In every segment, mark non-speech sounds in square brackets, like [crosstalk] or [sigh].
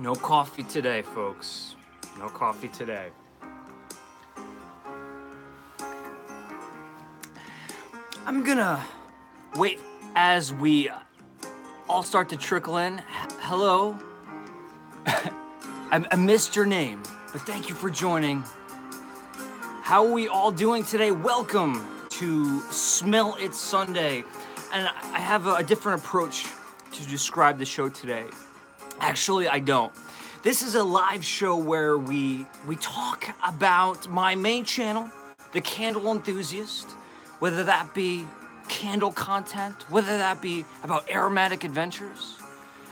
No coffee today, folks. No coffee today. I'm gonna wait as we all start to trickle in. H- hello. [laughs] I-, I missed your name, but thank you for joining. How are we all doing today? Welcome to Smell It Sunday. And I have a, a different approach to describe the show today. Actually, I don't. This is a live show where we we talk about my main channel, The Candle Enthusiast, whether that be candle content, whether that be about aromatic adventures,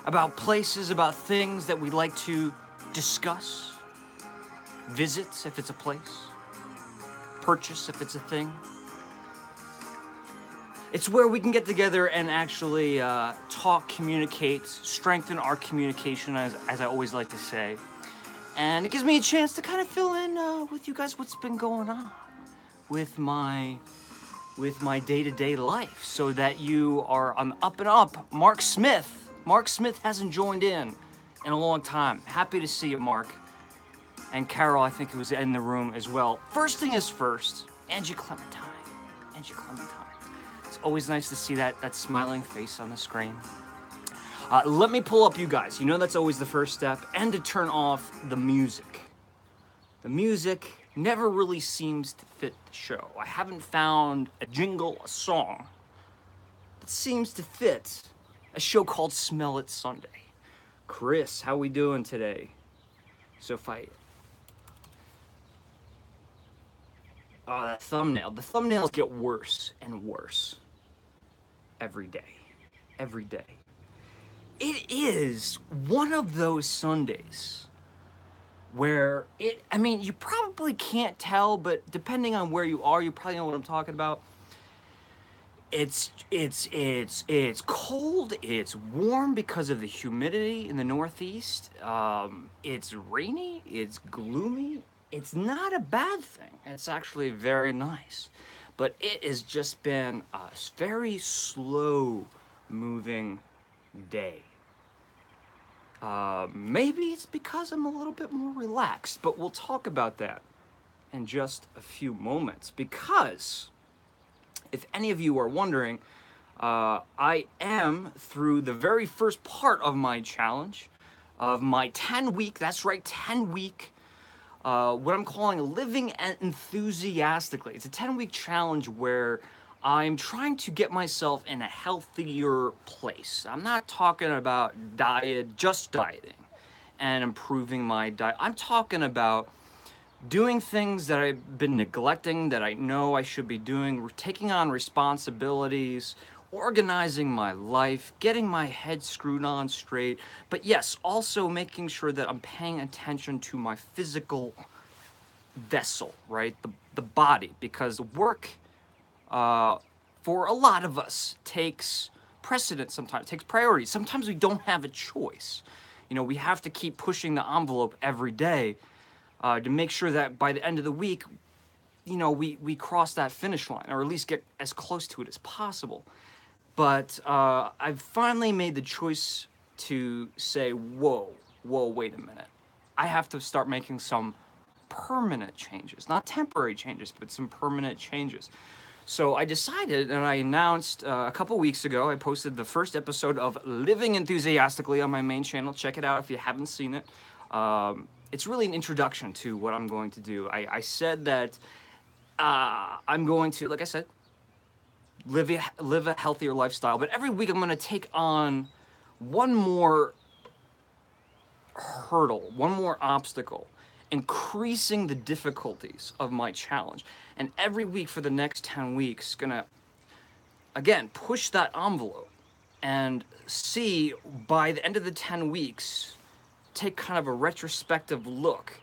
about places, about things that we like to discuss, visits if it's a place, purchase if it's a thing. It's where we can get together and actually uh, talk, communicate, strengthen our communication, as, as I always like to say. And it gives me a chance to kind of fill in uh, with you guys what's been going on with my with my day-to-day life so that you are on up and up. Mark Smith. Mark Smith hasn't joined in in a long time. Happy to see you, Mark. And Carol, I think, was in the room as well. First thing is first, Angie Clementine. Angie Clementine. Always nice to see that, that smiling face on the screen. Uh, let me pull up you guys. You know that's always the first step. And to turn off the music. The music never really seems to fit the show. I haven't found a jingle, a song that seems to fit a show called Smell It Sunday. Chris, how we doing today? So if I Oh, that thumbnail. The thumbnails get worse and worse every day. Every day. It is one of those Sundays where it, I mean, you probably can't tell, but depending on where you are, you probably know what I'm talking about. It's it's it's it's cold. It's warm because of the humidity in the Northeast. Um, it's rainy. It's gloomy. It's not a bad thing. It's actually very nice, but it has just been a very slow moving day. Uh, maybe it's because I'm a little bit more relaxed, but we'll talk about that in just a few moments. Because if any of you are wondering, uh, I am through the very first part of my challenge, of my 10 week, that's right, 10 week, uh, what I'm calling living enthusiastically. It's a 10 week challenge where I'm trying to get myself in a healthier place. I'm not talking about diet, just dieting and improving my diet. I'm talking about doing things that I've been neglecting that I know I should be doing, taking on responsibilities, organizing my life, getting my head screwed on straight, but yes, also making sure that I'm paying attention to my physical vessel, right? The, the body, because work uh, for a lot of us takes precedence sometimes, takes priority. Sometimes we don't have a choice. You know, we have to keep pushing the envelope every day uh, to make sure that by the end of the week, you know, we, we cross that finish line or at least get as close to it as possible. But uh, I've finally made the choice to say, whoa, whoa, wait a minute. I have to start making some permanent changes, not temporary changes, but some permanent changes. So I decided and I announced uh, a couple weeks ago, I posted the first episode of Living Enthusiastically on my main channel. Check it out if you haven't seen it. Um, it's really an introduction to what I'm going to do. I, I said that uh, I'm going to, like I said, live a, live a healthier lifestyle, but every week I'm going to take on one more hurdle, one more obstacle, increasing the difficulties of my challenge. And every week for the next 10 weeks, gonna again push that envelope and see by the end of the 10 weeks, take kind of a retrospective look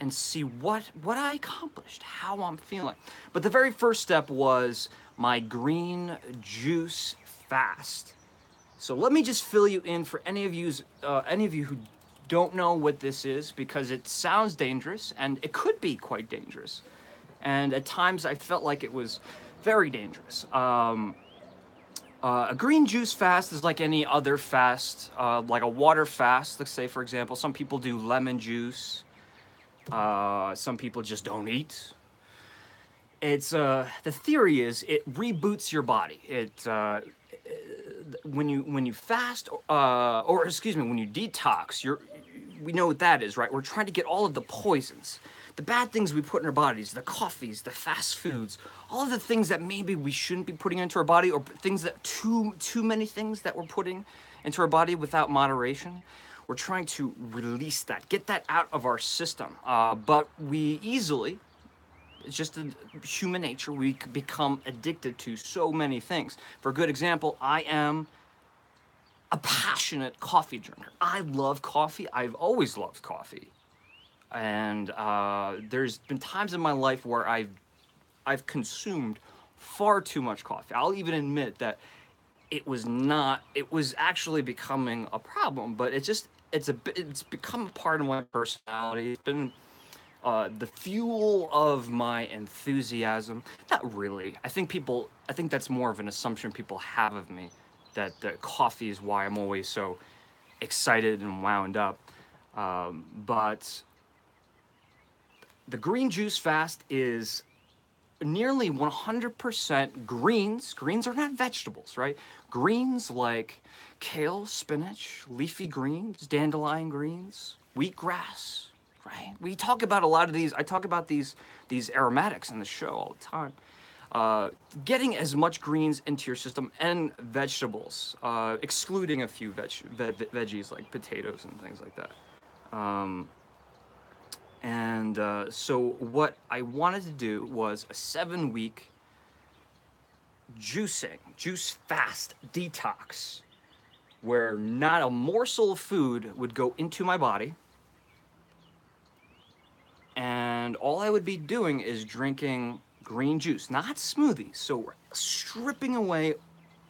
and see what what I accomplished, how I'm feeling. But the very first step was my green juice fast. So let me just fill you in for any of you, uh, any of you who don't know what this is, because it sounds dangerous and it could be quite dangerous. And at times I felt like it was very dangerous. Um, Uh, a green juice fast is like any other fast, uh, like a water fast. Let's say, for example, some people do lemon juice. Uh, some people just don't eat. It's uh, the theory is it reboots your body. It uh, when you when you fast, uh, or excuse me, when you detox, you're we know what that is, right? We're trying to get all of the poisons, the bad things we put in our bodies, the coffees, the fast foods, all of the things that maybe we shouldn't be putting into our body, or things that too too many things that we're putting into our body without moderation. We're trying to release that, get that out of our system. Uh, but we easily, it's just human nature, we become addicted to so many things. For a good example, I am a passionate coffee drinker. I love coffee. I've always loved coffee, and uh, there's been times in my life where I've I've consumed far too much coffee. I'll even admit that it was not. It was actually becoming a problem, but it just it's a it's become a part of my personality. It's been uh, the fuel of my enthusiasm. Not really. I think people. I think that's more of an assumption people have of me that the coffee is why I'm always so excited and wound up. Um, but the green juice fast is nearly 100% greens. Greens are not vegetables, right? Greens like kale, spinach, leafy greens, dandelion greens, wheatgrass, right? We talk about a lot of these. I talk about these these aromatics in the show all the time. Uh, getting as much greens into your system and vegetables, uh, excluding a few veg, ve- veggies like potatoes and things like that. Um, and uh, so, what I wanted to do was a seven week juicing, juice fast detox, where not a morsel of food would go into my body. And all I would be doing is drinking green juice, not smoothies. So we're stripping away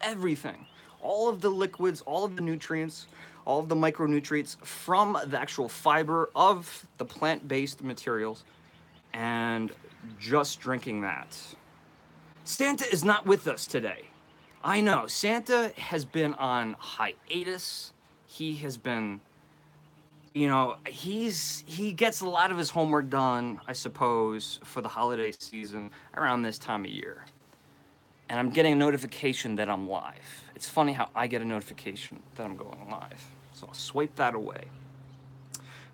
everything, all of the liquids, all of the nutrients, all of the micronutrients from the actual fiber of the plant based materials, and just drinking that. Santa is not with us today. I know, Santa has been on hiatus. He has been you know he's he gets a lot of his homework done i suppose for the holiday season around this time of year. And i'm getting a notification that i'm live. It's funny how i get a notification that i'm going live. So i'll swipe that away.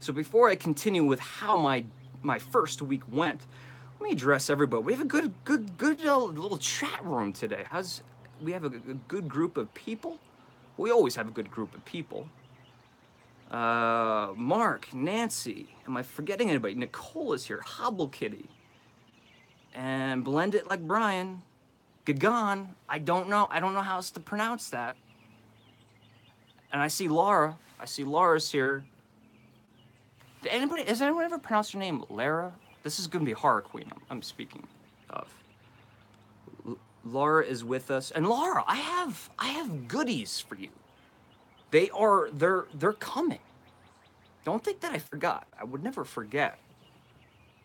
So before i continue with how my my first week went let me address everybody. We have a good good good uh, little chat room today. How's we have a, a good group of people. We always have a good group of people uh, Mark, Nancy. Am I forgetting anybody? Nicole is here. Hobble Kitty. And blend it like Brian. Gagan. I don't know. I don't know how else to pronounce that. And I see Laura. I see Laura's here. Did anybody? Has anyone ever pronounced your name Lara? This is gonna be Horror Queen. I'm, I'm speaking of. L- Laura is with us, and Laura, I have I have goodies for you. They are they're they're coming. Don't think that I forgot. I would never forget.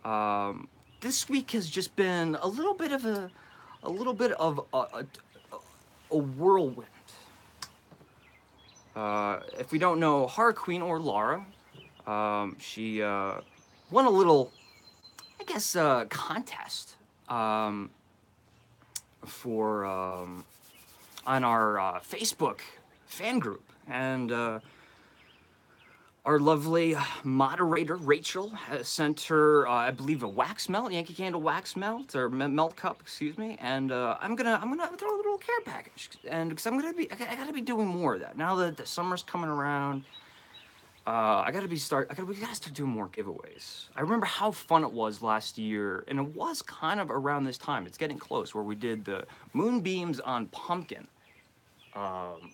Um, this week has just been a little bit of a a little bit of a, a, a whirlwind. Uh, if we don't know Queen or Lara, um, she uh, won a little, I guess, uh, contest um, for um, on our uh, Facebook fan group and uh, our lovely moderator Rachel has sent her, uh, I believe, a wax melt, Yankee Candle wax melt or melt cup, excuse me. And uh, I'm gonna, I'm gonna throw a little care package, and because I'm gonna be, I, I, gotta be doing more of that now that the summer's coming around. Uh, I gotta be start. I gotta, we gotta start doing more giveaways. I remember how fun it was last year, and it was kind of around this time. It's getting close where we did the moonbeams on pumpkin. Um,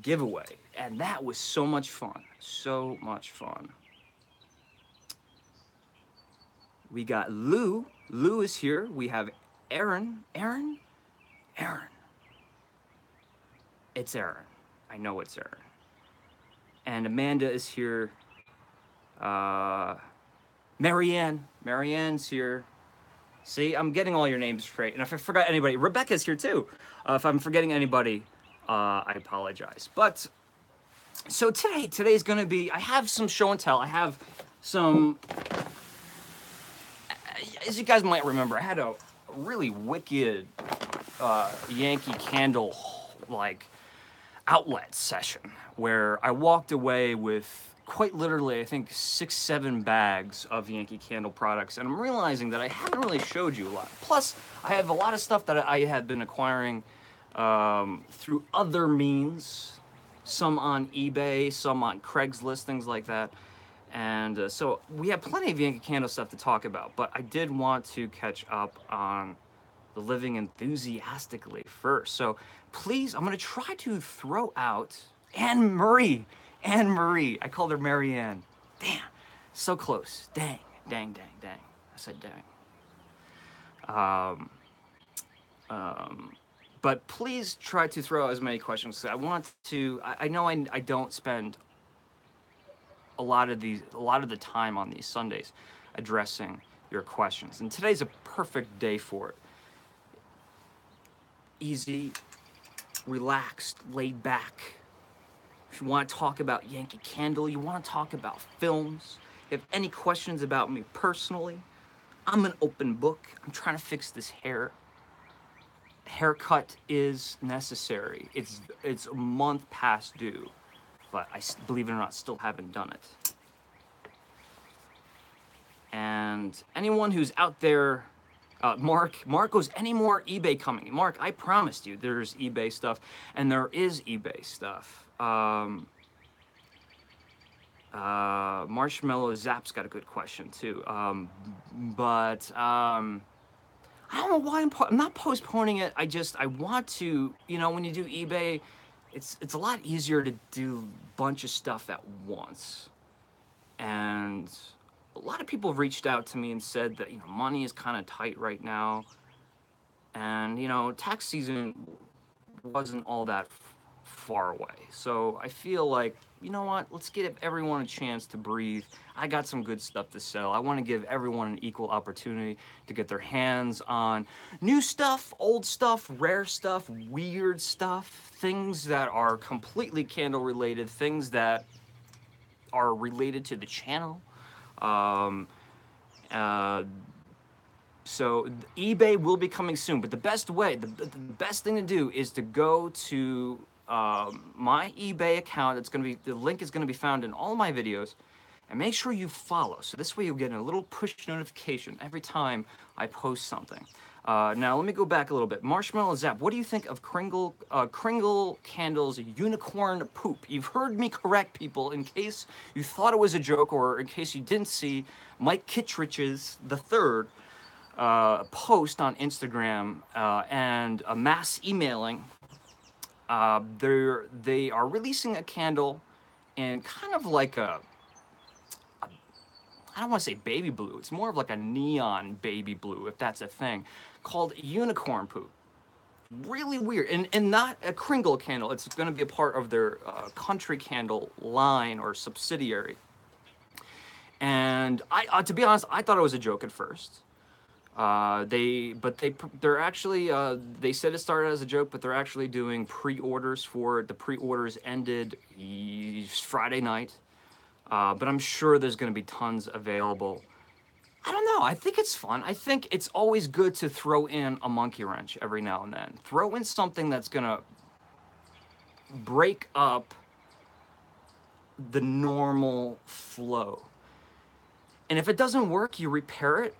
giveaway. And that was so much fun. So much fun. We got Lou. Lou is here. We have Aaron. Aaron? Aaron. It's Aaron. I know it's Aaron. And Amanda is here. Uh, Marianne. Marianne's here. See, I'm getting all your names straight. And if I forgot anybody, Rebecca's here too. Uh, if I'm forgetting anybody, uh, I apologize. But so today, today's gonna be. I have some show and tell. I have some. As you guys might remember, I had a really wicked uh, Yankee Candle like outlet session where I walked away with quite literally, I think six, seven bags of Yankee Candle products, and I'm realizing that I haven't really showed you a lot. Plus, I have a lot of stuff that I had been acquiring um, through other means, some on eBay, some on Craigslist, things like that. And uh, so we have plenty of Yankee Candle stuff to talk about, but I did want to catch up on the living enthusiastically first. So please, I'm going to try to throw out Anne Marie. Anne Marie. I called her Marianne. Damn. So close. Dang. Dang, dang, dang. I said dang. Um, um, but please try to throw as many questions. I want to. I, I know I, I don't spend a lot of these a lot of the time on these Sundays addressing your questions, and today's a perfect day for it. Easy, relaxed, laid back. If you want to talk about Yankee Candle, you want to talk about films, If you have any questions about me personally, I'm an open book. I'm trying to fix this hair. Haircut is necessary. It's it's a month past due, but I believe it or not still haven't done it. And anyone who's out there uh, Mark, goes, any more eBay coming? Mark, I promised you there's eBay stuff, and there is eBay stuff. Um, uh, Marshmallow Zap's got a good question too. Um, but um, I don't know why I'm, po- I'm not postponing it. I just I want to. You know, when you do eBay, it's it's a lot easier to do a bunch of stuff at once, and a lot of people have reached out to me and said that you know money is kind of tight right now, and you know tax season wasn't all that f- far away. So I feel like you know what? Let's give everyone a chance to breathe. I got some good stuff to sell. I want to give everyone an equal opportunity to get their hands on new stuff, old stuff, rare stuff, weird stuff, things that are completely candle related, things that are related to the channel um, uh, so eBay will be coming soon, but the best way, the, the best thing to do is to go to um, my eBay account. It's going to be the link is going to be found in all my videos, and make sure you follow. So this way you'll get a little push notification every time I post something. Uh, now let me go back a little bit. Marshmallow Zap, what do you think of Kringle uh, Kringle Candle's unicorn poop? You've heard me correct people in case you thought it was a joke or in case you didn't see Mike Kittredge's the third uh, post on Instagram uh, and a mass emailing. Uh, they're they are releasing a candle in kind of like a I don't want to say baby blue. It's more of like a neon baby blue, if that's a thing called unicorn poop. Really weird, and and not a Kringle candle. It's going to be a part of their uh, country candle line or subsidiary. And I, uh, to be honest, I thought it was a joke at first. Uh, they, but they, they're actually, uh, they said it started as a joke, but they're actually doing pre-orders for it. The pre-orders ended Friday night, uh, but I'm sure there's going to be tons available I don't know. I think it's fun. I think it's always good to throw in a monkey wrench every now and then. Throw in something that's going to break up the normal flow. And if it doesn't work, you repair it.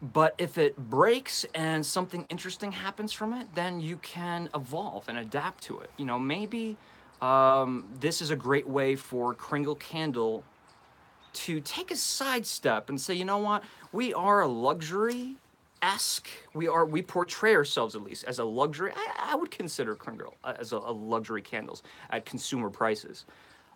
But if it breaks and something interesting happens from it, then you can evolve and adapt to it. You know, maybe um, this is a great way for Kringle Candle to take a sidestep and say, you know what, we are a luxury esque. We are we portray ourselves at least as a luxury. I, I would consider Kringle as a, a, luxury candles at consumer prices.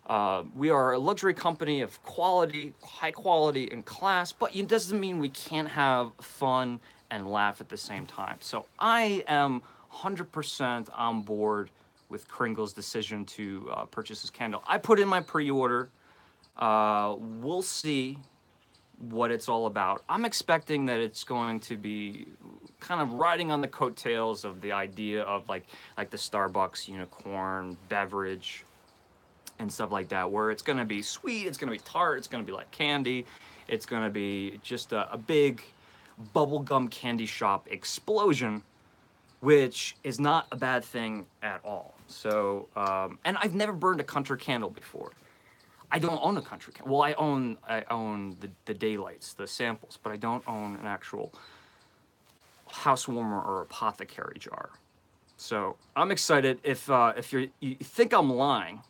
Uh, we are a luxury company of quality, high quality, and class, but it doesn't mean we can't have fun and laugh at the same time. So I am 100% on board with Kringle's decision to uh, purchase this candle. I put in my pre-order. Uh, we'll see what it's all about. I'm expecting that it's going to be kind of riding on the coattails of the idea of like like the Starbucks unicorn beverage and stuff like that, where it's gonna be sweet, it's gonna be tart, it's gonna be like candy, it's gonna be just a, a big bubblegum candy shop explosion, which is not a bad thing at all. So, um, and I've never burned a country candle before. I don't own a country candle. Well, I own I own the, the daylights, the samples, but I don't own an actual house warmer or apothecary jar. So I'm excited. If uh, if you're, you think I'm lying,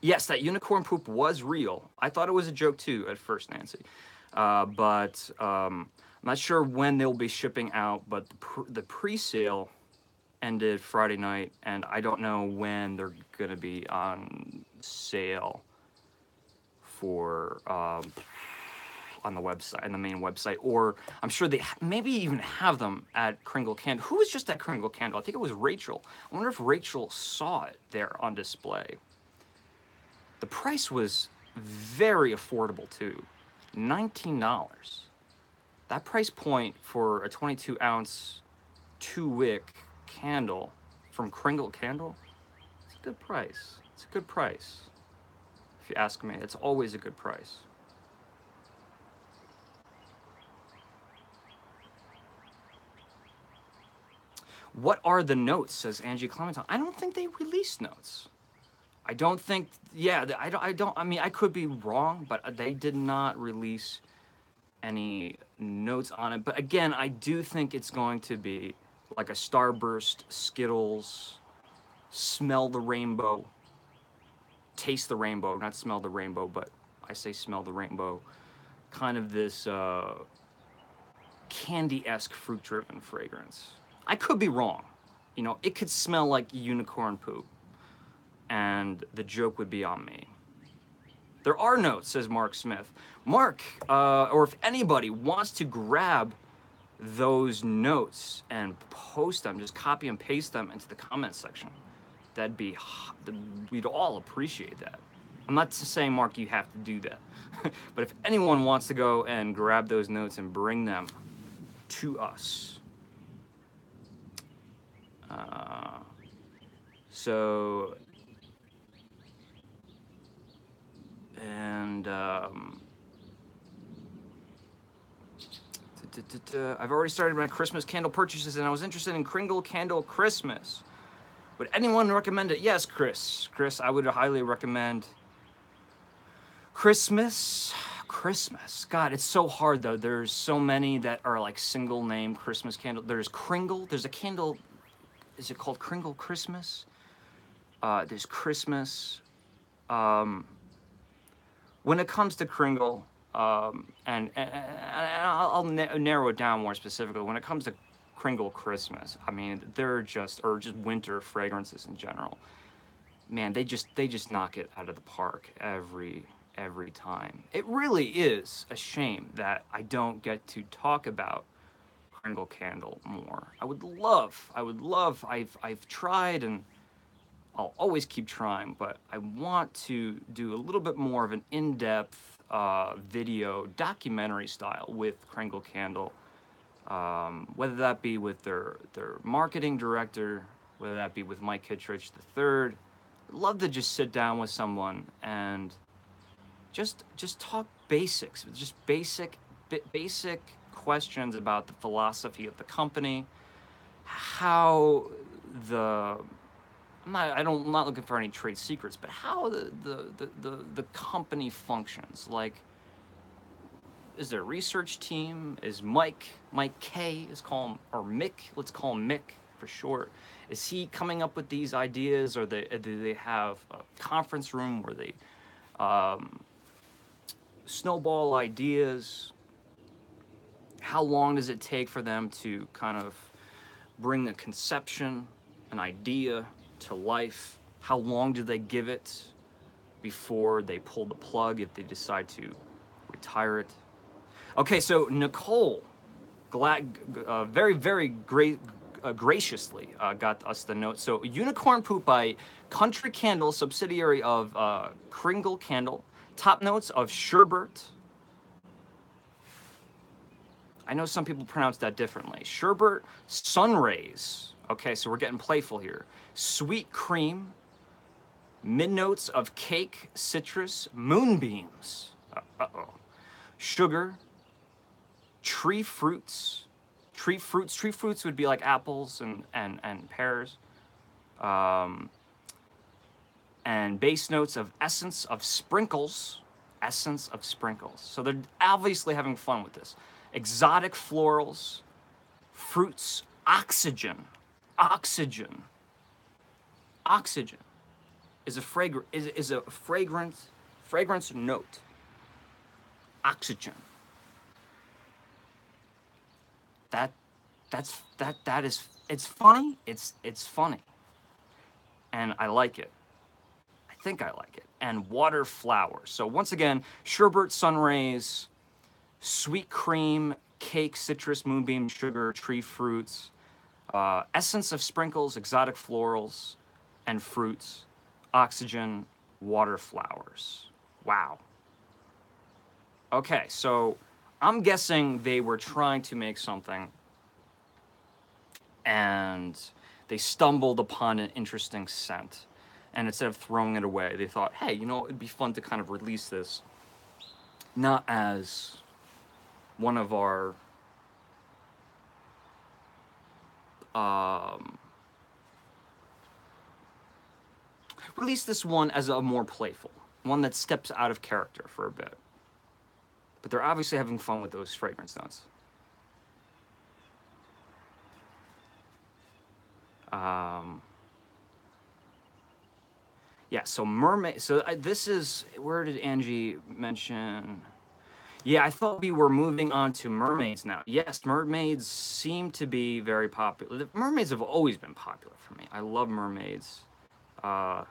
yes, that unicorn poop was real. I thought it was a joke too at first, Nancy. Uh, but um, I'm not sure when they'll be shipping out. But the, pr- the pre-sale ended Friday night, and I don't know when they're gonna be on sale for um, on the website, on the main website, or I'm sure they ha- maybe even have them at Kringle Candle. Who was just at Kringle Candle? I think it was Rachel. I wonder if Rachel saw it there on display. The price was very affordable too, nineteen dollars. That price point for a 22 ounce two wick candle from Kringle Candle, it's a good price. It's a good price. If you ask me, it's always a good price. What are the notes? Says Angie Clementine. I don't think they released notes. I don't think. Yeah, I don't. I don't. I mean, I could be wrong, but they did not release any notes on it. But again, I do think it's going to be like a Starburst, Skittles, smell the rainbow, taste the rainbow, not smell the rainbow, but I say smell the rainbow. Kind of this uh, candy esque fruit driven fragrance. I could be wrong. You know, it could smell like unicorn poop, and the joke would be on me. There are notes, says Mark Smith. Mark, uh, or if anybody wants to grab those notes and post them, just copy and paste them into the comment section. That'd be, we'd all appreciate that. I'm not saying, Mark, you have to do that. [laughs] but if anyone wants to go and grab those notes and bring them to us, uh, so, and um, I've already started my Christmas candle purchases, and I was interested in Kringle Candle Christmas. Would anyone recommend it? Yes, Chris. Chris, I would highly recommend Christmas. Christmas. God, it's so hard though. There's so many that are like single name Christmas candle. There's Kringle. There's a candle. Is it called Kringle Christmas? Uh, there's Christmas. Um, when it comes to Kringle, um, and, and, and I'll, I'll na- narrow it down more specifically. When it comes to Kringle Christmas, I mean, they're just, or just winter fragrances in general. Man, they just they just knock it out of the park every every time. It really is a shame that I don't get to talk about Kringle Candle more. I would love, I would love. I've I've tried and I'll always keep trying, but I want to do a little bit more of an in-depth uh, video documentary style with Kringle Candle, um, whether that be with their their marketing director, whether that be with Mike Kittredge III. I'd love to just sit down with someone and just just talk basics, just basic basic questions about the philosophy of the company, how the I'm not, I don't, I'm not looking for any trade secrets, but how the, the, the, the, company functions. Like, is there a research team? Is Mike, Mike K, is call him, or Mick, let's call him Mick for short. Is he coming up with these ideas or they, do they have a conference room where they um, snowball ideas? How long does it take for them to kind of bring a conception, an idea to life? How long do they give it before they pull the plug if they decide to retire it? Okay, so Nicole, glad, uh, very, very great, uh, graciously uh, got us the note. So Unicorn Poop by Country Candle, subsidiary of uh, Kringle Candle. Top notes of Sherbert. I know some people pronounce that differently. Sherbet Sunrays. Okay, so we're getting playful here. Sweet cream, mid notes of cake, citrus, moonbeams. Uh oh. Sugar, tree fruits. Tree fruits. Tree fruits would be like apples and, and, and pears. Um, and base notes of essence of sprinkles. Essence of sprinkles. So they're obviously having fun with this. Exotic florals, fruits, oxygen. Oxygen. Oxygen is a fragrant is, is a fragrance fragrance note. Oxygen. That that's that that is it's funny. It's it's funny. And I like it. I think I like it. And water flowers. So once again, sherbet sunrays, sweet cream, cake, citrus, moonbeam, sugar, tree fruits, uh, essence of sprinkles, exotic florals, and fruits, oxygen, water flowers. Wow. Okay, so I'm guessing they were trying to make something and they stumbled upon an interesting scent. And instead of throwing it away, they thought, hey, you know, it'd be fun to kind of release this not as one of our um, release this one as a more playful one that steps out of character for a bit. But they're obviously having fun with those fragrance notes. Um, yeah so mermaid so I, this is where did angie mention yeah, I thought we were moving on to mermaids now. Yes, mermaids seem to be very popular. The mermaids have always been popular for me. I love mermaids. Uh,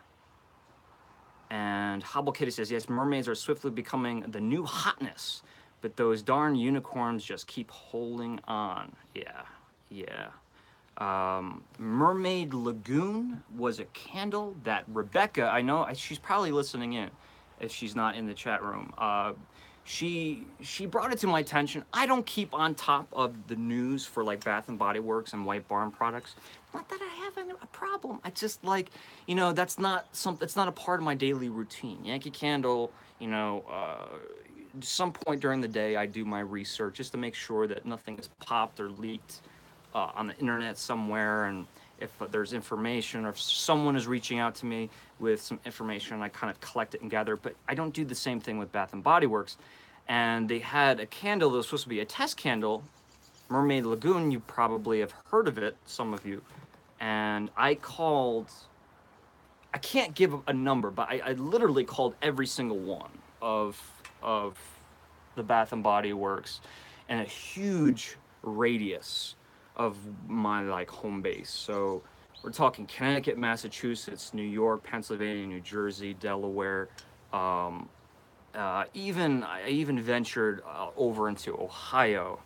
and Hobble Kitty says, yes, mermaids are swiftly becoming the new hotness, but those darn unicorns just keep holding on. Yeah, yeah. Um, Mermaid Lagoon was a candle that Rebecca, I know she's probably listening in if she's not in the chat room. Uh, she she brought it to my attention. I don't keep on top of the news for like Bath and Body Works and White Barn products. Not that I have a problem. I just like, you know, that's not something. It's not a part of my daily routine. Yankee Candle, you know, uh, some point during the day I do my research just to make sure that nothing is popped or leaked uh, on the internet somewhere and if there's information or if someone is reaching out to me with some information i kind of collect it and gather but i don't do the same thing with bath and body works and they had a candle that was supposed to be a test candle. Mermaid Lagoon, you probably have heard of it, some of you. And I called, I can't give a number, but I, I literally called every single one of of the Bath and Body Works and a huge radius of my like home base. So we're talking Connecticut, Massachusetts, New York, Pennsylvania, New Jersey, Delaware, um, uh, even I even ventured uh, over into Ohio,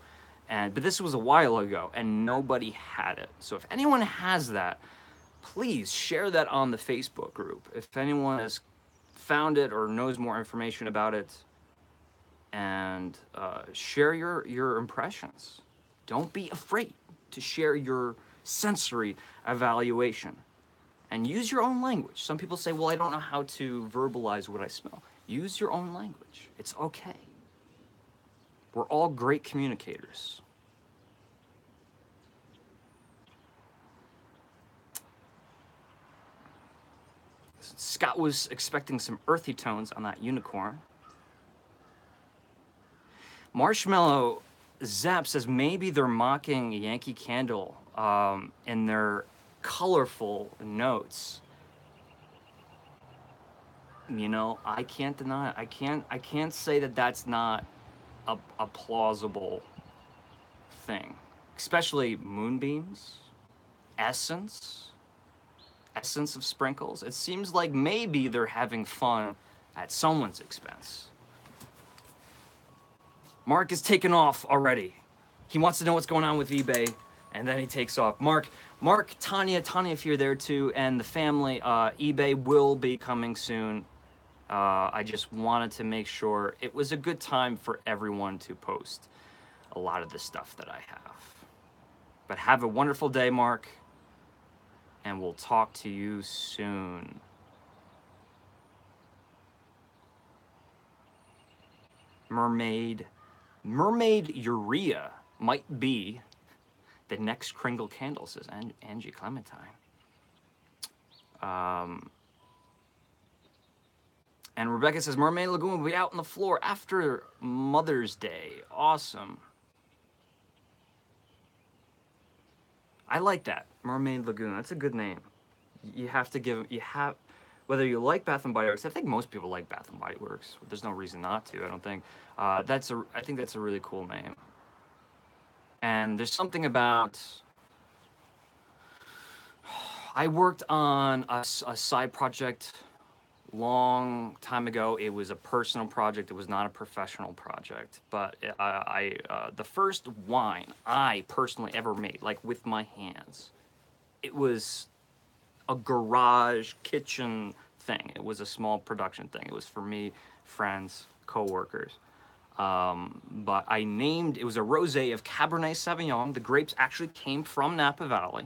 and but this was a while ago, and nobody had it. So if anyone has that, please share that on the Facebook group. If anyone has found it or knows more information about it, and uh, share your your impressions. Don't be afraid to share your sensory evaluation and use your own language. Some people say, "Well, I don't know how to verbalize what I smell." Use your own language. It's okay. We're all great communicators. Scott was expecting some earthy tones on that unicorn. Marshmallow Zap says maybe they're mocking Yankee Candle um, in their colorful notes you know i can't deny it. i can't i can't say that that's not a, a plausible thing especially moonbeams essence essence of sprinkles it seems like maybe they're having fun at someone's expense mark is taken off already he wants to know what's going on with ebay and then he takes off mark mark tanya tanya if you're there too and the family uh, ebay will be coming soon uh, I just wanted to make sure it was a good time for everyone to post. a lot of the stuff that I have. But have a wonderful day, Mark, and we'll talk to you soon. Mermaid, Mermaid Urea might be the next Kringle candle, says Angie Clementine. Um, and Rebecca says Mermaid Lagoon will be out on the floor after Mother's Day. Awesome. I like that. Mermaid Lagoon. That's a good name. You have to give you have whether you like Bath and Body Works. I think most people like Bath and Body Works. There's no reason not to. I don't think. Uh, that's a. I think that's a really cool name. And there's something about. I worked on a, a side project long time ago. It was a personal project. It was not a professional project. But I, I uh, the first wine I personally ever made, like with my hands, it was a garage kitchen thing. It was a small production thing. It was for me, friends, coworkers. Um, but I named it was a rosé of Cabernet Sauvignon. The grapes actually came from Napa Valley.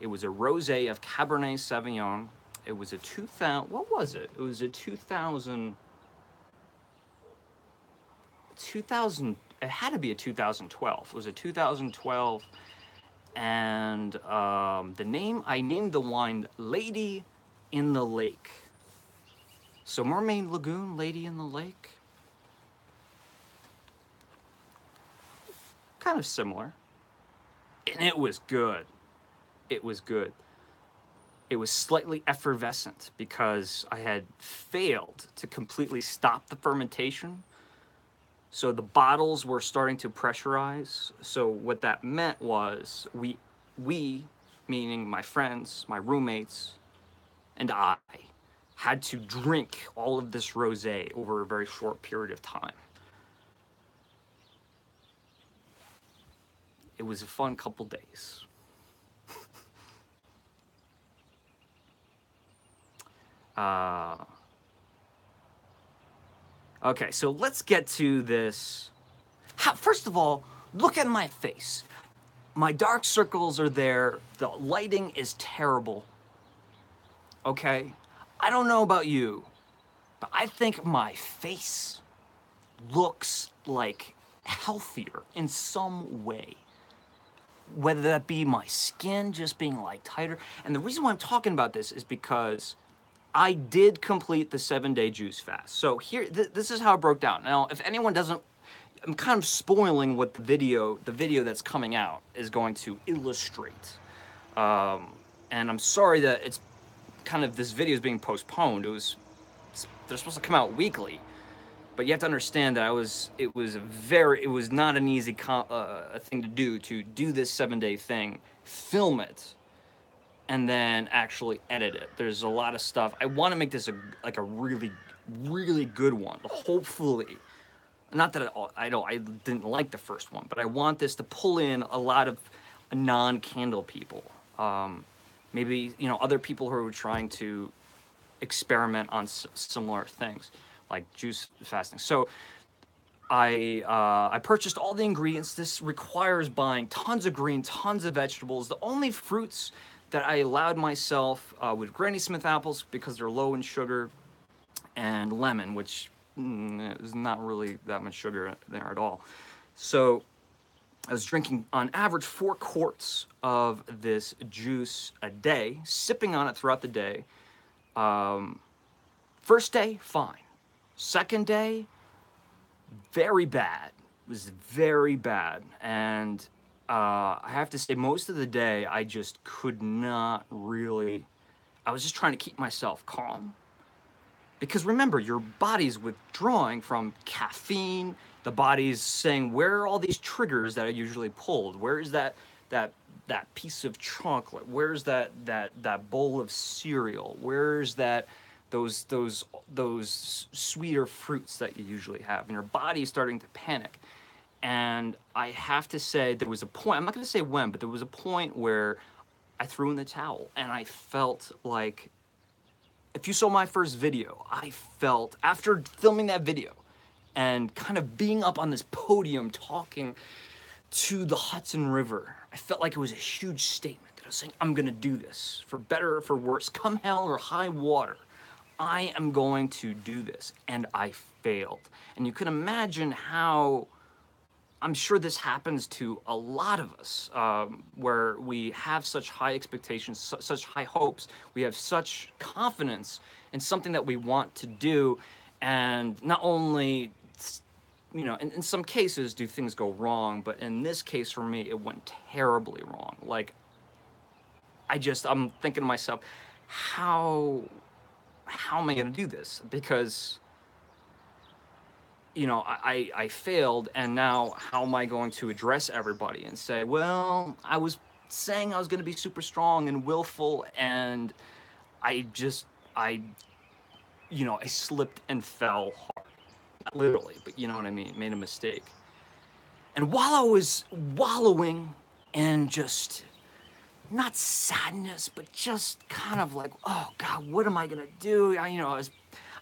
It was a rosé of Cabernet Sauvignon it was a 2000 what was it it was a 2000 2000 it had to be a 2012 it was a 2012 and um, the name i named the wine lady in the lake so mermaid lagoon lady in the lake kind of similar and it was good it was good it was slightly effervescent because I had failed to completely stop the fermentation. So the bottles were starting to pressurize. So what that meant was we we meaning my friends, my roommates, and I had to drink all of this rosé over a very short period of time. It was a fun couple days. [laughs] Uh, okay, so let's get to this. How, first of all, look at my face. My dark circles are there. The lighting is terrible. Okay? I don't know about you, but I think my face looks like healthier in some way. Whether that be my skin just being like tighter. And the reason why I'm talking about this is because I did complete the seven day juice fast. So here, th- this is how it broke down. Now, if anyone doesn't, I'm kind of spoiling what the video, the video that's coming out is going to illustrate. Um, and I'm sorry that it's kind of this video is being postponed. It was they're supposed to come out weekly, but you have to understand that I was it was a very it was not an easy com- uh, thing to do to do this seven day thing, film it, and then actually edit it. There's a lot of stuff. I want to make this a like a really really good one. Hopefully, not that I, I don't I didn't like the first one, but I want this to pull in a lot of non-candle people. Um, maybe you know other people who are trying to experiment on s- similar things like juice fasting. So I uh, I purchased all the ingredients. This requires buying tons of green, tons of vegetables. The only fruits that I allowed myself uh, with Granny Smith apples because they're low in sugar, and lemon, which mm, is not really that much sugar there at all. So I was drinking on average four quarts of this juice a day, sipping on it throughout the day. Um, first day, fine. Second day, very bad. It was very bad. And uh, I have to say, most of the day, I just could not really. I was just trying to keep myself calm. Because remember, your body's withdrawing from caffeine. The body's saying, "Where are all these triggers that are usually pulled? Where is that that that piece of chocolate? Where's that that that bowl of cereal? Where's that those those those sweeter fruits that you usually have?" And your body's starting to panic. And I have to say, there was a point, I'm not going to say when, but there was a point where I threw in the towel and I felt like, if you saw my first video, I felt, after filming that video and kind of being up on this podium talking to the Hudson River, I felt like it was a huge statement that I was saying, I'm going to do this for better or for worse, come hell or high water. I am going to do this. And I failed. And you can imagine how I'm sure this happens to a lot of us, um, where we have such high expectations, su- such high hopes, we have such confidence in something that we want to do, and not only, you know, in, in some cases do things go wrong, but in this case for me, it went terribly wrong. Like, I just, I'm thinking to myself, how, how am I going to do this? Because you know, I, I failed, and now how am I going to address everybody and say, well, I was saying I was going to be super strong and willful, and I just, I, you know, I slipped and fell hard. Not literally, but you know what I mean, made a mistake. And while I was wallowing and just not sadness, but just kind of like, oh God, what am I going to do? I, you know, I was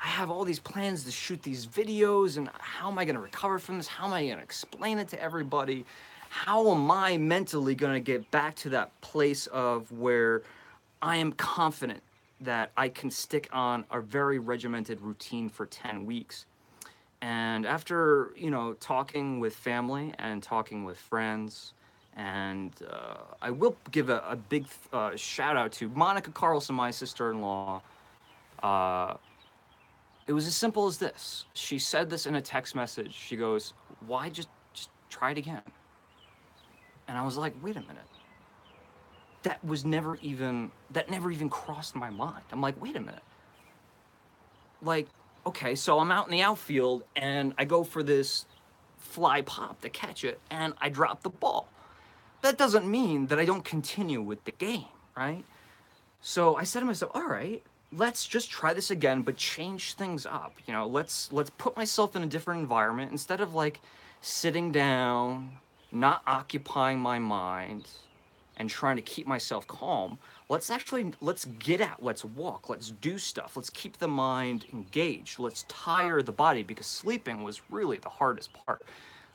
I have all these plans to shoot these videos, and how am I going to recover from this? How am I to explain it to everybody? How am I mentally going to get back to that place of where I am confident that I can stick on a very regimented routine for 10 weeks? And after, you know, talking with family and talking with friends, and uh, I will give a, a big uh, shout out to Monica Carlson, my sister in law. Uh, it was as simple as this. She said this in a text message. She goes, "Why just just try it again?" And I was like, "Wait a minute." That was never even that never even crossed my mind. I'm like, "Wait a minute." Like, okay, so I'm out in the outfield and I go for this fly pop to catch it and I drop the ball. That doesn't mean that I don't continue with the game, right? So I said to myself, "All right, let's just try this again but change things up you know let's let's put myself in a different environment instead of like sitting down not occupying my mind and trying to keep myself calm let's actually let's get out let's walk let's do stuff let's keep the mind engaged let's tire the body because sleeping was really the hardest part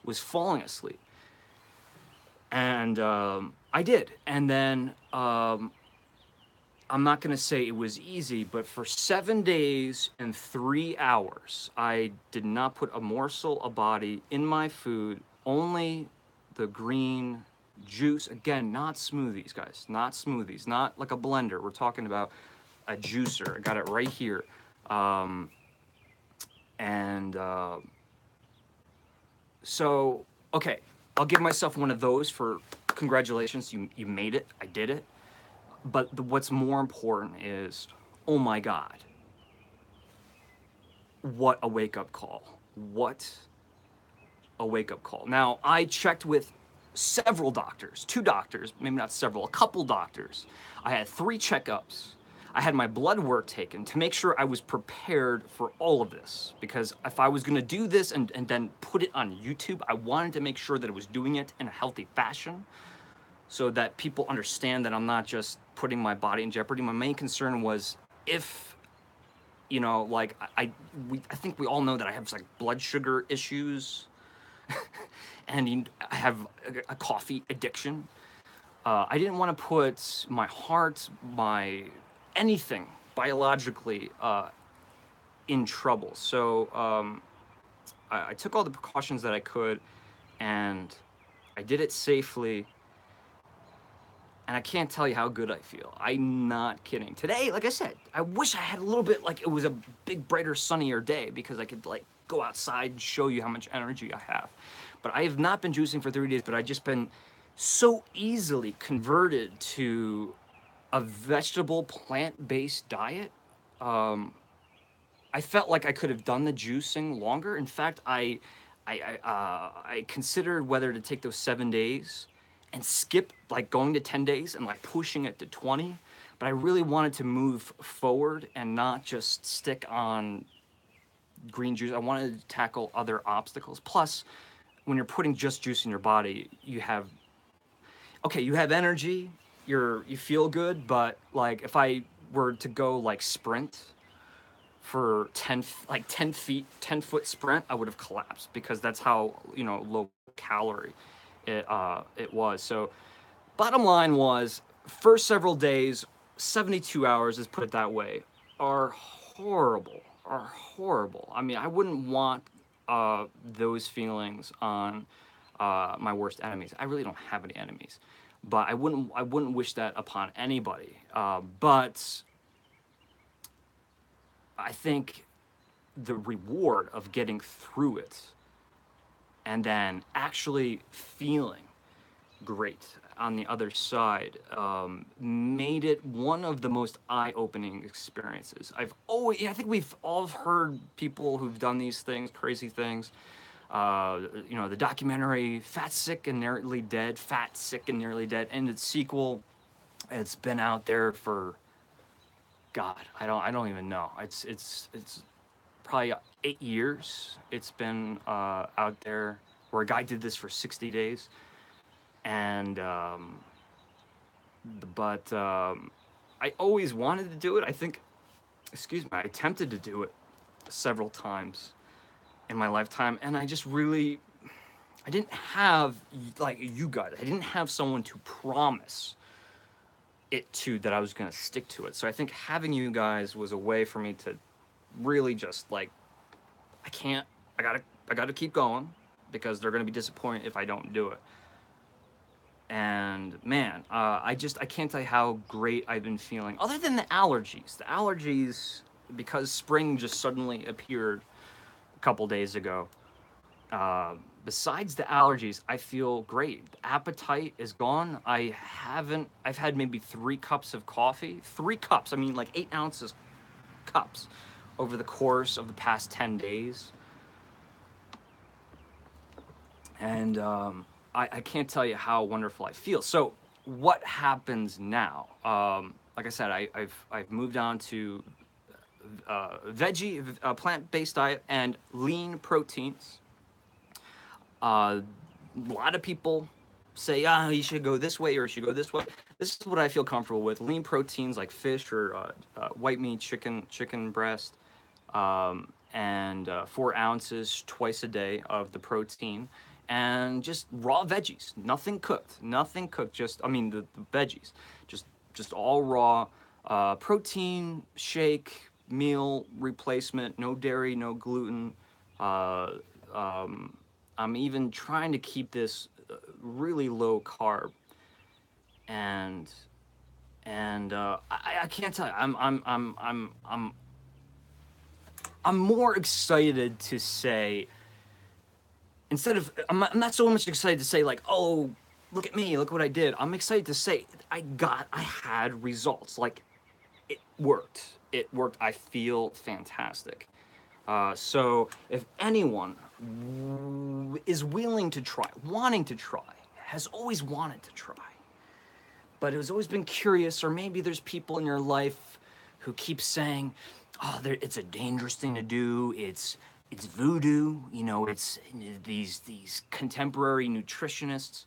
was falling asleep. And um, i did. And then um, I'm not going to say it was easy, but for seven days and three hours, I did not put a morsel of body in my food, only the green juice. Again, not smoothies, guys, not smoothies, not like a blender. We're talking about a juicer. I got it right here. Um, and uh, so, okay, I'll give myself one of those for congratulations. You, you made it. I did it. But the, what's more important is, oh my God, what a wake up call. What a wake up call. Now, I checked with several doctors, two doctors, maybe not several, a couple doctors. I had three checkups. I had my blood work taken to make sure I was prepared for all of this. Because if I was going to do this and, and then put it on YouTube, I wanted to make sure that I was doing it in a healthy fashion so that people understand that I'm not just putting my body in jeopardy. My main concern was if, you know, like I, I, we, I think we all know that I have like blood sugar issues, [laughs] and I have a, coffee addiction. Uh, I didn't want to put my heart, my anything biologically uh, in trouble. So um, I, I took all the precautions that I could, and I did it safely and I can't tell you how good I feel. I'm not kidding. Today, like I said, I wish I had a little bit like it was a big, brighter, sunnier day because I could like go outside and show you how much energy I have. But I have not been juicing for 30 days, but I've just been so easily converted to a vegetable plant-based diet. Um, I felt like I could have done the juicing longer. In fact, I I I, uh, I considered whether to take those seven days and skip like going to 10 days and like pushing it to 20 but i really wanted to move forward and not just stick on green juice i wanted to tackle other obstacles plus when you're putting just juice in your body you have okay you have energy you're you feel good but like if i were to go like sprint for 10 like 10 feet 10 foot sprint i would have collapsed because that's how you know low calorie it uh, it was. So, bottom line was first several days, 72 hours, let's put it that way, are horrible. Are horrible. I mean, I wouldn't want uh, those feelings on uh, my worst enemies. I really don't have any enemies, but I wouldn't I wouldn't wish that upon anybody. Uh, but I think the reward of getting through it and then actually feeling great on the other side um, made it one of the most eye-opening experiences. I've always, I think we've all heard people who've done these things, crazy things. Uh, you know, the documentary "Fat, Sick, and Nearly Dead," "Fat, Sick, and Nearly Dead," and its sequel. It's been out there for God, I don't, I don't even know. It's, it's, it's probably eight years. It's been uh, out there where a guy did this for 60 days and um, but um, I always wanted to do it. I think, excuse me, I attempted to do it several times in my lifetime, and I just really, I didn't have like you guys. I didn't have someone to promise it to that I was going to stick to it. So I think having you guys was a way for me to really just like, I can't. I gotta. I gotta keep going because they're going to be disappointed if I don't do it and man, uh, I just I can't tell you how great I've been feeling. Other than the allergies, the allergies because spring just suddenly appeared a couple days ago. Uh, besides the allergies, I feel great. The appetite is gone. I haven't. I've had maybe three cups of coffee. Three cups. I mean, like eight ounces cups over the course of the past ten days. And um, I, I can't tell you how wonderful I feel. So what happens now? Um, like I said, I, have I've moved on to uh, veggie, uh, plant-based diet and lean proteins. Uh, a lot of people say, ah, you should go this way or you should go this way. This is what I feel comfortable with. Lean proteins like fish or uh, uh, white meat, chicken, chicken breast, um, and uh, four ounces twice a day of the protein and just raw veggies, nothing cooked, nothing cooked. Just I mean the, the veggies, just just all raw. Uh, protein shake meal replacement, no dairy, no gluten. Uh, um, I'm even trying to keep this uh, really low carb, and and uh, I, I can't tell you, I'm I'm I'm I'm I'm I'm more excited to say instead of I'm not, I'm not so much excited to say like oh look at me look what i did. I'm excited to say i got i had results. Like it worked. It worked. I feel fantastic. Uh, so if anyone w- is willing to try wanting to try has always wanted to try but has always been curious or maybe there's people in your life who keep saying oh it's a dangerous thing to do. It's it's voodoo. You know, it's these these contemporary nutritionists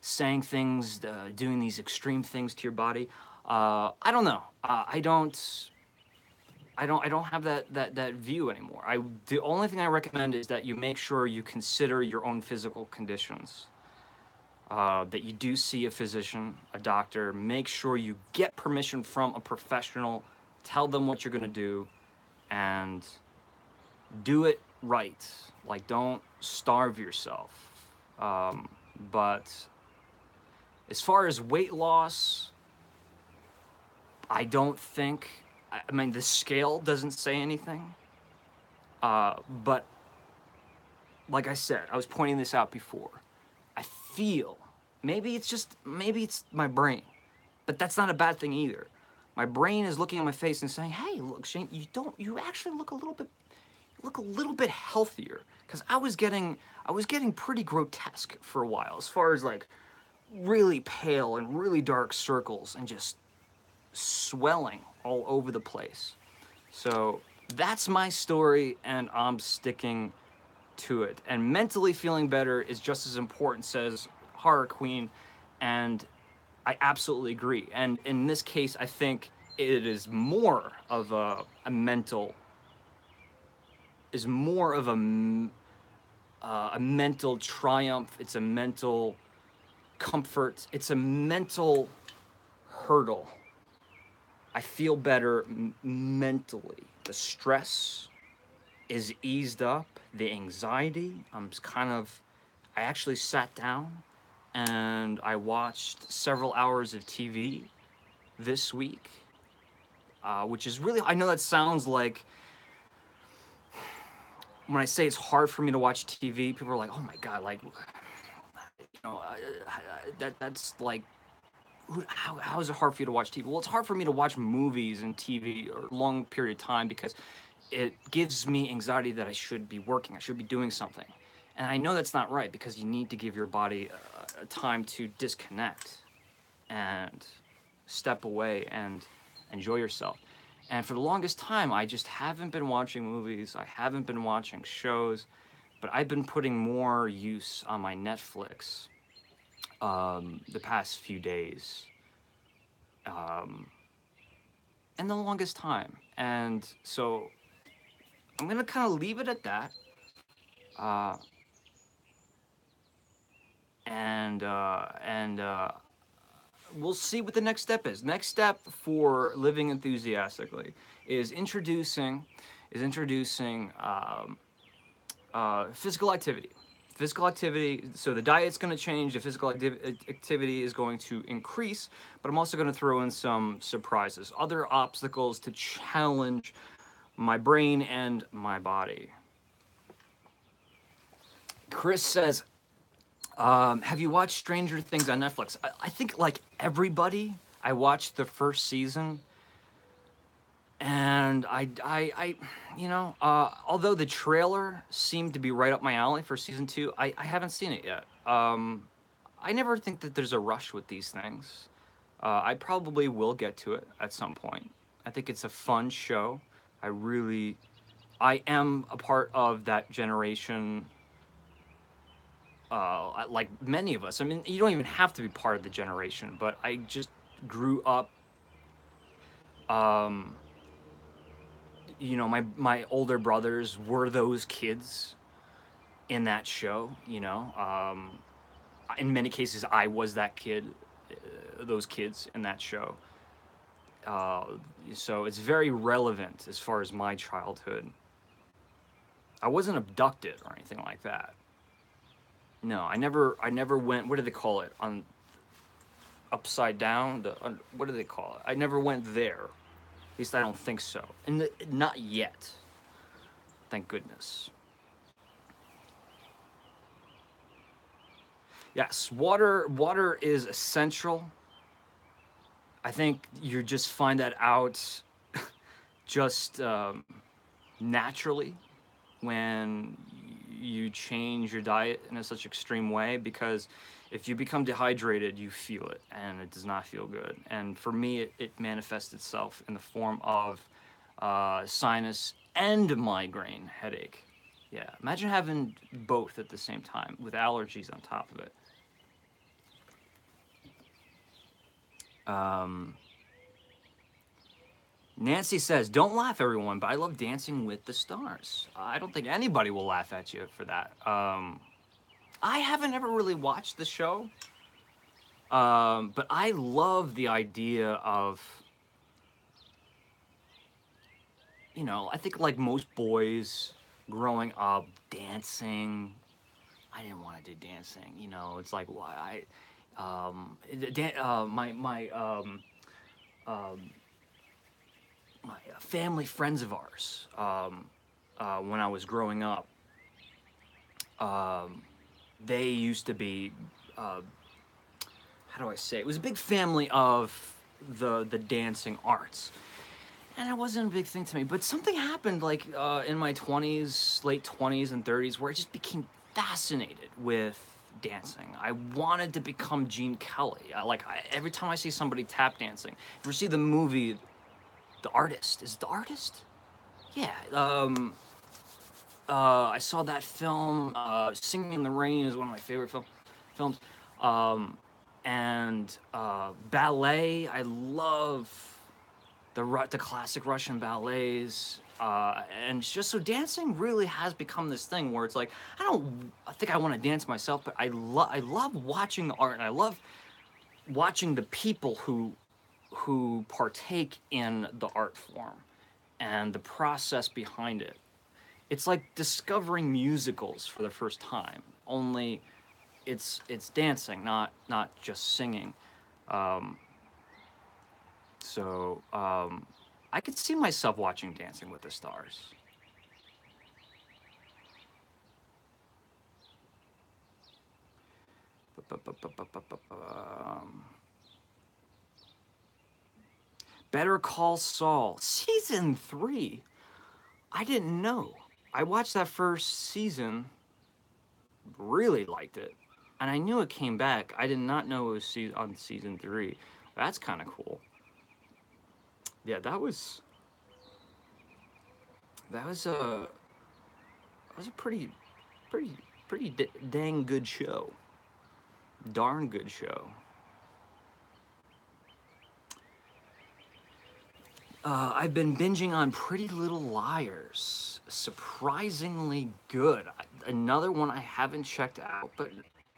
saying things, uh, doing these extreme things to your body. Uh, I don't know. Uh, I don't. I don't. I don't have that that that view anymore. I the only thing I recommend is that you make sure you consider your own physical conditions. Uh, that you do see a physician, a doctor. Make sure you get permission from a professional. Tell them what you're going to do, and do it right. Like, don't starve yourself. Um, but as far as weight loss, I don't think, I mean, the scale doesn't say anything. Uh, but like I said, I was pointing this out before. I feel, maybe it's just, maybe it's my brain, but that's not a bad thing either. My brain is looking at my face and saying, hey, look, Shane, you don't, you actually look a little bit look a little bit healthier because I was getting I was getting pretty grotesque for a while as far as like really pale and really dark circles and just swelling all over the place. So that's my story and I'm sticking to it. And mentally feeling better is just as important, says Horror Queen. And I absolutely agree. And in this case, I think it is more of a, a mental is more of a uh, a mental triumph. It's a mental comfort. It's a mental hurdle. I feel better m- mentally. The stress is eased up. The anxiety, I'm kind of, I actually sat down and I watched several hours of TV this week, uh, which is really, I know that sounds like, when I say it's hard for me to watch TV, people are like, oh my God, like, you know, uh, that that's like, how, how is it hard for you to watch TV? Well, it's hard for me to watch movies and TV or long period of time because it gives me anxiety that I should be working, I should be doing something. And I know that's not right because you need to give your body a, a time to disconnect and step away and enjoy yourself. And for the longest time, I just haven't been watching movies, I haven't been watching shows, but I've been putting more use on my Netflix um, the past few days. Um, and the longest time. And so I'm going to kind of leave it at that. Uh, and uh, and uh, we'll see what the next step is. Next step for living enthusiastically is introducing is introducing um, uh, physical activity. Physical activity. So the diet's going to change. The physical acti- activity is going to increase. But I'm also going to throw in some surprises, other obstacles to challenge my brain and my body. Chris says, um, have you watched Stranger Things on Netflix? I, I think like everybody, I watched the first season, and I, I, I you know, uh, although the trailer seemed to be right up my alley for season two, I, I haven't seen it yet. Um, I never think that there's a rush with these things. Uh, I probably will get to it at some point. I think it's a fun show. I really, I am a part of that generation uh, like many of us. I mean, you don't even have to be part of the generation, but I just grew up. Um, you know, my my older brothers were those kids in that show. You know, um, in many cases, I was that kid, uh, those kids in that show. Uh, so it's very relevant as far as my childhood. I wasn't abducted or anything like that. No, I never. I never went. What do they call it on? Upside down. The what do they call it? I never went there. At least I don't think so. And the, not yet. Thank goodness. Yes, water. Water is essential. I think you just find that out [laughs] just um, naturally when you change your diet in a such extreme way because if you become dehydrated, you feel it and it does not feel good. And for me, it, it manifests itself in the form of uh, sinus and migraine headache. Yeah, imagine having both at the same time with allergies on top of it. Um, Nancy says, "Don't laugh, everyone, but I love Dancing with the Stars. I don't think anybody will laugh at you for that. Um, I haven't ever really watched the show, um, but I love the idea of, you know, I think like most boys growing up, dancing. I didn't want to do dancing. You know, it's like why I, um, dan- uh, my my um, um, my uh, family friends of ours um, uh, when I was growing up. Um, they used to be, uh, how do I say? It was a big family of the the dancing arts, and it wasn't a big thing to me. But something happened, like uh, in my twenties, late twenties and thirties, where I just became fascinated with dancing. I wanted to become Gene Kelly. I, like I, every time I see somebody tap dancing, if you see the movie the artist. Is the artist? Yeah um uh i saw that film uh singing in the rain is one of my favorite film, films. Um and uh ballet i love the the classic russian ballets Uh, and just so dancing really has become this thing where it's like I don't I think I want to dance myself, but I love I love watching the art and I love watching the people who who partake in the art form and the process behind it. It's like discovering musicals for the first time. Only it's it's dancing, not not just singing. Um, so um, I could see myself watching Dancing with the Stars. Um, Better Call Saul, season three. I didn't know. I watched that first season, really liked it, and I knew it came back. I did not know it was se- on season three. That's kind of cool. Yeah, that was that was a that was a pretty pretty pretty d- dang good show. Darn good show. Uh, I've been binging on Pretty Little Liars. Surprisingly good. Another one I haven't checked out, but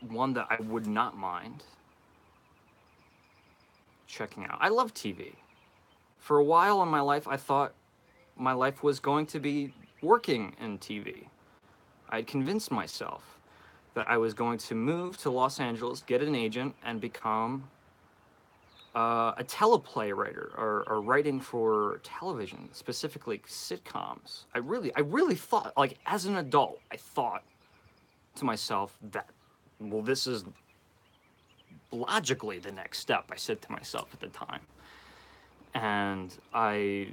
one that I would not mind checking out. I love TV. For a while in my life, I thought my life was going to be working in TV. I had convinced myself that I was going to move to Los Angeles, get an agent, and become uh, a teleplay writer or, or writing for television, specifically sitcoms. I really, I really thought, like as an adult, I thought to myself that, well, this is logically the next step. I said to myself at the time, and I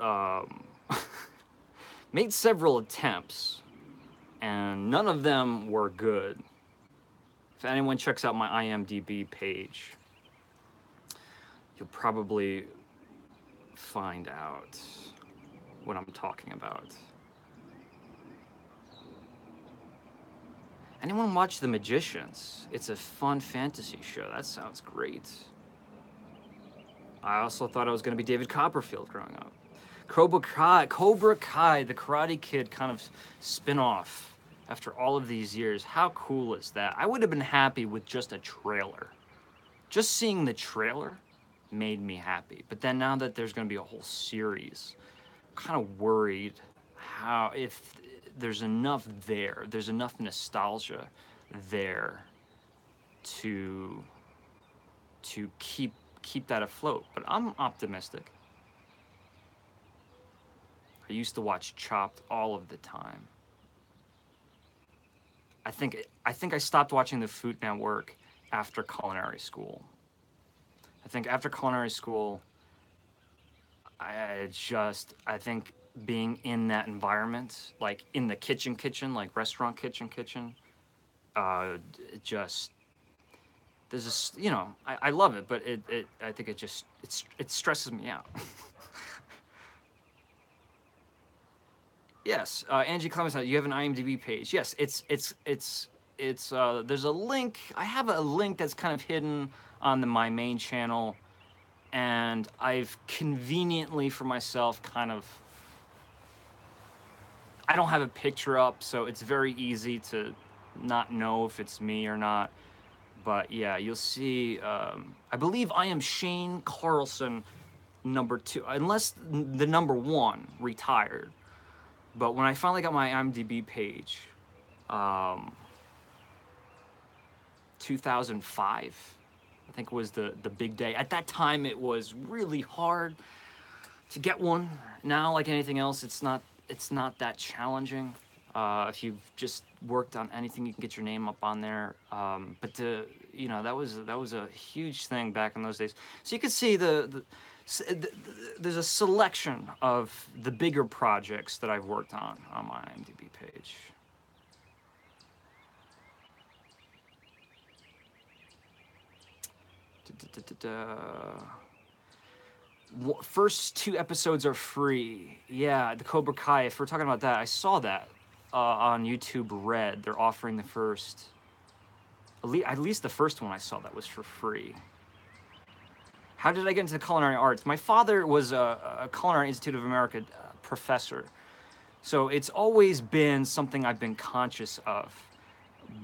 um, [laughs] made several attempts, and none of them were good. If anyone checks out my IMDb page, you'll probably find out what I'm talking about. Anyone watch The Magicians? It's a fun fantasy show. That sounds great. I also thought I was going to be David Copperfield growing up. Cobra Kai, Cobra Kai, the Karate Kid kind of spin off after all of these years. How cool is that? I would have been happy with just a trailer. Just seeing the trailer made me happy. But then now that there's going to be a whole series, I'm kind of worried how if there's enough there, there's enough nostalgia there to to keep keep that afloat. But I'm optimistic. I used to watch Chopped all of the time. I think I think I stopped watching the Food Network after culinary school. I think after culinary school, I just I think being in that environment, like in the kitchen, kitchen, like restaurant kitchen, kitchen, uh, just there's this you know I, I love it, but it, it I think it just it's it stresses me out. [laughs] Yes, uh, Angie Clemens, you have an IMDb page. Yes, it's it's it's it's uh, there's a link. I have a link that's kind of hidden on the my main channel, and I've conveniently for myself kind of. I don't have a picture up, so it's very easy to not know if it's me or not. But yeah, you'll see. Um, I believe I am Shane Carlson, number two, unless the number one retired. But when I finally got my IMDb page, um, 2005, I think was the the big day. At that time, it was really hard to get one. Now, like anything else, it's not it's not that challenging. Uh, if you've just worked on anything, you can get your name up on there. Um, but to you know that was that was a huge thing back in those days. So you could see the, the there's a selection of the bigger projects that I've worked on on my IMDb page. First two episodes are free. Yeah, the Cobra Kai. If we're talking about that, I saw that uh, on YouTube Red. They're offering the first, at le- at least the first one I saw that was for free. How did I get into the culinary arts? My father was a, a Culinary Institute of America uh, professor. So it's always been something I've been conscious of.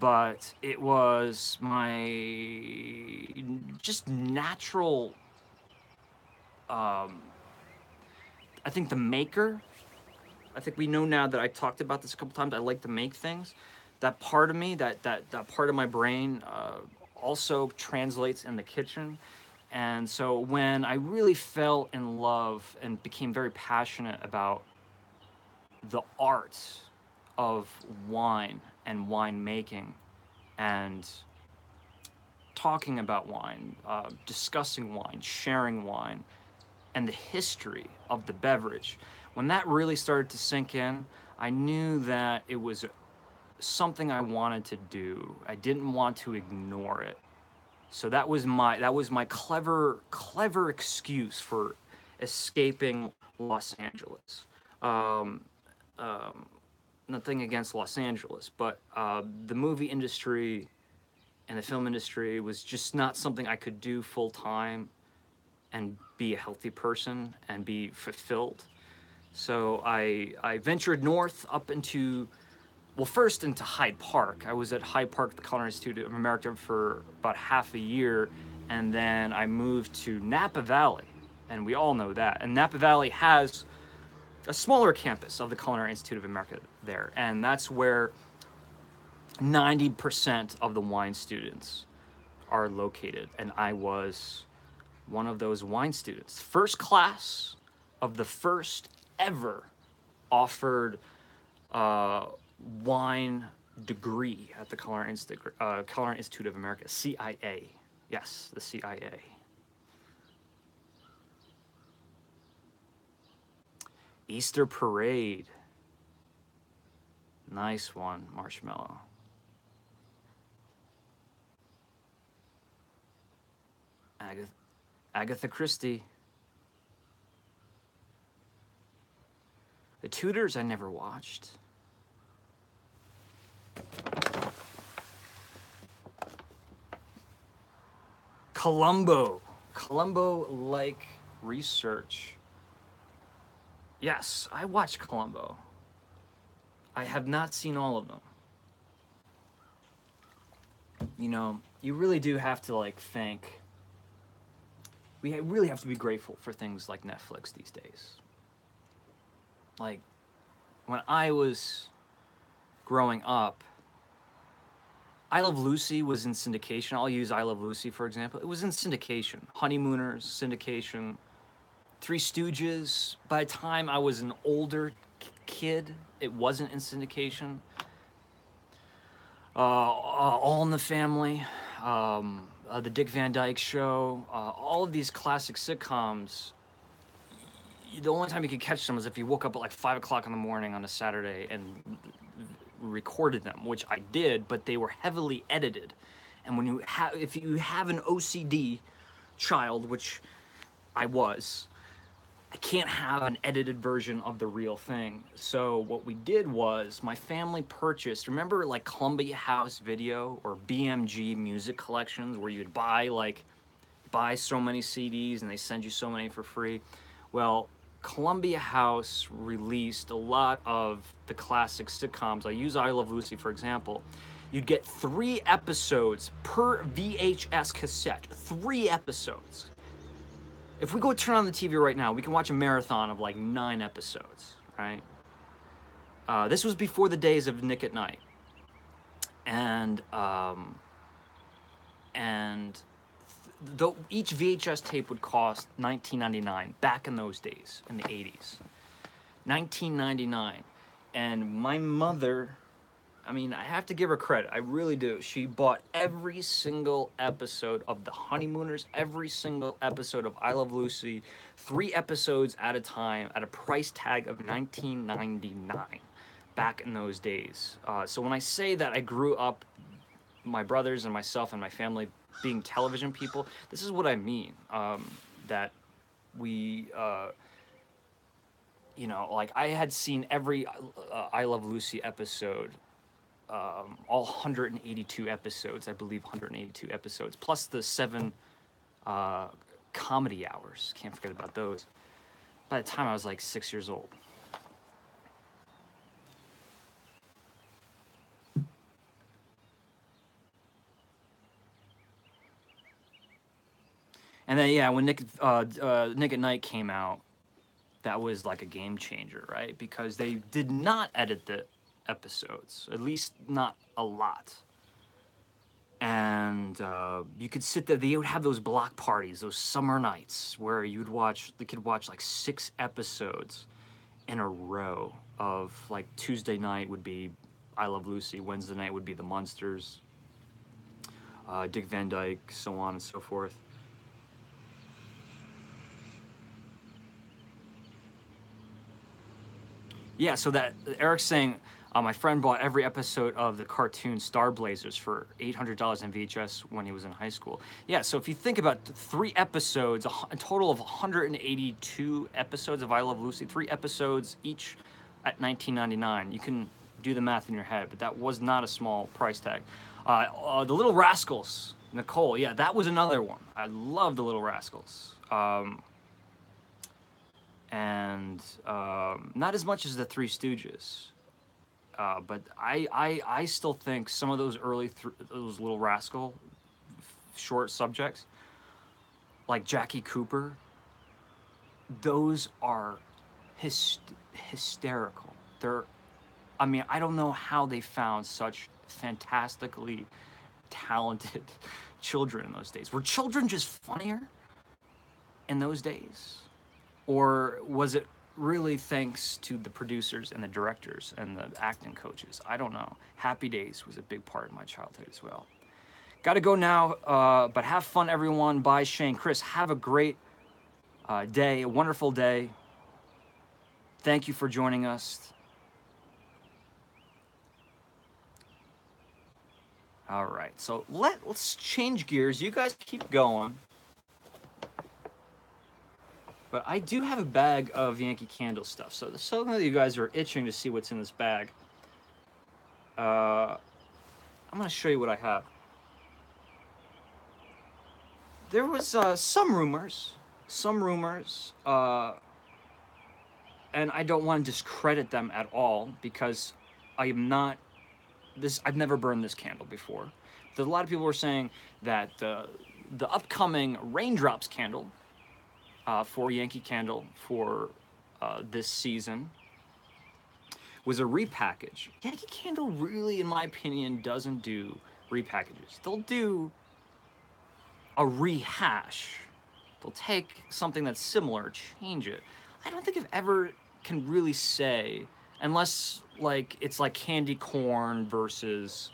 But it was my just natural um, I think the maker. I think we know now that I talked about this a couple times. I like to make things. That part of me, that that that part of my brain, uh, also translates in the kitchen. And so when I really fell in love and became very passionate about the art of wine and winemaking and talking about wine, uh, discussing wine, sharing wine, and the history of the beverage, when that really started to sink in, I knew that it was something I wanted to do. I didn't want to ignore it. So that was my that was my clever clever excuse for escaping Los Angeles. Um, um, nothing against Los Angeles, but uh, the movie industry and the film industry was just not something I could do full time and be a healthy person and be fulfilled. So I I ventured north up into well first into Hyde Park. I was at Hyde Park, the Culinary Institute of America for about half a year and then I moved to Napa Valley and we all know that. And Napa Valley has a smaller campus of the Culinary Institute of America there and that's where 90% of the wine students are located and I was one of those wine students. First class of the first ever offered uh, wine degree at the Culinary, uh, Culinary Institute of America, CIA. Yes, the CIA. Easter Parade. Nice one, Marshmallow. Agatha, Agatha Christie. The Tudors I never watched. Columbo. Columbo like research. Yes, I watched Columbo. I have not seen all of them. You know, you really do have to like thank we really have to be grateful for things like Netflix these days. Like when I was growing up, I Love Lucy was in syndication. I'll use I Love Lucy for example. It was in syndication. Honeymooners, syndication. Three Stooges. By the time I was an older kid, it wasn't in syndication. Uh, uh, All in the Family. Um, uh, the Dick Van Dyke Show, uh, all of these classic sitcoms. The only time you could catch them was if you woke up at like five o'clock in the morning on a Saturday and recorded them, which I did, but they were heavily edited. And when you have, if you have an OCD child, which I was, I can't have an edited version of the real thing. So what we did was my family purchased, remember like Columbia House video or BMG music collections where you'd buy like buy so many CDs and they send you so many for free. Well, Columbia House released a lot of the classic sitcoms. I use I Love Lucy for example. You'd get 3 episodes per VHS cassette. 3 episodes if we go turn on the TV right now, we can watch a marathon of like nine episodes, right? Uh, this was before the days of Nick at Nite, and um, and th- each VHS tape would cost 19.99 back in those days in the 80s. 19.99, and my mother I mean, I have to give her credit. I really do. She bought every single episode of The Honeymooners, every single episode of I Love Lucy, three episodes at a time at a price tag of 19.99 back in those days. Uh, so when I say that I grew up, my brothers and myself and my family being television people, this is what I mean. Um, that we. Uh, you know, like I had seen every uh, I Love Lucy episode um, all 182 episodes, I believe 182 episodes, plus the seven uh, comedy hours. Can't forget about those. By the time I was like six years old. And then yeah, when Nick uh, uh, Nick at Nite came out, that was like a game changer, right? Because they did not edit the episodes, at least not a lot. And uh, you could sit there. They would have those block parties, those summer nights where you'd watch. They could watch like six episodes in a row. Of like Tuesday night would be I Love Lucy. Wednesday night would be The Munsters. Uh, Dick Van Dyke, so on and so forth. Yeah, so that Eric's saying uh, my friend bought every episode of the cartoon Star Blazers for $800 in VHS when he was in high school. Yeah, so if you think about three episodes, a, total of 182 episodes of I Love Lucy, three episodes each at 19.99. You can do the math in your head, but that was not a small price tag. Uh, uh, the Little Rascals, Nicole, yeah, that was another one. I love the Little Rascals. Um, and um, not as much as the Three Stooges. Uh, but I, I, I still think some of those early, th- those Little Rascal short subjects, like Jackie Cooper, those are hyst- hysterical. They're, I mean, I don't know how they found such fantastically talented [laughs] children in those days. Were children just funnier in those days? or was it really thanks to the producers and the directors and the acting coaches? I don't know. Happy Days was a big part of my childhood as well. Got to go now, uh, but have fun, everyone. Bye, Shane. Chris, have a great uh, day, a wonderful day. Thank you for joining us. All right, so let, let's change gears. You guys keep going. But I do have a bag of Yankee Candle stuff. So some of you guys are itching to see what's in this bag. Uh, I'm to show you what I have. There was uh, some rumors, some rumors, uh, and I don't want to discredit them at all because I am not this. I've never burned this candle before. There's a lot of people were saying that the the upcoming raindrops candle uh, for Yankee Candle for uh, this season was a repackage. Yankee Candle really, in my opinion, doesn't do repackages. They'll do a rehash. They'll take something that's similar, change it. I don't think I've ever can really say, unless like it's like candy corn versus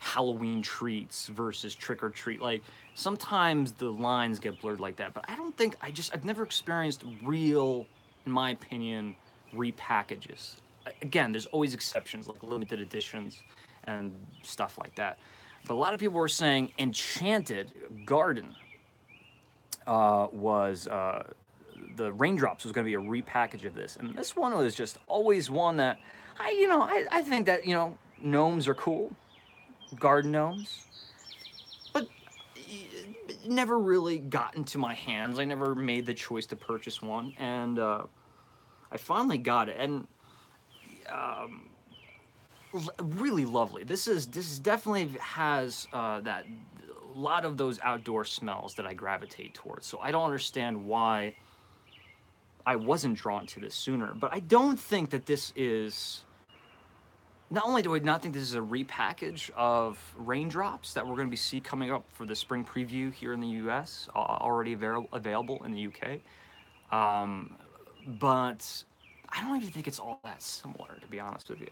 Halloween treats versus trick or treat. Like sometimes the lines get blurred like that, but I don't think I just I've never experienced real, in my opinion, repackages. Again, there's always exceptions like limited editions and stuff like that. But a lot of people were saying Enchanted Garden uh, was uh, the Raindrops was going to be a repackage of this, and this one was just always one that I, you know, I, I think that you know gnomes are cool garden gnomes, but never really got into my hands. I never made the choice to purchase one, and uh, I finally got it, and um, really lovely. This is this is definitely has uh, that a lot of those outdoor smells that I gravitate towards. So I don't understand why I wasn't drawn to this sooner. But I don't think that this is not only do I not think this is a repackage of Raindrops that we're going to be see coming up for the spring preview here in the U.S., already avail- available in the U.K., um, but I don't even think it's all that similar, to be honest with you.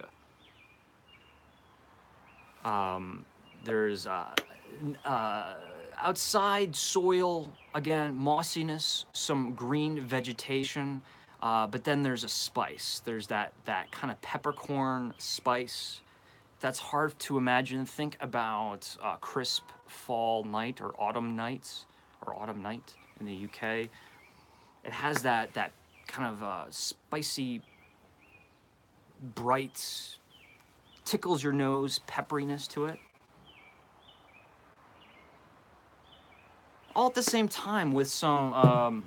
Um, there's uh, uh, outside soil again, mossiness, some green vegetation. Uh, but then there's a spice. There's that that kind of peppercorn spice. That's hard to imagine. Think about uh, crisp fall night or autumn nights or autumn night in the UK. It has that that kind of uh, spicy, bright, tickles your nose pepperiness to it. All at the same time with some um,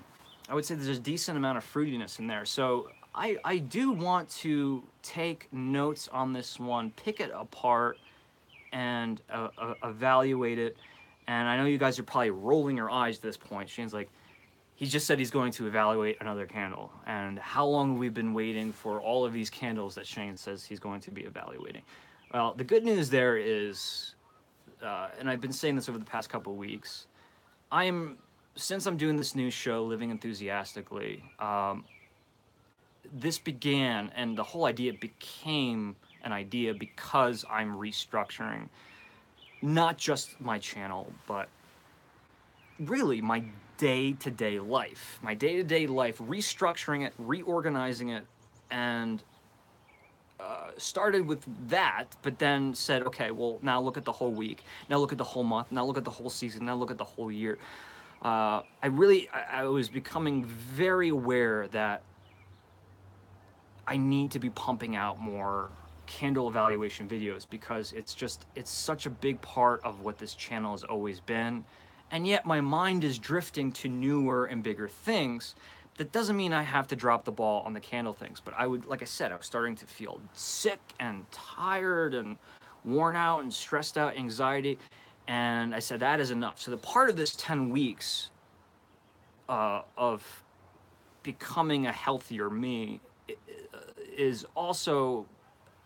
I would say there's a decent amount of fruitiness in there. So I, I do want to take notes on this one, pick it apart, and uh, uh, evaluate it, And I know you guys are probably rolling your eyes at this point. Shane's like, he just said he's going to evaluate another candle. And how long have we been waiting for all of these candles that Shane says he's going to be evaluating? Well, the good news there is, uh, and I've been saying this over the past couple weeks, I'm since I'm doing this new show, Living Enthusiastically. Um, this began, and the whole idea became an idea because I'm restructuring not just my channel, but really my day to day life. My day to day life, restructuring it, reorganizing it, and uh, started with that, but then said, okay, well, now look at the whole week. Now look at the whole month. Now look at the whole season. Now look at the whole year. Uh, I really, I, I was becoming very aware that I need to be pumping out more candle evaluation videos because it's just it's such a big part of what this channel has always been. And yet my mind is drifting to newer and bigger things. That doesn't mean i have to drop the ball on the candle things but i would like i said i was starting to feel sick and tired and worn out and stressed out anxiety and i said that is enough so the part of this 10 weeks uh, of becoming a healthier me is also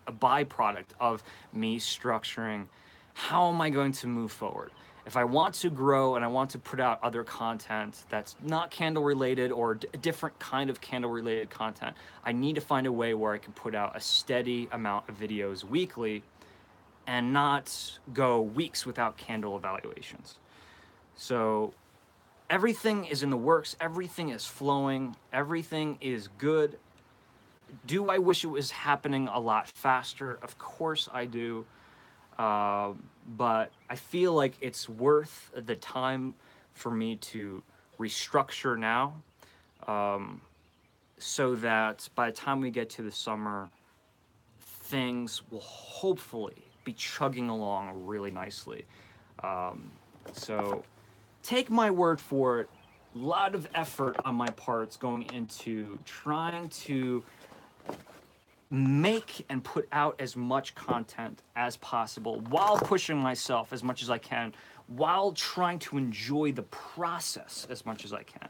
a byproduct of me structuring how am I going to move forward. If I want to grow and I want to put out other content that's not candle related or a different kind of candle related content, I need to find a way where I can put out a steady amount of videos weekly and not go weeks without candle evaluations. So everything is in the works, everything is flowing, everything is good do I wish it was happening a lot faster? Of course I do. Uh, but I feel like it's worth the time for me to restructure now um, so that by the time we get to the summer, things will hopefully be chugging along really nicely. Um, so take my word for it. A lot of effort on my parts going into trying to make and put out as much content as possible while pushing myself as much as I can, while trying to enjoy the process as much as I can,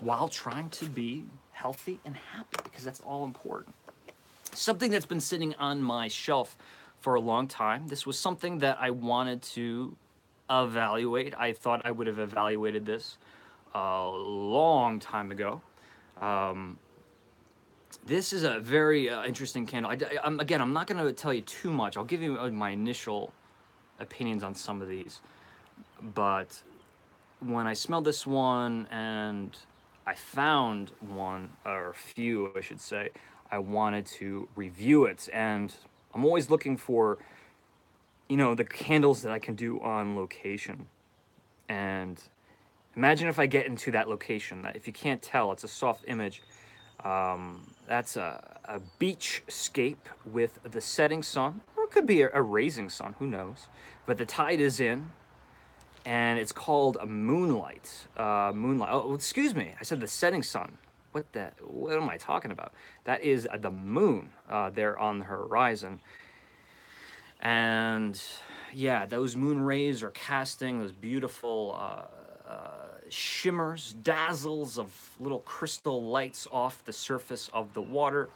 while trying to be healthy and happy because that's all important. Something that's been sitting on my shelf for a long time. This was something that I wanted to evaluate. I thought I would have evaluated this a long time ago. Um, this is a very uh, interesting candle. I, am again, I'm not going to tell you too much. I'll give you uh, my initial opinions on some of these. But when I smelled this one and I found one, or a few, I should say, I wanted to review it. And I'm always looking for, you know, the candles that I can do on location. And imagine if I get into that location. If you can't tell, it's a soft image um, that's a, a beach scape with the setting sun, or it could be a, a raising sun, who knows. But the tide is in, and it's called a moonlight. Uh, moonlight. Oh, excuse me. I said the setting sun. What the? What am I talking about? That is the moon uh, there on the horizon. And yeah, those moon rays are casting those beautiful uh, uh shimmers, dazzles of little crystal lights off the surface of the water.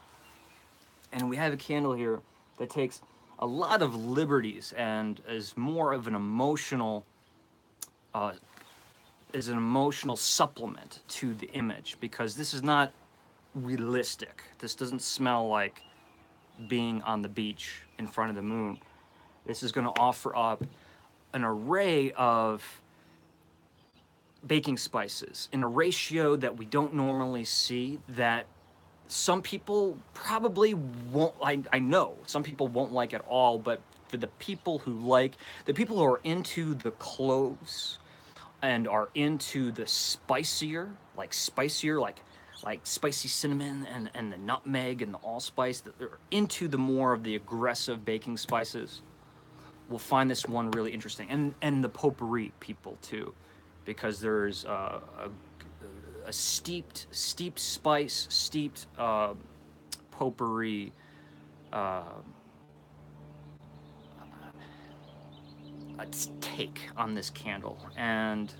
And we have a candle here that takes a lot of liberties and is more of an emotional uh, is an emotional supplement to the image because this is not realistic. This doesn't smell like being on the beach in front of the moon. This is going to offer up an array of baking spices in a ratio that we don't normally see that some people probably won't I, I know some people won't like at all but for the people who like the people who are into the cloves and are into the spicier like spicier like like spicy cinnamon and, and the nutmeg and the allspice that they're into the more of the aggressive baking spices will find this one really interesting and and the potpourri people too because there's a, a, steeped, steeped spice, steeped uh, potpourri. Uh, take on this candle, and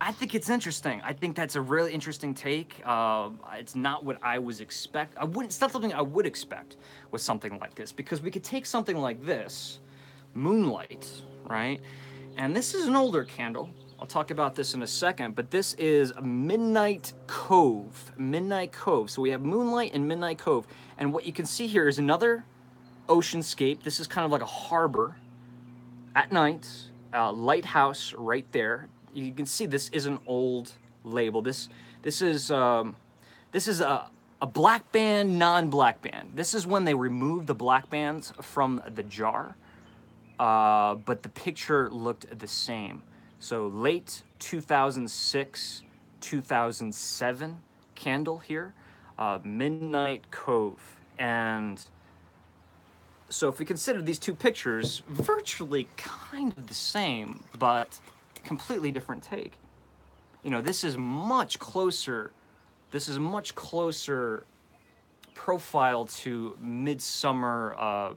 I think it's interesting. I think that's a really interesting take. Uh, it's not what I was expect. I wouldn't. It's not something I would expect with something like this because we could take something like this, moonlight, right? And this is an older candle. I'll talk about this in a second, but this is Midnight Cove. Midnight Cove. So we have Moonlight and Midnight Cove. And what you can see here is another oceanscape. This is kind of like a harbor at night. Uh, lighthouse right there. You can see this is an old label. This this is um, this is a a black band, non-black band. This is when they removed the black bands from the jar, uh, but the picture looked the same. So late 2006, 2007 candle here, uh, Midnight Cove. And so if we consider these two pictures, virtually kind of the same, but completely different take. You know, this is much closer, this is much closer profile to Midsummer, uh, I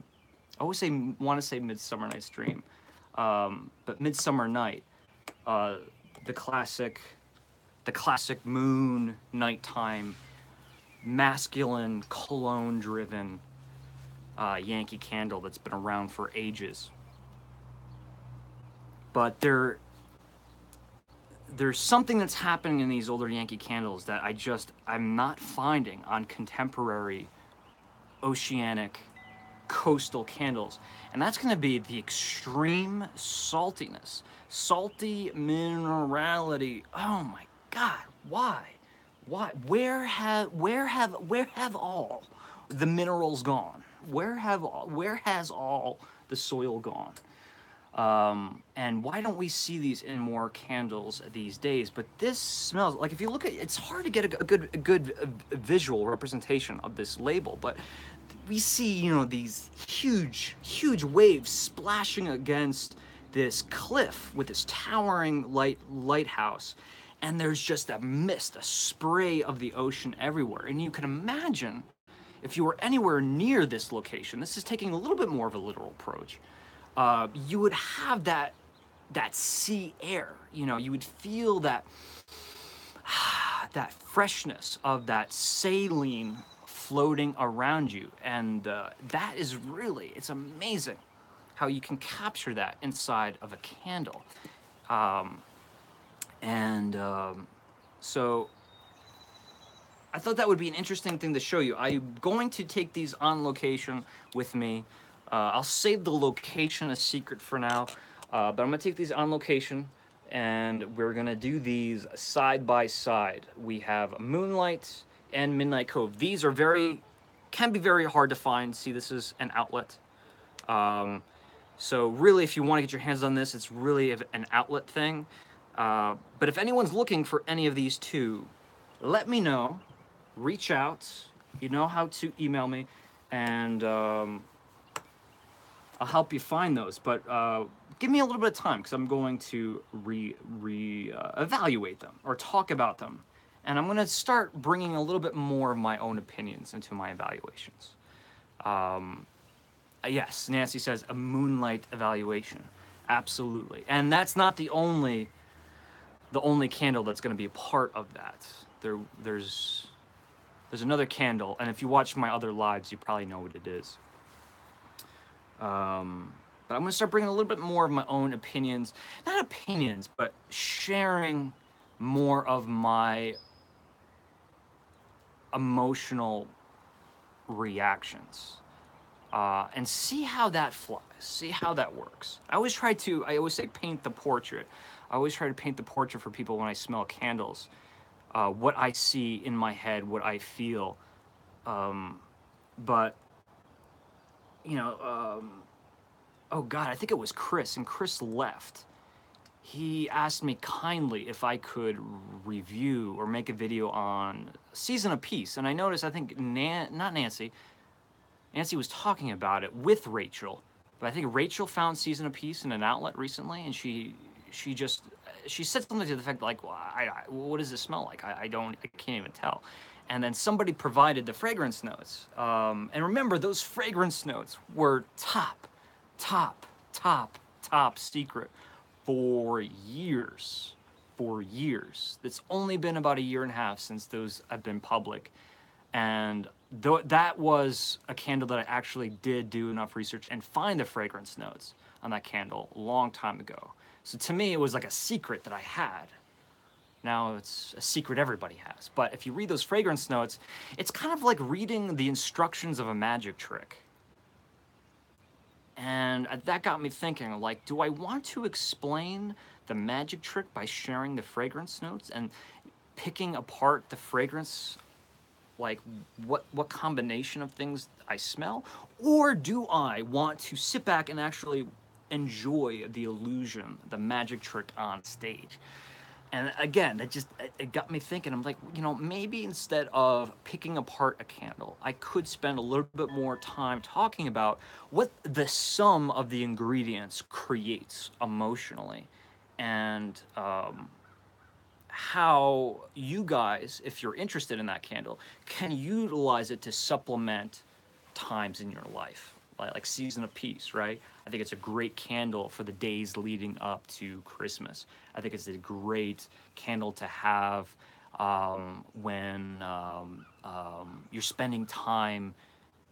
always say, want to say Midsummer Night's Dream, um, but Midsummer Night uh, the classic, the classic moon nighttime, masculine cologne-driven uh, Yankee Candle that's been around for ages. But there, there's something that's happening in these older Yankee Candles that I just I'm not finding on contemporary oceanic coastal candles. And that's going to be the extreme saltiness salty minerality. Oh my God, why? Why? Where have where have where have all the minerals gone? Where have where has all the soil gone? Um, and why don't we see these in more candles these days? But this smells like if you look at it's hard to get a, a good a good uh, visual representation of this label, but we see you know these huge huge waves splashing against this cliff with this towering light lighthouse and there's just a mist a spray of the ocean everywhere and you can imagine if you were anywhere near this location this is taking a little bit more of a literal approach uh, you would have that that sea air you know you would feel that [sighs] that freshness of that saline floating around you and uh, that is really it's amazing how you can capture that inside of a candle. Um, and um, so I thought that would be an interesting thing to show you. I'm going to take these on location with me. Uh, I'll save the location a secret for now, uh, but I'm gonna take these on location and we're gonna do these side by side. We have Moonlight and Midnight Cove. These are very, can be very hard to find. See, this is an outlet. Um, so really, if you want to get your hands on this, it's really an outlet thing. Uh, but if anyone's looking for any of these two, let me know. Reach out. You know how to email me, and um, I'll help you find those. But uh, give me a little bit of time because I'm going to re re uh, evaluate them or talk about them, and I'm going to start bringing a little bit more of my own opinions into my evaluations. Um, yes, Nancy says a moonlight evaluation. Absolutely. And that's not the only the only candle that's going to be a part of that. There there's there's another candle and if you watch my other lives you probably know what it is. Um but I'm going to start bringing a little bit more of my own opinions, not opinions, but sharing more of my emotional reactions uh, and see how that flies, see how that works. I always try to, I always say paint the portrait. I always try to paint the portrait for people when I smell candles. Uh, what I see in my head, what I feel. Um, but, you know, um, oh God, I think it was Chris, and Chris left. He asked me kindly if I could review or make a video on Season of Peace. And I noticed, I think, Nan- not Nancy, Nancy was talking about it with Rachel, but I think Rachel found Season of Peace in an outlet recently, and she she just she said something to the effect like, well, I, I, "What does this smell like? I, I, don't, I can't even tell." And then somebody provided the fragrance notes, um, and remember those fragrance notes were top, top, top top secret for years. For years. It's only been about a year and a half since those have been public. And th- that was a candle that I actually did do enough research and find the fragrance notes on that candle a long time ago. So to me, it was like a secret that I had. Now it's a secret everybody has. But if you read those fragrance notes, it's kind of like reading the instructions of a magic trick. And uh, that got me thinking like, do I want to explain the magic trick by sharing the fragrance notes and picking apart the fragrance like what what combination of things I smell or do I want to sit back and actually enjoy the illusion, the magic trick on stage? and again it just it got me thinking. I'm like you know maybe instead of picking apart a candle i could spend a little bit more time talking about what the sum of the ingredients creates emotionally. And um, how you guys if you're interested in that candle can utilize it to supplement times in your life like, like season of peace right I think it's a great candle for the days leading up to Christmas. I think it's a great candle to have um, when um, um, you're spending time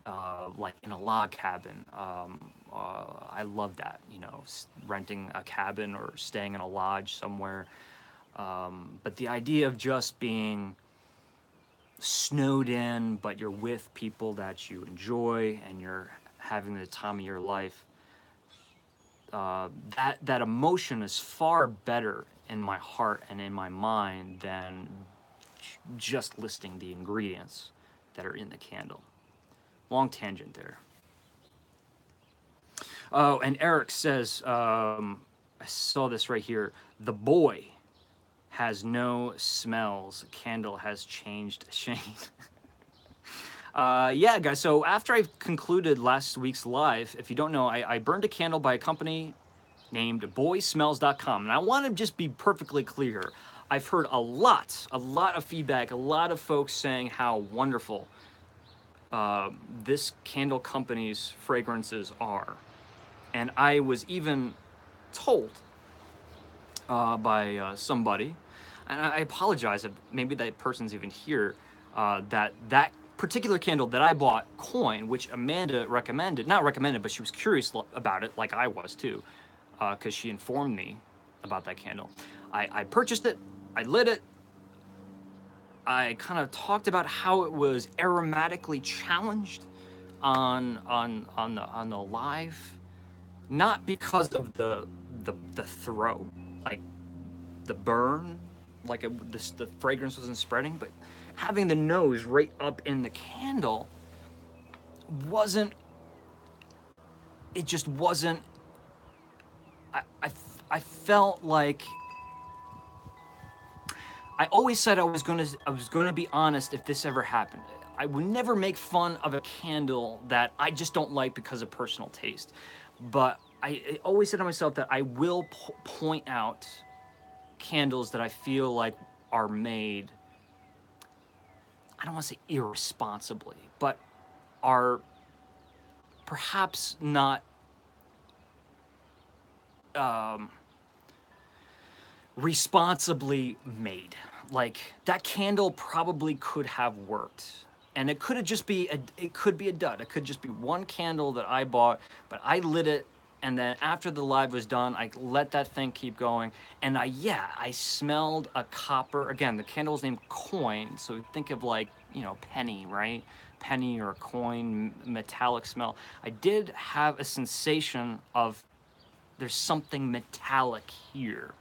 uh, like in a log cabin. Um, uh, I love that, you know, renting a cabin or staying in a lodge somewhere. Um, but the idea of just being snowed in, but you're with people that you enjoy and you're having the time of your life uh, that that emotion is far better in my heart and in my mind than just listing the ingredients that are in the candle. Long tangent there. Oh, and Eric says, um, I saw this right here. The boy has no smells. Candle has changed [laughs] shade. Uh, yeah, guys. So after I concluded last week's live, if you don't know, I, I burned a candle by a company named boysmells.com. And I want to just be perfectly clear. I've heard a lot, a lot of feedback, a lot of folks saying how wonderful uh, this candle company's fragrances are. And I was even told uh, by uh, somebody, and I apologize if maybe that person's even here, uh, that that particular candle that I bought, Coin, which Amanda recommended, not recommended, but she was curious about it, like I was too, because uh, she informed me about that candle. I, I purchased it, I lit it, I kind of talked about how it was aromatically challenged on on on the on the live, not because of the the the throw, like the burn, like it, this, the fragrance wasn't spreading, but having the nose right up in the candle wasn't it just wasn't I, I, I felt like I always said I was gonna I was gonna be honest if this ever happened. I would never make fun of a candle that I just don't like because of personal taste. But I, I always said to myself that I will po- point out candles that I feel like are made I don't want to say irresponsibly, but are perhaps not um, responsibly made. Like that candle probably could have worked. And it could have just be a it could be a dud. It could just be one candle that I bought, but I lit it and then after the live was done i let that thing keep going. And i yeah i smelled a copper again the candle's named coin so think of like you know penny right? Penny or coin metallic smell. I did have a sensation of there's something metallic here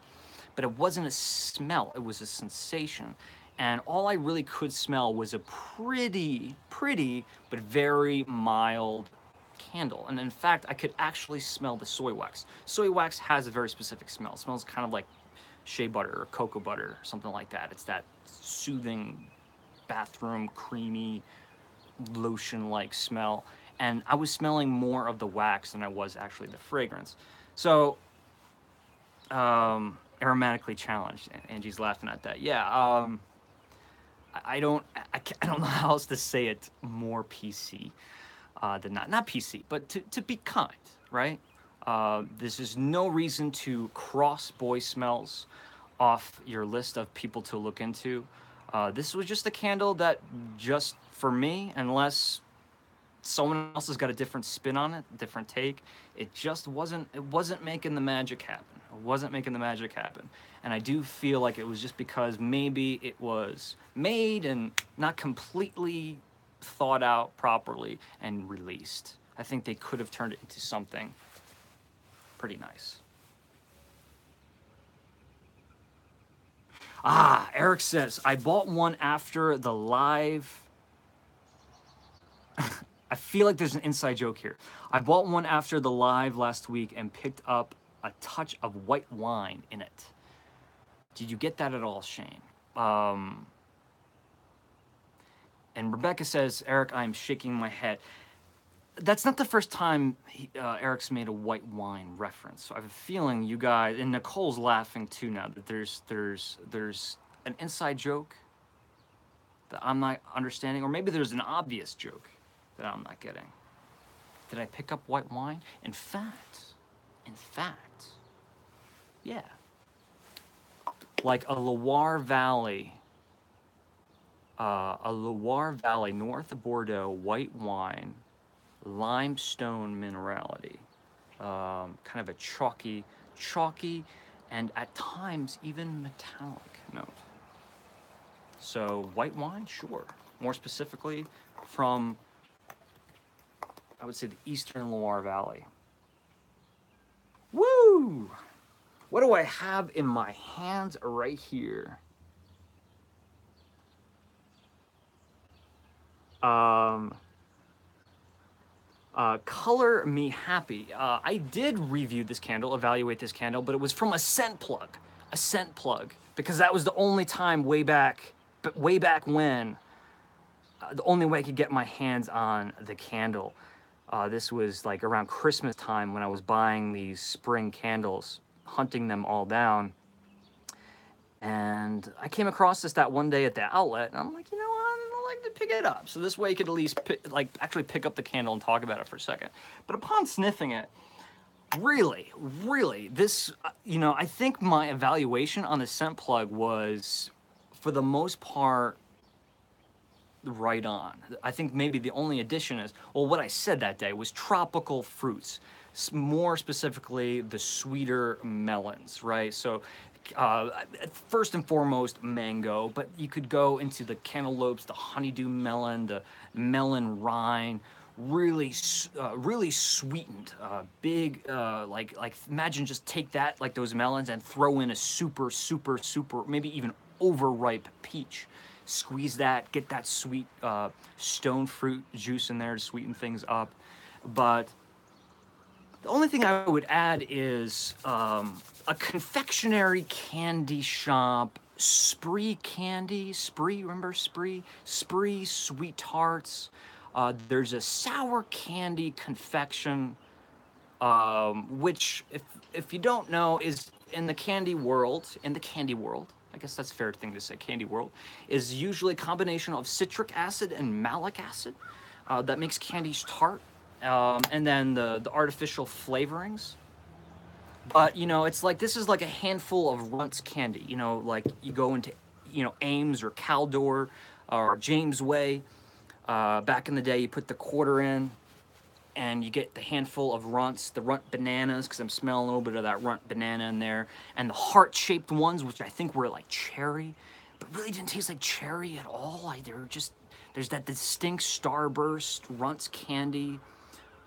but it wasn't a smell it was a sensation. And all i really could smell was a pretty pretty but very mild candle. And in fact, I could actually smell the soy wax. Soy wax has a very specific smell. It smells kind of like shea butter or cocoa butter, or something like that. It's that soothing, bathroom, creamy, lotion like smell. And I was smelling more of the wax than I was actually the fragrance. So, um, aromatically challenged. Angie's laughing at that. Yeah. Um, I don't. I, [laughs] I don't know how else to say it more PC uh, than not. Not PC, but to, to be kind, right? Uh, this is no reason to cross boy smells off your list of people to look into. Uh, this was just a candle that just for me, unless someone else has got a different spin on it, different take, it just wasn't it wasn't making the magic happen. It wasn't making the magic happen. And I do feel like it was just because maybe it was made and not completely thought out properly and released. I think they could have turned it into something pretty nice. Ah, Eric says, I bought one after the live. [laughs] I feel like there's an inside joke here. I bought one after the live last week and picked up a touch of white wine in it. Did you get that at all, Shane? Um, and Rebecca says, Eric, I'm shaking my head. That's not the first time he, uh, Eric's made a white wine reference. So I have a feeling you guys, and Nicole's laughing too now that there's there's there's an inside joke that I'm not understanding, or maybe there's an obvious joke that I'm not getting. Did I pick up white wine? In fact, in fact, yeah, like a Loire Valley uh, a Loire Valley, north of Bordeaux, white wine, limestone minerality, um, kind of a chalky, chalky, and at times even metallic note. So white wine, sure. More specifically, from I would say the eastern Loire Valley. Woo! What do I have in my hands right here? Um, uh, Color Me Happy. Uh, I did review this candle, evaluate this candle, but it was from a scent plug, a scent plug, because that was the only time way back, but way back when, uh, the only way I could get my hands on the candle. Uh, this was like around Christmas time when I was buying these spring candles, hunting them all down. And I came across this that one day at the outlet, and I'm like, you know what? Like to pick it up. So this way you could at least pick, like actually pick up the candle and talk about it for a second. But upon sniffing it, really, really, this, uh, you know, I think my evaluation on the scent plug was, for the most part, right on. I think maybe the only addition is, well, what I said that day was tropical fruits more specifically the sweeter melons, right? So uh, first and foremost mango, but you could go into the cantaloupes, the honeydew melon, the melon rind, really, uh, really sweetened, uh, big, uh, like, like imagine just take that, like those melons, and throw in a super, super, super, maybe even overripe peach. Squeeze that, get that sweet uh, stone fruit juice in there to sweeten things up. But the only thing I would add is um, a confectionery candy shop, Spree Candy, Spree, remember Spree? Spree Sweet Tarts. Uh, there's a sour candy confection, um, which, if, if you don't know, is in the candy world, in the candy world, I guess that's a fair thing to say, candy world, is usually a combination of citric acid and malic acid uh, that makes candies tart um, and then the, the artificial flavorings. But, you know, it's like this is like a handful of Runts candy. You know, like you go into, you know, Ames or Caldor or Jamesway. Uh, back in the day, you put the quarter in and you get the handful of runts, the runt bananas, because I'm smelling a little bit of that runt banana in there, and the heart-shaped ones, which I think were like cherry, but really didn't taste like cherry at all. Like they were just, there's that distinct starburst, runts candy,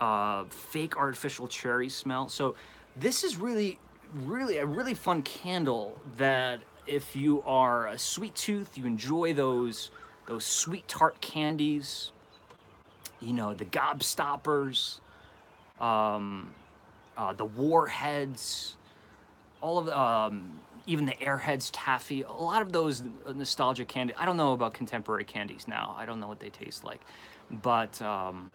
uh, fake artificial cherry smell. So this is really, really a really fun candle that if you are a sweet tooth, you enjoy those those sweet tart candies, you know, the gobstoppers, um, uh, the warheads, all of um, even the airheads taffy, a lot of those nostalgic candy. I don't know about contemporary candies now. I don't know what they taste like, but um,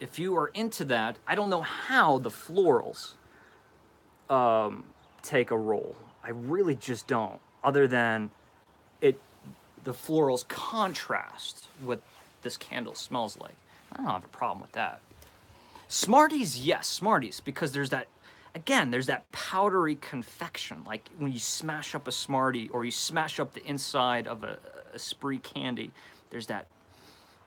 if you are into that, I don't know how the florals um, take a role. I really just don't. Other than it, the florals contrast what this candle smells like. I don't have a problem with that. Smarties, yes, Smarties, because there's that again, there's that powdery confection, like when you smash up a Smartie or you smash up the inside of a, a Spree candy. There's that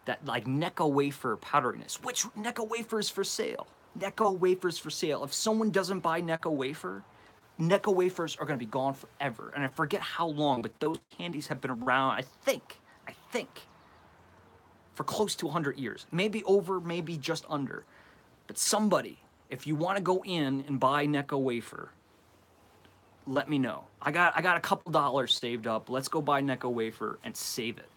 that like Necco wafer powderiness. Which Necco wafers for sale? Necco wafers for sale. If someone doesn't buy Necco wafer, Necco wafers are going to be gone forever. And I forget how long, but those candies have been around. I think, I think, for close to 100 years. Maybe over, maybe just under. But somebody, if you want to go in and buy Necco wafer, let me know. I got I got a couple dollars saved up. Let's go buy Necco wafer and save it.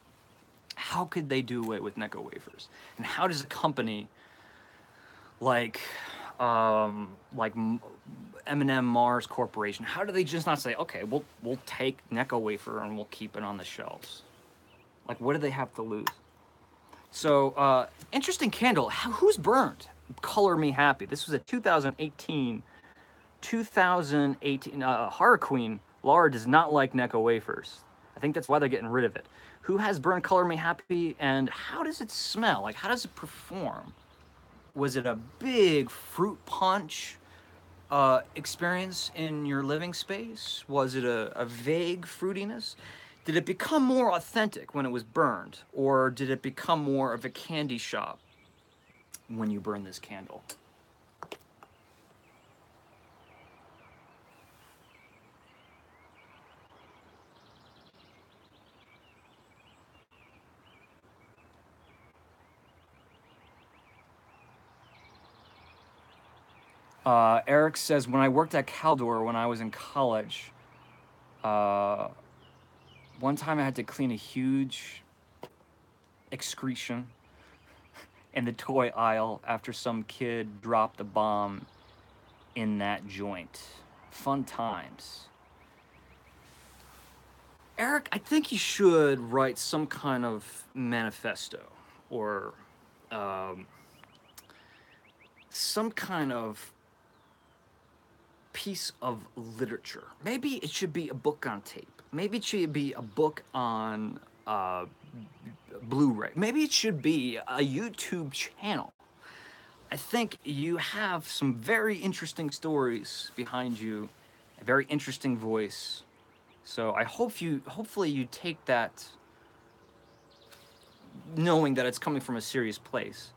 How could they do away with Necco wafers? And how does a company like um, like M&M Mars Corporation, how do they just not say, okay, we'll we'll take Necco wafer and we'll keep it on the shelves? Like, what do they have to lose? So, uh, interesting candle. Who's burned? Color Me Happy. This was a 2018, 2018 uh, Horror Queen. Laura does not like Necco wafers. I think that's why they're getting rid of it. Who has burned Color Me Happy, and how does it smell? Like, how does it perform? Was it a big fruit punch uh, experience in your living space? Was it a, a vague fruitiness? Did it become more authentic when it was burned, or did it become more of a candy shop when you burn this candle? Uh, Eric says, when I worked at Caldor when I was in college, uh, one time I had to clean a huge excretion in the toy aisle after some kid dropped a bomb in that joint. Fun times. Eric, I think you should write some kind of manifesto or um, some kind of piece of literature. Maybe it should be a book on tape. Maybe it should be a book on uh, Blu-ray. Maybe it should be a YouTube channel. I think you have some very interesting stories behind you, a very interesting voice. So I hope you, hopefully you take that knowing that it's coming from a serious place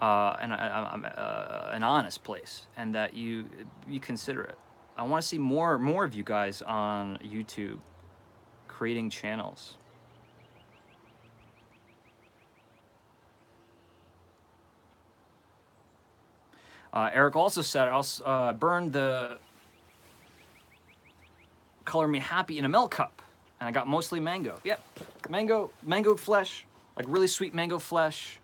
uh, and uh, an honest place, and that you you consider it. I want to see more more of you guys on YouTube creating channels. Uh, Eric also said, "I'll uh, burn the color me happy in a melt cup, and I got mostly mango. Yep, mango, mango flesh, like really sweet mango flesh."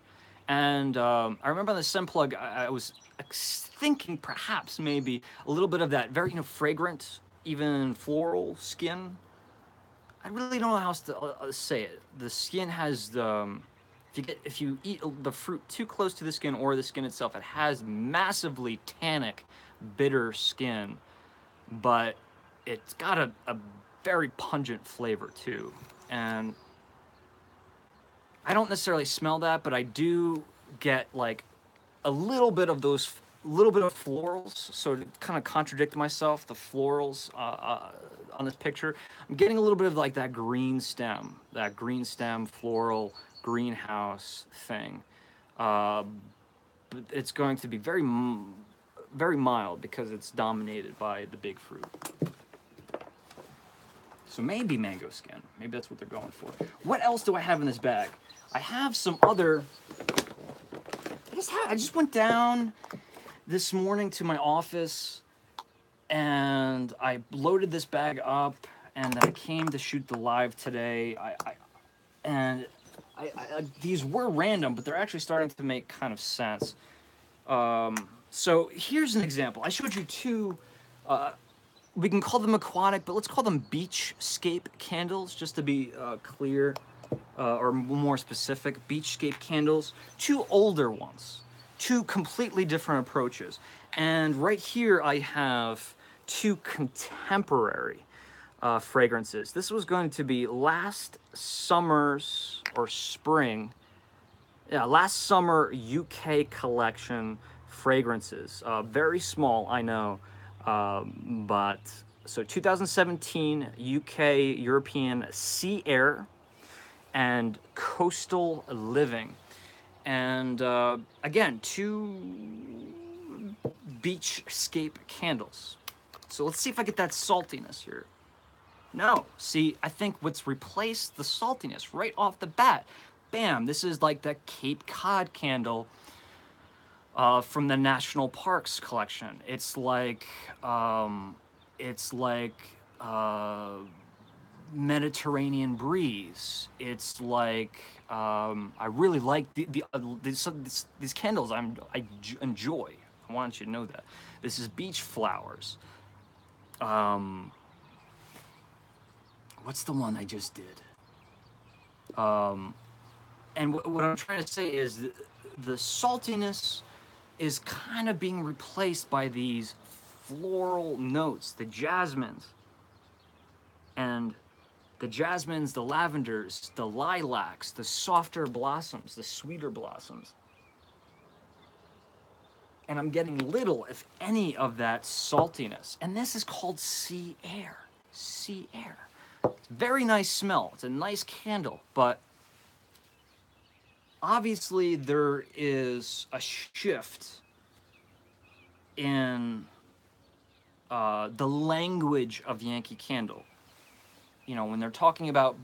And um, I remember on the scent plug, I, I was thinking perhaps maybe a little bit of that very you know fragrant, even floral skin. I really don't know how else to uh, uh, say it. The skin has the um, if you get if you eat the fruit too close to the skin or the skin itself, it has massively tannic, bitter skin, but it's got a, a very pungent flavor too. And I don't necessarily smell that, but I do get like a little bit of those, little bit of florals. So to kind of contradict myself, the florals uh, uh, on this picture, I'm getting a little bit of like that green stem, that green stem floral greenhouse thing. Uh, but it's going to be very, very mild because it's dominated by the big fruit. So maybe mango skin. Maybe that's what they're going for. What else do I have in this bag? I have some other. I just, I just went down this morning to my office and I loaded this bag up and I came to shoot the live today. I, I and I, I, these were random, but they're actually starting to make kind of sense. Um, so here's an example. I showed you two. Uh, we can call them aquatic, but let's call them beachscape candles, just to be uh, clear uh, or more specific, beachscape candles, two older ones, two completely different approaches. And right here I have two contemporary uh, fragrances. This was going to be last summer's or spring, yeah, last summer UK collection fragrances. Uh, very small, I know, Um, but so 2017 UK European Sea Air and Coastal Living. And uh, again, two beachscape candles. So let's see if I get that saltiness here. No, see, I think what's replaced the saltiness right off the bat. Bam, this is like the Cape Cod candle uh, from the National Parks collection. It's like, um, it's like uh, Mediterranean breeze. It's like um, I really like the, the, uh, these, these, these candles. I'm I j- enjoy. I want you to know that this is beach flowers. Um, what's the one I just did? Um, and w- what I'm trying to say is the, the saltiness is kind of being replaced by these floral notes, the jasmines. And the jasmines, the lavenders, the lilacs, the softer blossoms, the sweeter blossoms. And I'm getting little, if any, of that saltiness. And this is called sea air. Sea air. Very nice smell. It's a nice candle, but obviously there is a shift in uh, the language of Yankee Candle. You know, when they're talking about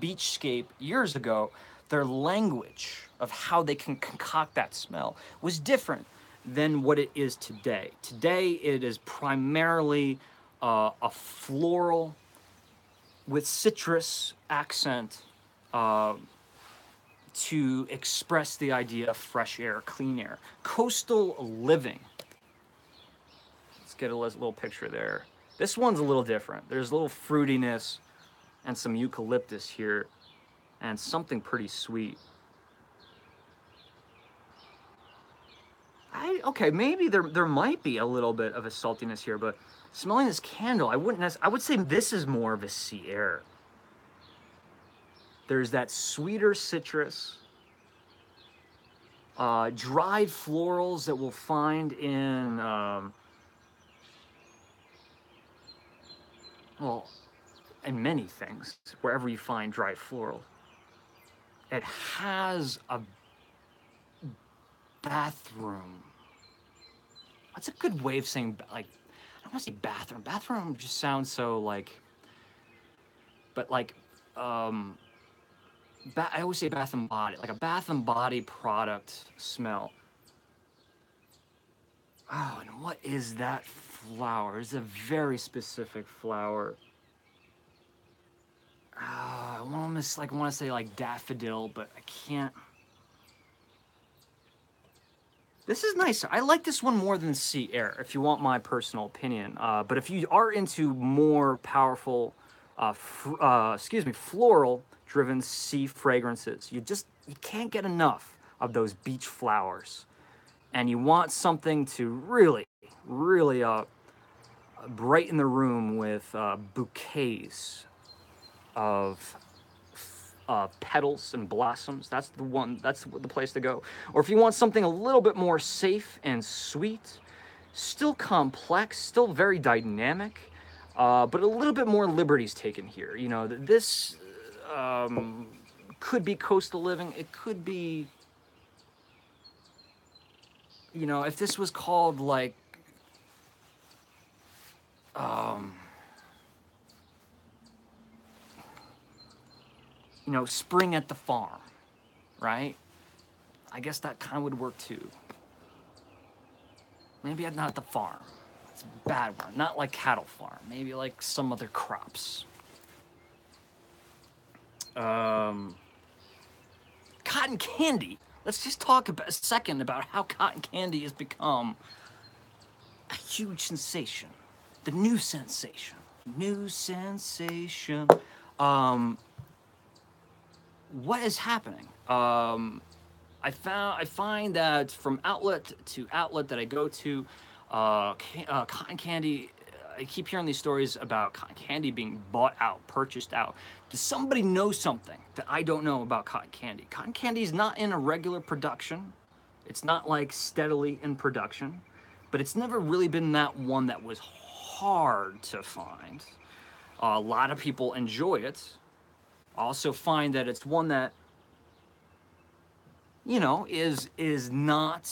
Beachscape years ago, their language of how they can concoct that smell was different than what it is today. Today, it is primarily uh, a floral with citrus accent uh, to express the idea of fresh air, clean air. Coastal living. Let's get a little picture there. This one's a little different. There's a little fruitiness and some eucalyptus here and something pretty sweet. I, okay, maybe there there might be a little bit of a saltiness here, but smelling this candle, I wouldn't. I would say this is more of a sea air. There's that sweeter citrus, uh, dried florals that we'll find in, um, well, in many things, wherever you find dry floral. It has a bathroom. That's a good way of saying, like, I don't want to say bathroom. Bathroom just sounds so like, but like, um, ba- I always say bath and body, like a bath and body product smell. Oh, and what is that flower? It's a very specific flower. Oh, I almost like want to say like daffodil, but I can't. This is nice. I like this one more than Sea Air, if you want my personal opinion. Uh, but if you are into more powerful, uh, uh, excuse me, floral driven sea fragrances. You just you can't get enough of those beach flowers. And you want something to really, really uh, brighten the room with uh, bouquets of uh, petals and blossoms. That's the one. That's the place to go. Or if you want something a little bit more safe and sweet, still complex, still very dynamic, uh, but a little bit more liberties taken here. You know, this um, could be coastal living. It could be, you know, if this was called like, um, you know, spring at the farm, right? I guess that kind of would work too. Maybe not the farm. It's a bad one. Not like cattle farm. Maybe like some other crops. Um, cotton candy. Let's just talk about a second about how cotton candy has become a huge sensation. The new sensation. New sensation. Um, what is happening? Um, I found I find that from outlet to outlet that I go to, uh, ca- uh, cotton candy. I keep hearing these stories about cotton candy being bought out, purchased out. Does somebody know something that I don't know about cotton candy? Cotton candy is not in a regular production. It's not like steadily in production. but it's never really been that one that was hard to find. Uh, a lot of people enjoy it. Also find that it's one that you know is is not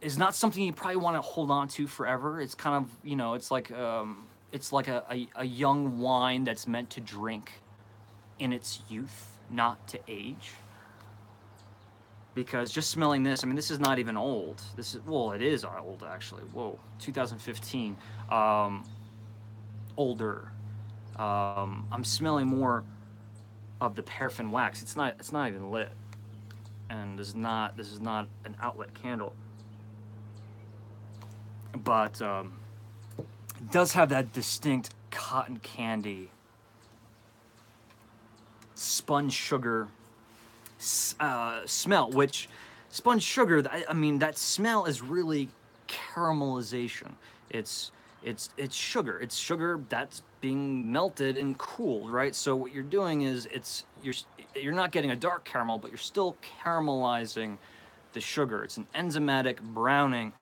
is not something you probably want to hold on to forever. It's kind of you know it's like um, it's like a, a, a young wine that's meant to drink in its youth, not to age because just smelling this, I mean, this is not even old. This is, well, it is old actually. Whoa, 2015. Um, older. Um, I'm smelling more of the paraffin wax. It's not, it's not even lit. And this is not, this is not an outlet candle. But, um, it does have that distinct cotton candy, sponge sugar, uh, smell, which sponge sugar, I, I mean, that smell is really caramelization. It's it's it's sugar. It's sugar that's being melted and cooled, right? So what you're doing is it's you're you're not getting a dark caramel, but you're still caramelizing the sugar. It's an enzymatic browning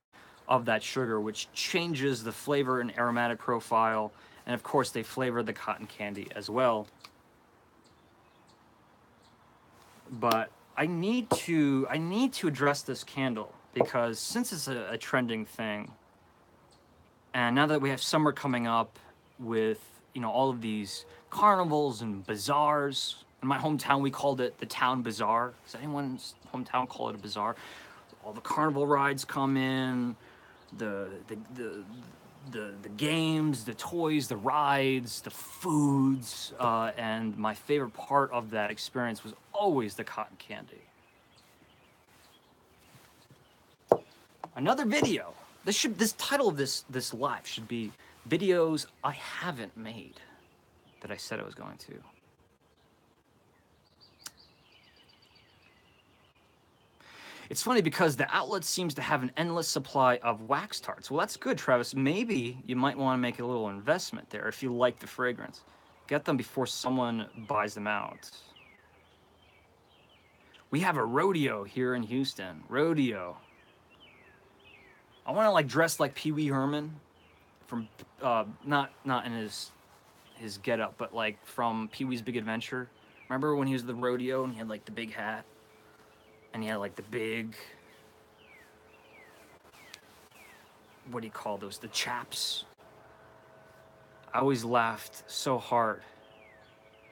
of that sugar, which changes the flavor and aromatic profile. And of course, they flavor the cotton candy as well. but I need to I need to address this candle because since it's a, a trending thing, and now that we have summer coming up with you know all of these carnivals and bazaars. In my hometown, we called it the town bazaar. Does anyone's hometown call it a bazaar? All the carnival rides come in, the the the the, the games, the toys, the rides, the foods, uh, and my favorite part of that experience was always the cotton candy. Another video. This should this title of this this live should be videos I haven't made that I said I was going to. It's funny because the outlet seems to have an endless supply of wax tarts. Well, that's good, Travis. Maybe you might want to make a little investment there if you like the fragrance. Get them before someone buys them out. We have a rodeo here in Houston. Rodeo. I want to like dress like Pee Wee Herman from uh, not not in his his getup, but like from Pee Wee's Big Adventure. Remember when he was at the rodeo and he had like the big hat? and he had like the big what do you call those the chaps i always laughed so hard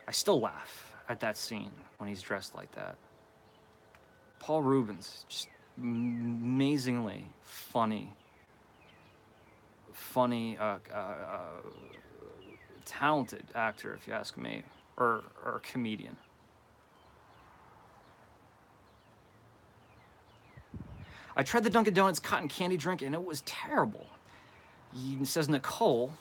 i still laugh at that scene when he's dressed like that paul reubens just amazingly funny funny uh, uh, uh, talented actor if you ask me or, or comedian I tried the Dunkin' Donuts cotton candy drink and it was terrible. He says Nicole.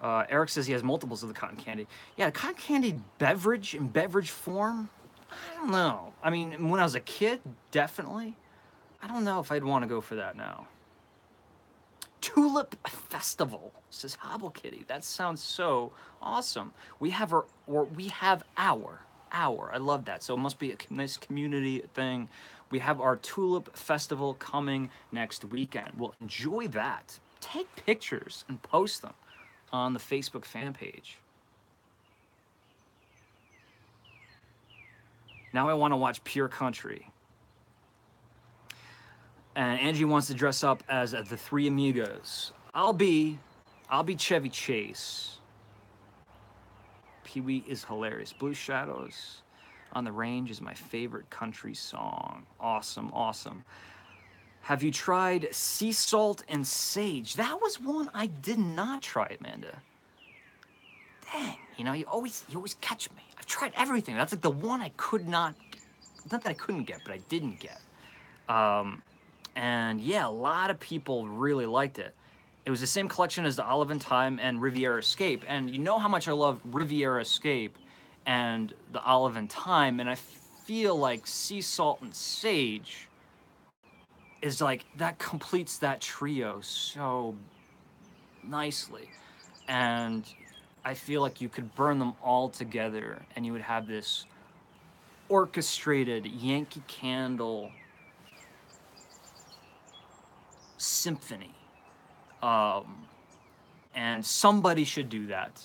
Uh, Eric says he has multiples of the cotton candy. Yeah, cotton candy beverage in beverage form. I don't know. I mean, when I was a kid, definitely. I don't know if I'd want to go for that now. Tulip Festival says Hobble Kitty. That sounds so awesome. We have our, or we have our, our. I love that. So it must be a nice community thing. We have our Tulip Festival coming next weekend. We'll enjoy that. Take pictures and post them on the Facebook fan page. Now I want to watch Pure Country. And Angie wants to dress up as the Three Amigos. I'll be, I'll be Chevy Chase. Pee Wee is hilarious. Blue Shadows on the Range is my favorite country song. Awesome, awesome. Have you tried sea salt and sage? That was one I did not try, Amanda. Dang, you know, you always you always catch me. I've tried everything. That's like the one I could not not that I couldn't get, but I didn't get. Um, and yeah, a lot of people really liked it. It was the same collection as the Olive and Thyme and Riviera Escape. And you know how much I love Riviera Escape and the olive and Thyme. and I feel like sea salt and sage is like that completes that trio so nicely. And I feel like you could burn them all together and you would have this orchestrated Yankee Candle symphony. Um, and somebody should do that.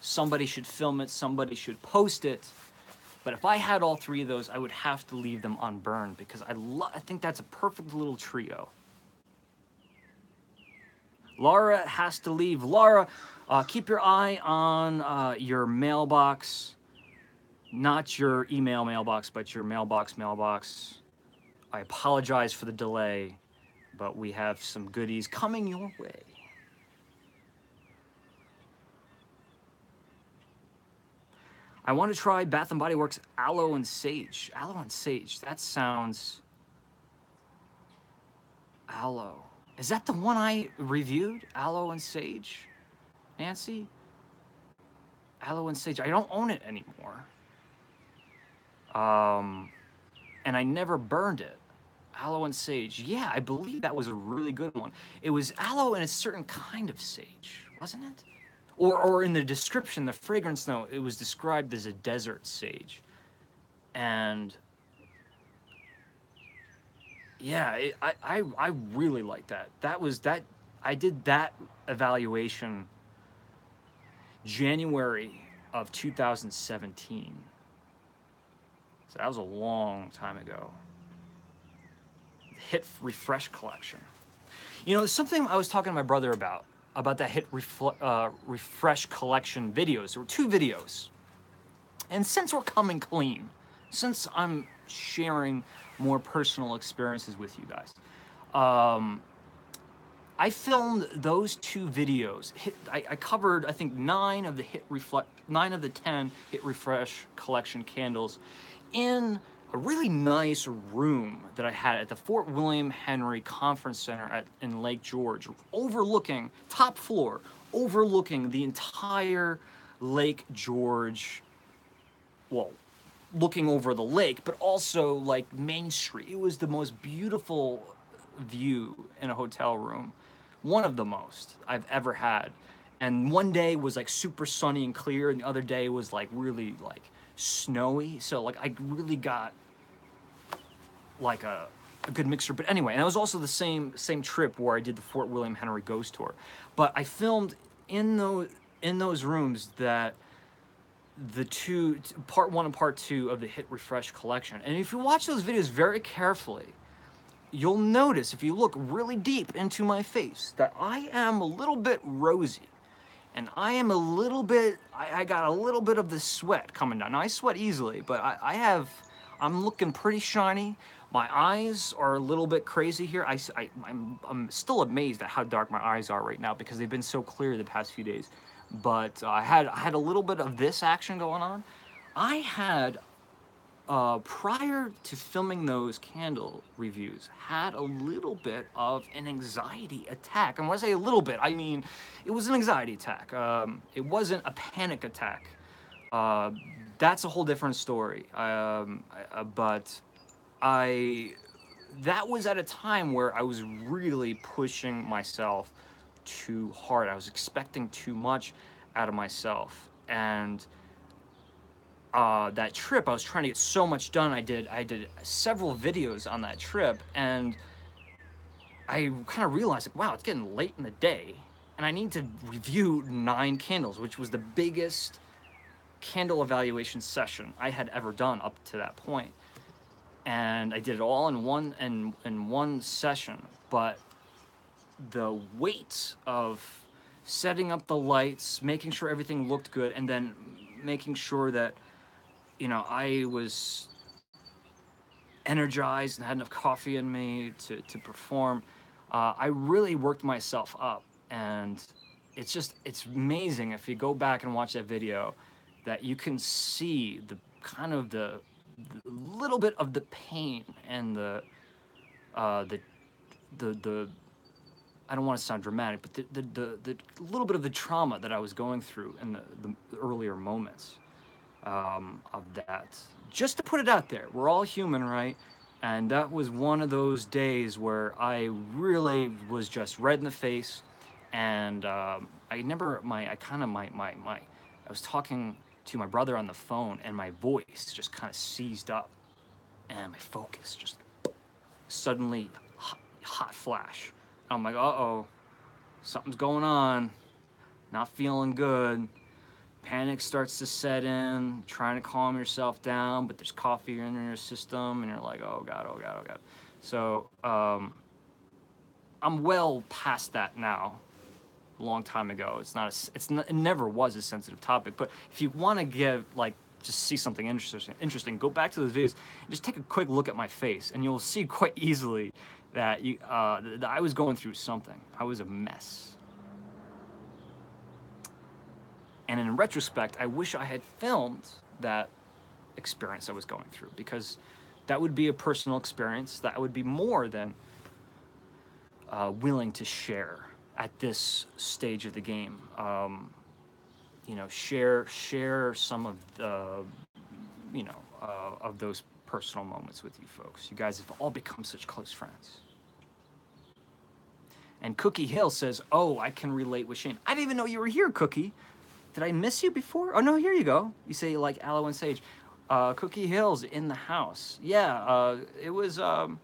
Somebody should film it, somebody should post it. But if I had all three of those, I would have to leave them unburned because I, lo- I think that's a perfect little trio. Laura has to leave. Laura, uh, keep your eye on uh, your mailbox, not your email mailbox, but your mailbox mailbox. I apologize for the delay, but we have some goodies coming your way. I want to try Bath and Body Works Aloe and Sage. Aloe and Sage. That sounds. Aloe. Is that the one I reviewed? Aloe and Sage? Nancy? Aloe and Sage. I don't own it anymore. Um, and I never burned it. Aloe and Sage. Yeah, I believe that was a really good one. It was aloe and a certain kind of sage, wasn't it? Or, or in the description, the fragrance note, it was described as a desert sage. And yeah, it, I, I, I really like that. That was that, I did that evaluation January of 2017. So that was a long time ago. Hit Refresh Collection. You know, something I was talking to my brother about about that hit refl- uh, refresh collection videos. There were two videos. And since we're coming clean, since I'm sharing more personal experiences with you guys, um, I filmed those two videos. Hit, I, I, covered, I think, nine of the hit reflect, nine of the ten hit refresh collection candles in a really nice room that I had at the Fort William Henry Conference Center at, in Lake George, overlooking, top floor, overlooking the entire Lake George, well, looking over the lake, but also like Main Street. It was the most beautiful view in a hotel room, one of the most I've ever had. And one day was like super sunny and clear, and the other day was like really like snowy. So like I really got like a, a good mixture. But anyway, and it was also the same same trip where I did the Fort William Henry Ghost Tour. But I filmed in those in those rooms that the two part one and part two of the hit refresh collection and if you watch those videos very carefully you'll notice if you look really deep into my face that i am a little bit rosy and i am a little bit i, I got a little bit of the sweat coming down now i sweat easily but I, I have i'm looking pretty shiny my eyes are a little bit crazy here. I, I, I'm, I'm still amazed at how dark my eyes are right now because they've been so clear the past few days. But uh, I had I had a little bit of this action going on. I had uh, prior to filming those candle reviews, had a little bit of an anxiety attack. And when I say a little bit, I mean it was an anxiety attack. Um, it wasn't a panic attack. Uh, that's a whole different story. Um, uh, but I that was at a time where I was really pushing myself too hard. I was expecting too much out of myself. And uh, that trip, I was trying to get so much done. I did I did several videos on that trip and I kind of realized like, wow, it's getting late in the day and I need to review nine candles, which was the biggest candle evaluation session I had ever done up to that point and I did it all in one in in one session. But the weight of setting up the lights, making sure everything looked good, and then making sure that you know I was energized and had enough coffee in me to to perform. Uh, I really worked myself up, and it's just it's amazing if you go back and watch that video that you can see the kind of the little bit of the pain and the uh, the the the I don't want to sound dramatic, but the, the, the, the little bit of the trauma that I was going through in the, the earlier moments um, of that. Just to put it out there, we're all human, right? And that was one of those days where I really was just red in the face. And um, I remember my, I kind of, my, my, my, I was talking to my brother on the phone, and my voice just kind of seized up, and my focus just suddenly hot, hot flash. I'm like, uh oh, something's going on. Not feeling good. Panic starts to set in, trying to calm yourself down, but there's coffee in your system, and you're like, oh God, oh God, oh God. So um, I'm well past that now. A long time ago. It's not. A, it's not, it never was a sensitive topic. But if you want to give like just see something interesting, interesting, go back to those videos just take a quick look at my face, and you'll see quite easily that you, uh, that I was going through something. I was a mess. And in retrospect, I wish I had filmed that experience I was going through because that would be a personal experience that I would be more than uh, willing to share at this stage of the game. Um, you know, share share some of the, you know, uh, of those personal moments with you folks. You guys have all become such close friends. And Cookie Hill says, "Oh, I can relate with Shane. I didn't even know you were here, Cookie. Did I miss you before? Oh no, here you go. You say like Aloe and Sage. Uh, Cookie Hill's in the house. Yeah, uh, it was. Um,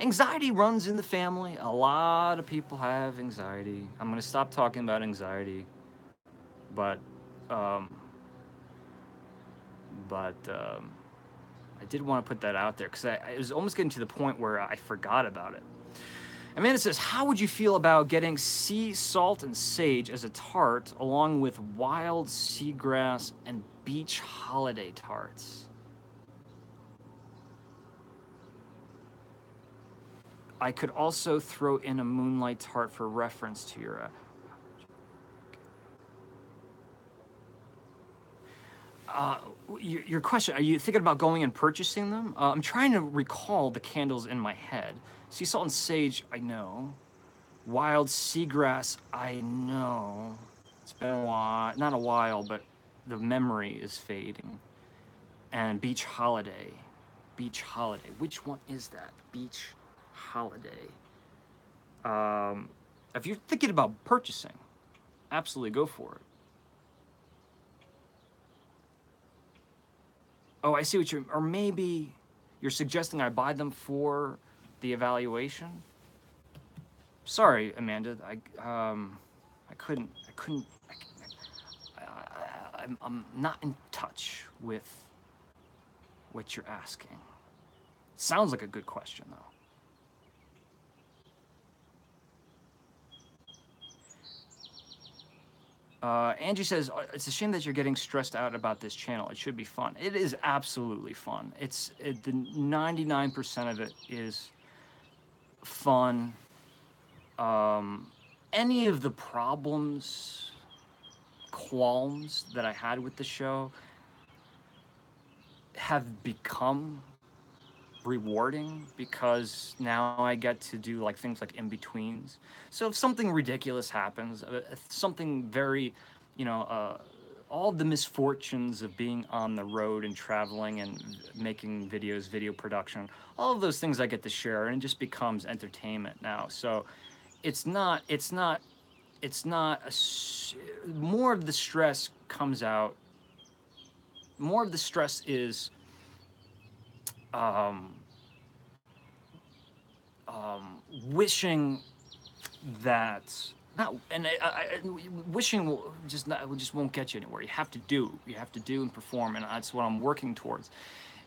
anxiety runs in the family. A lot of people have anxiety. I'm gonna stop talking about anxiety, but, um, but um, I did want to put that out there because I, I was almost getting to the point where I forgot about it. Amanda says, How would you feel about getting sea salt and sage as a tart along with wild seagrass and beach holiday tarts? I could also throw in a moonlight tart for reference to your. Uh, uh your, your, question, are you thinking about going and purchasing them? Uh, I'm trying to recall the candles in my head. Sea salt and sage, I know. Wild seagrass, I know. It's been a while, not a while, but the memory is fading. And Beach Holiday. Beach Holiday. Which one is that? Beach Holiday. Um, if you're thinking about purchasing, absolutely go for it. Oh, I see what you're, or maybe you're suggesting I buy them for the evaluation. Sorry, Amanda. I um, I couldn't. I couldn't. I, I, I'm, I'm not in touch with what you're asking. Sounds like a good question, though. Uh, Angie says, uh, it's a shame that you're getting stressed out about this channel. It should be fun. It is absolutely fun. It's it, the 99% of it is fun. Um, any of the problems, qualms that I had with the show have become rewarding because now I get to do like things like in betweens. So if something ridiculous happens, uh, something very, you know, uh, all the misfortunes of being on the road and traveling and making videos, video production, all of those things I get to share, and it just becomes entertainment now. So it's not, it's not, it's not a, more of the stress comes out. More of the stress is um, um, wishing that not and I, I, wishing will just not, just won't get you anywhere. You have to do. You have to do and perform, and that's what I'm working towards.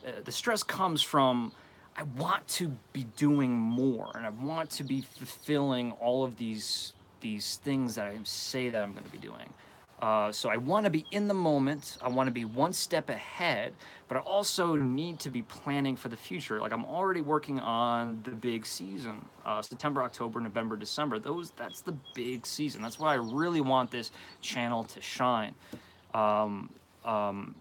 Uh, the stress comes from I want to be doing more, and I want to be fulfilling all of these these things that I say that I'm going to be doing. Uh, so I want to be in the moment. I want to be one step ahead, but I also need to be planning for the future. Like I'm already working on the big season, uh, September, October, November, December. Those that's the big season. That's why I really want this channel to shine. Um, um,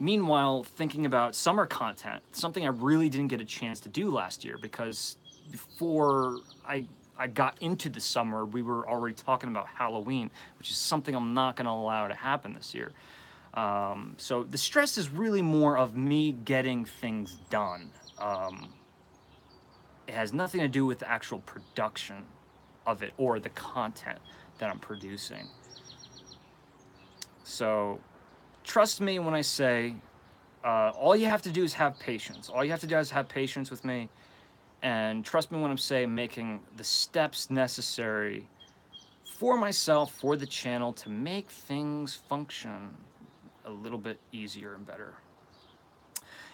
meanwhile, thinking about summer content, something I really didn't get a chance to do last year because before I I got into the summer, we were already talking about Halloween, which is something I'm not going to allow to happen this year. Um, so the stress is really more of me getting things done. Um, it has nothing to do with the actual production of it or the content that I'm producing. So trust me when I say uh, all you have to do is have patience. All you have to do is have patience with me And trust me when I'm saying making the steps necessary for myself, for the channel, to make things function a little bit easier and better.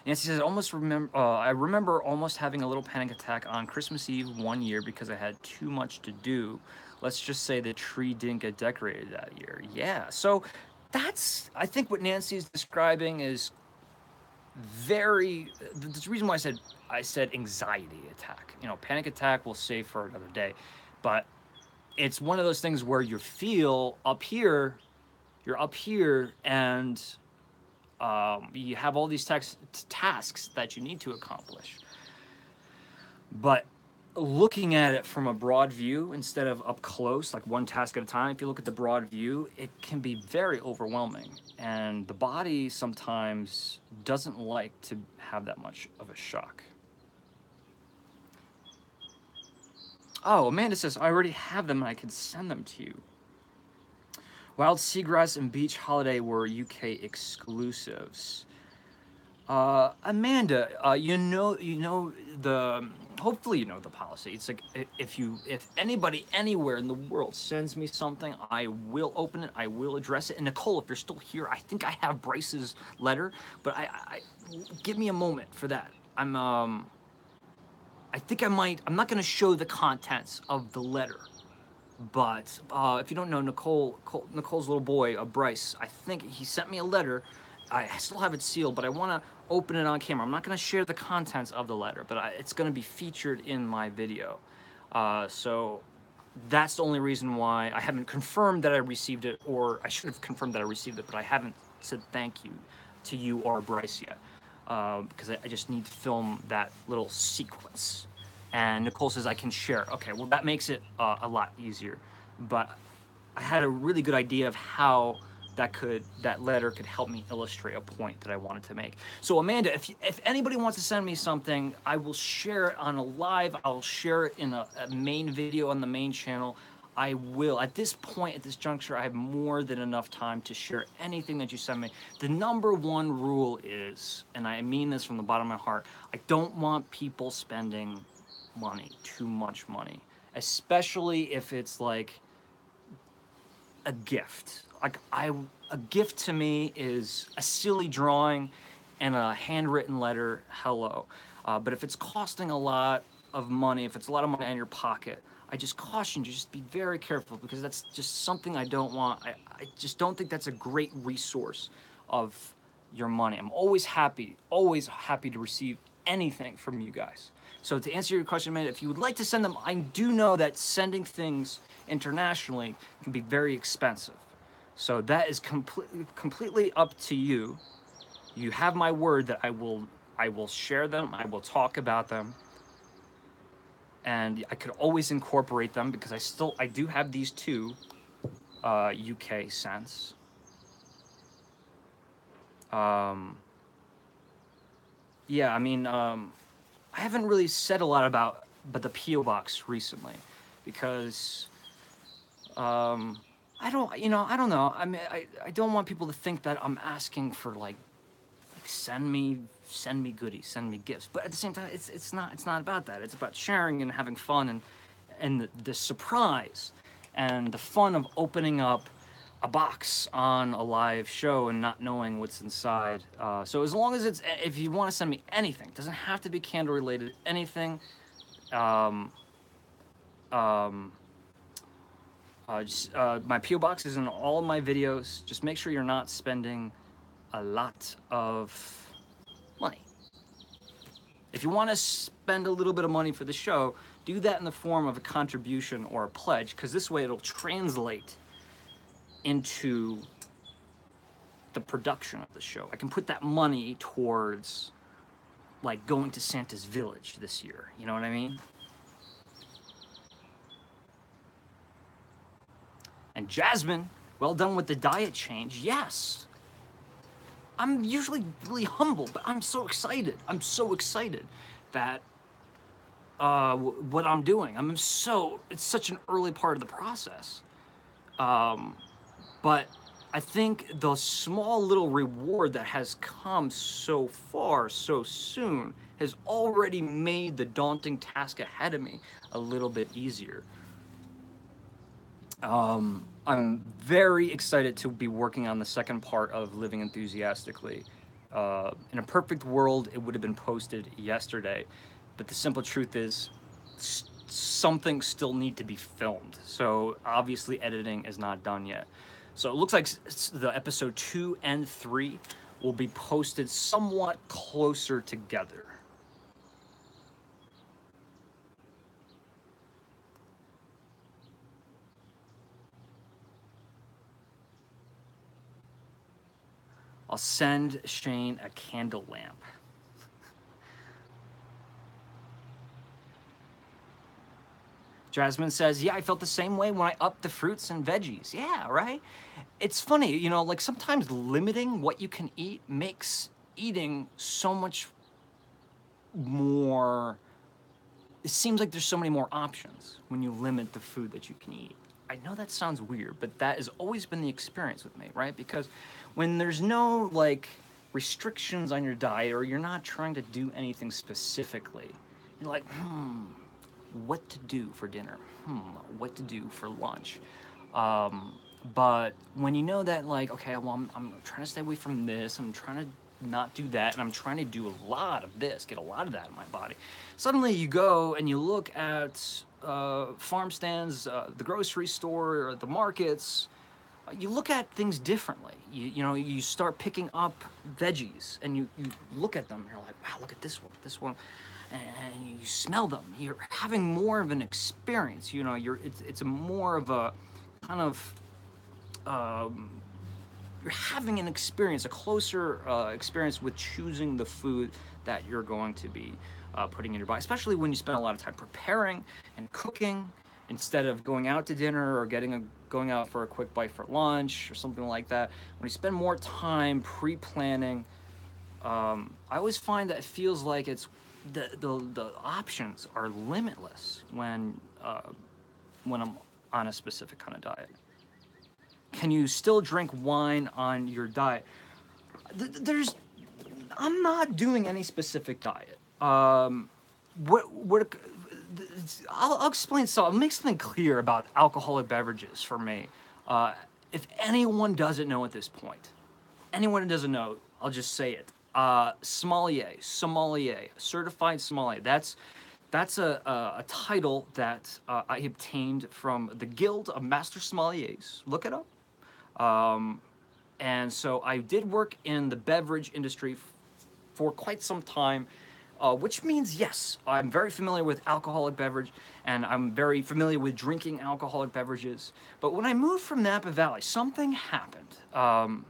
Nancy says, almost remember, uh, I remember almost having a little panic attack on Christmas Eve one year because I had too much to do. Let's just say the tree didn't get decorated that year. Yeah, so that's, I think what Nancy is describing is very, the reason why I said, I said anxiety attack. You know, panic attack we'll save for another day. But it's one of those things where you feel up here, you're up here and um, you have all these tax, tasks that you need to accomplish. But looking at it from a broad view instead of up close, like one task at a time, if you look at the broad view, it can be very overwhelming. And the body sometimes doesn't like to have that much of a shock. Oh, Amanda says, I already have them and I can send them to you. Wild Seagrass and Beach Holiday were UK exclusives. Uh, Amanda, uh, you know, you know the. Hopefully, you know the policy. It's like if you, if anybody anywhere in the world sends me something, I will open it. I will address it. And Nicole, if you're still here, I think I have Bryce's letter, but I, I give me a moment for that. I'm, um, I think I might. I'm not going to show the contents of the letter but uh, if you don't know Nicole, Nicole's little boy, uh, Bryce, I think he sent me a letter. I still have it sealed, but I want to open it on camera. I'm not going to share the contents of the letter, but I, it's going to be featured in my video. Uh, so that's the only reason why I haven't confirmed that I received it, or I should have confirmed that I received it, but I haven't said thank you to you or Bryce yet, uh, because I, I just need to film that little sequence. And Nicole says I can share. Okay, well that makes it uh, a lot easier. But I had a really good idea of how that could that letter could help me illustrate a point that I wanted to make. So Amanda, if if anybody wants to send me something, I will share it on a live. I'll share it in a, a main video on the main channel. I will. At this point, at this juncture, I have more than enough time to share anything that you send me. The number one rule is, and I mean this from the bottom of my heart, I don't want people spending money, too much money, especially if it's like a gift. Like I, a gift to me is a silly drawing and a handwritten letter, hello. Uh, but if it's costing a lot of money, if it's a lot of money in your pocket, I just caution you, just be very careful because that's just something I don't want. I, I just don't think that's a great resource of your money. I'm always happy, always happy to receive anything from you guys. So to answer your question, man, if you would like to send them, I do know that sending things internationally can be very expensive. So that is completely completely up to you. You have my word that I will I will share them, I will talk about them. And I could always incorporate them because I still I do have these two uh, UK scents. Um, yeah, I mean, um, I haven't really said a lot about but the PO box recently because um, I don't you know I don't know I mean I, I don't want people to think that I'm asking for like, like send me send me goodies send me gifts but at the same time it's it's not it's not about that it's about sharing and having fun and and the, the surprise and the fun of opening up a box on a live show and not knowing what's inside. Uh, so as long as it's, if you want to send me anything, doesn't have to be candle related, anything. Um, um, uh, just, uh, my PO box is in all my videos. Just make sure you're not spending a lot of. If you want to spend a little bit of money for the show, do that in the form of a contribution or a pledge, because this way it'll translate into the production of the show. I can put that money towards like going to Santa's village this year. You know what I mean? And Jasmine, well done with the diet change. Yes. I'm usually really humble, but I'm so excited. I'm so excited that uh, what I'm doing. I'm so, it's such an early part of the process. Um, but I think the small little reward that has come so far so soon has already made the daunting task ahead of me a little bit easier. Um, I'm very excited to be working on the second part of Living Enthusiastically. Uh, in a perfect world, it would have been posted yesterday, but the simple truth is, s- some still need to be filmed. So obviously, editing is not done yet. So it looks like the episode two and three will be posted somewhat closer together. I'll send Shane a candle lamp. Jasmine says, Yeah, I felt the same way when I upped the fruits and veggies. Yeah, right? It's funny, you know, like sometimes limiting what you can eat makes eating so much more. It seems like there's so many more options when you limit the food that you can eat. I know that sounds weird, but that has always been the experience with me, right? Because when there's no like restrictions on your diet or you're not trying to do anything specifically, you're like, hmm, what to do for dinner? Hmm, what to do for lunch? Um, but when you know that, like, okay, well, I'm, I'm trying to stay away from this, I'm trying to not do that, and I'm trying to do a lot of this, get a lot of that in my body. Suddenly you go and you look at uh, farm stands, uh, the grocery store, or the markets, you look at things differently. You, you know, you start picking up veggies and you, you look at them and you're like, wow, look at this one, this one. And you smell them. You're having more of an experience. You know, you're it's, it's a more of a kind of um, you're having an experience, a closer uh, experience with choosing the food that you're going to be uh, putting in your body, especially when you spend a lot of time preparing and cooking instead of going out to dinner or getting a going out for a quick bite for lunch or something like that. When you spend more time pre-planning, um, I always find that it feels like it's the the, the options are limitless when uh, when I'm on a specific kind of diet. Can you still drink wine on your diet? There's, I'm not doing any specific diet. Um, what what? I'll, I'll explain. So I'll make something clear about alcoholic beverages for me. Uh, if anyone doesn't know at this point, anyone who doesn't know, I'll just say it. Uh, sommelier, sommelier, certified sommelier. That's that's a, a, a title that uh, I obtained from the Guild of Master Sommeliers. Look it up. Um, and so I did work in the beverage industry f- for quite some time, uh, which means yes, I'm very familiar with alcoholic beverage, and I'm very familiar with drinking alcoholic beverages. But when I moved from Napa Valley, something happened. Um,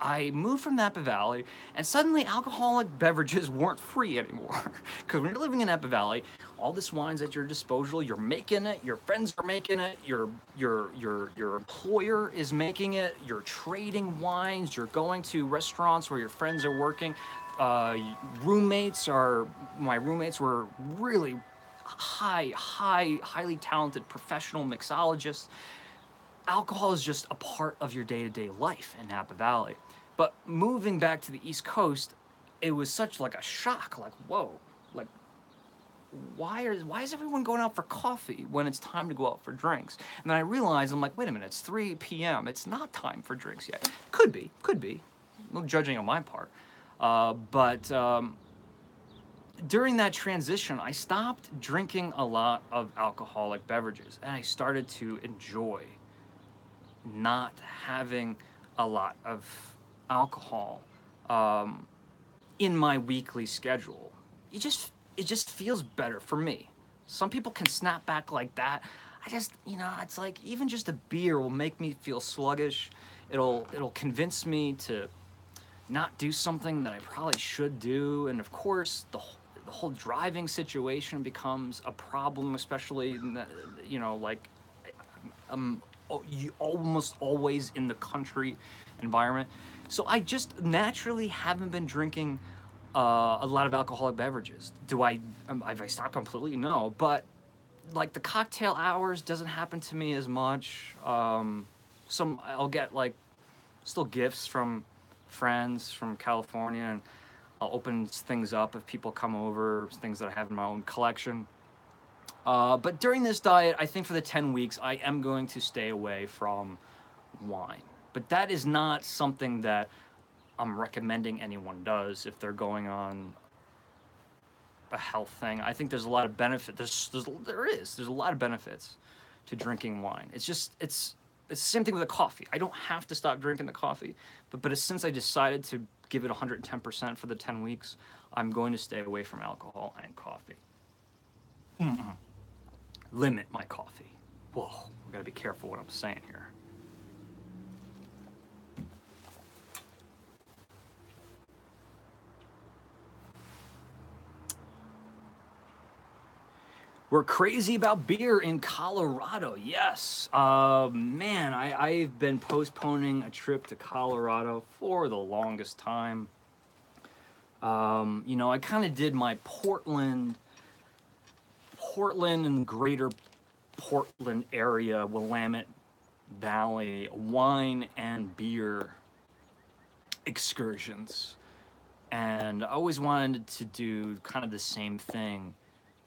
I moved from Napa Valley, and suddenly alcoholic [laughs] beverages weren't free anymore. [laughs] Because when you're living in Napa Valley, all this wine's at your disposal. You're making it. Your friends are making it. Your your your your employer is making it. You're trading wines. You're going to restaurants where your friends are working. Uh, roommates are my roommates were really high, high, highly talented professional mixologists alcohol is just a part of your day-to-day life in Napa Valley. But moving back to the East Coast, it was such like a shock. Like, whoa, like why are why is everyone going out for coffee when it's time to go out for drinks? And then I realized I'm like, wait a minute, it's 3 p.m. It's not time for drinks yet. Could be, could be. No judging on my part. Uh, but um, during that transition, I stopped drinking a lot of alcoholic beverages and I started to enjoy not having a lot of alcohol um, in my weekly schedule. It just it just feels better for me. Some people can snap back like that. I just you know it's like even just a beer will make me feel sluggish. It'll it'll convince me to not do something that I probably should do, and of course the the whole driving situation becomes a problem, especially the, you know like um, you almost always in the country environment. So I just naturally haven't been drinking uh, a lot of alcoholic beverages. Do I? Um, have I stopped completely? No, but like the cocktail hours doesn't happen to me as much. Um, some I'll get like still gifts from friends from California, and I'll open things up if people come over, things that I have in my own collection. Uh, but during this diet, I think for the 10 weeks, I am going to stay away from wine. But that is not something that I'm recommending anyone does if they're going on a health thing. I think there's a lot of benefit. There's, there's there is there's a lot of benefits to drinking wine. It's just it's it's the same thing with the coffee. I don't have to stop drinking the coffee, but but since I decided to give it 110% for the 10 weeks, I'm going to stay away from alcohol and coffee. Mm-mm. Limit my coffee. Whoa, we gotta be careful what I'm saying here. We're crazy about beer in Colorado. Yes. Uh, man, I, I've been postponing a trip to Colorado for the longest time. Um, you know, I kind of did my Portland, Portland and greater Portland area, Willamette Valley wine and beer excursions. And I always wanted to do kind of the same thing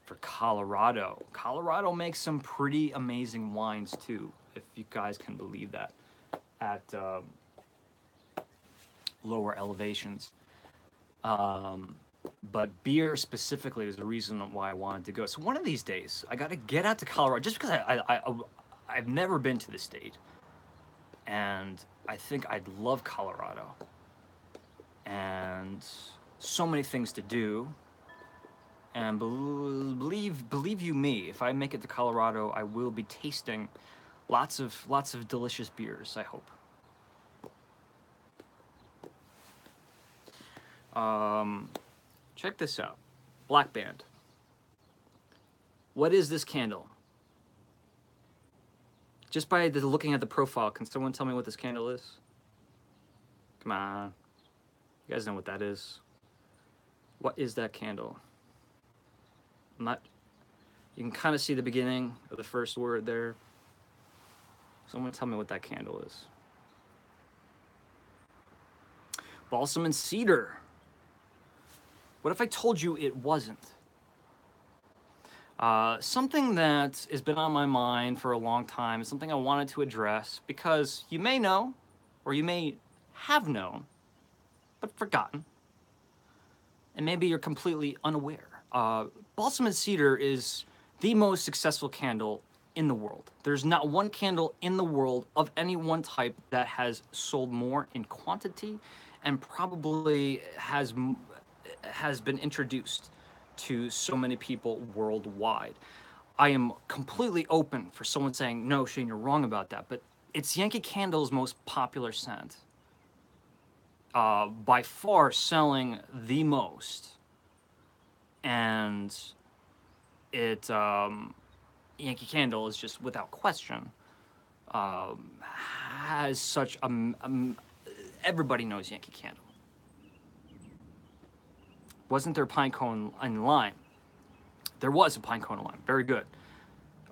for Colorado. Colorado makes some pretty amazing wines too, if you guys can believe that, at um, lower elevations. Um, but beer specifically is the reason why I wanted to go. So one of these days, I got to get out to Colorado just because I, I, I, I've never been to the state. And I think I'd love Colorado. And so many things to do and believe believe you me, if I make it to Colorado, I will be tasting lots of lots of delicious beers. I hope. Um, check this out, Black Band. What is this candle? Just by the, looking at the profile, can someone tell me what this candle is? Come on. You guys know what that is. What is that candle? Not, you can kind of see the beginning of the first word there. Someone tell me what that candle is. Balsam and cedar. What if I told you it wasn't? Uh, something that has been on my mind for a long time, something I wanted to address because you may know, or you may have known, but forgotten. And maybe you're completely unaware. Uh, balsam and cedar is the most successful candle in the world. There's not one candle in the world of any one type that has sold more in quantity and probably has has been introduced to so many people worldwide. I am completely open for someone saying, no, Shane, you're wrong about that. But it's Yankee Candle's most popular scent. Uh, by far selling the most and it um, Yankee Candle is just without question um, has such a everybody knows Yankee Candle. Wasn't there pine cone in lime? There was a pine cone in lime. Very good.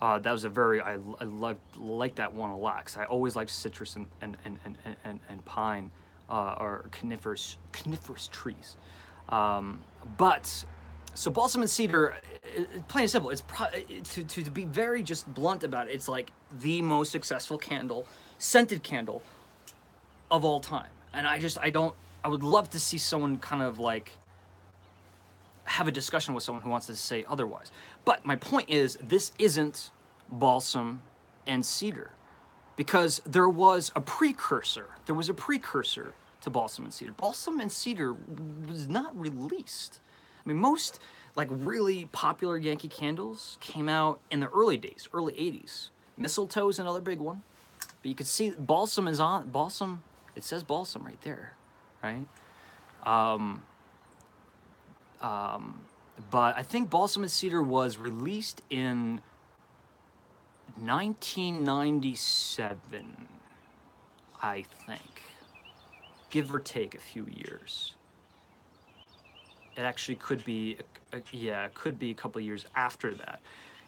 Uh, that was a very I, I loved like that one a lot because I always liked citrus and and and and, and, and pine uh, or coniferous coniferous trees. Um, but so balsam and cedar, uh, uh, plain and simple, it's pro- to, to, to be very just blunt about it, it's like the most successful candle, scented candle of all time. And I just, I don't, I would love to see someone kind of like have a discussion with someone who wants to say otherwise. But my point is, this isn't balsam and cedar because there was a precursor. There was a precursor to balsam and cedar. Balsam and cedar was not released I mean, most like really popular Yankee candles came out in the early days, early 80s. Mistletoe is another big one. But you can see balsam is on balsam. It says balsam right there, right? Um, um, but I think Balsam and Cedar was released in 1997, I think, give or take a few years it actually could be, a, a, yeah, could be a couple years after that.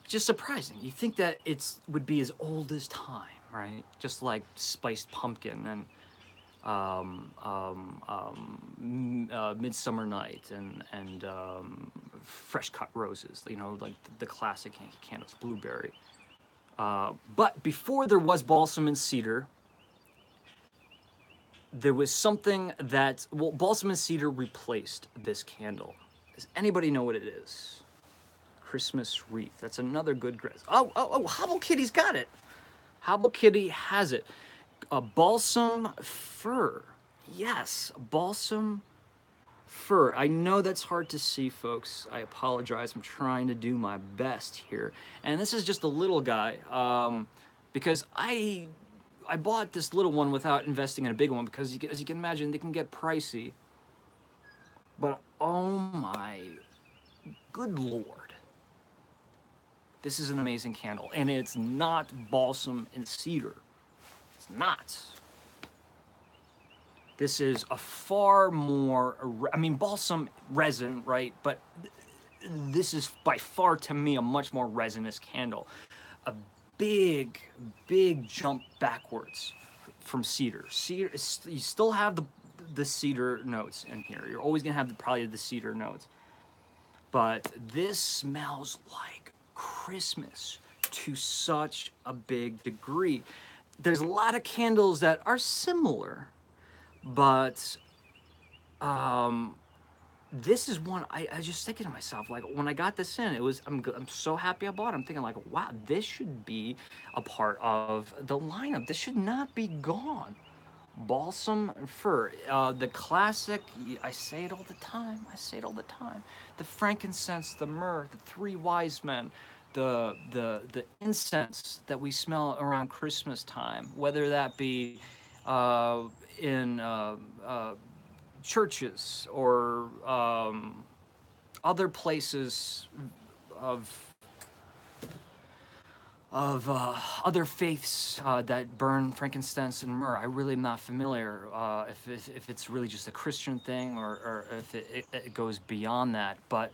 It's just surprising. You think that it's would be as old as time, right? Just like spiced pumpkin, and um, um, um, uh, Midsummer Night and and um, fresh cut roses. You know, like the, the classic Yankee candles, blueberry. Uh, but before there was balsam and cedar, there was something that well, balsam and cedar replaced this candle. Does anybody know what it is? Christmas wreath. That's another good dress. Oh, oh, oh! Hobble Kitty's got it. Hobble Kitty has it. A balsam fir. Yes, balsam fir. I know that's hard to see, folks. I apologize. I'm trying to do my best here. And this is just a little guy um, because I I bought this little one without investing in a big one because, you, as you can imagine, they can get pricey. But oh my good lord. This is an amazing candle. And it's not balsam and cedar. It's not. This is a far more, I mean, balsam resin, right? But this is by far to me a much more resinous candle. A big, big jump backwards from cedar. Cedar, you still have the the cedar notes in here. You're always gonna have the, probably the cedar notes, but this smells like Christmas to such a big degree. There's a lot of candles that are similar, but um, this is one I, I just thinking to myself like when I got this in, it was I'm I'm so happy I bought. It. I'm thinking like, wow, this should be a part of the lineup. This should not be gone. Balsam fir, uh, the classic. I say it all the time. I say it all the time. The frankincense, the myrrh, the three wise men, the the the incense that we smell around Christmas time, whether that be uh, in uh, uh, churches or um, other places of of uh, other faiths uh, that burn frankincense and myrrh. I really am not familiar uh, if, if, if, it's really just a Christian thing or, or if it, it, it, goes beyond that. But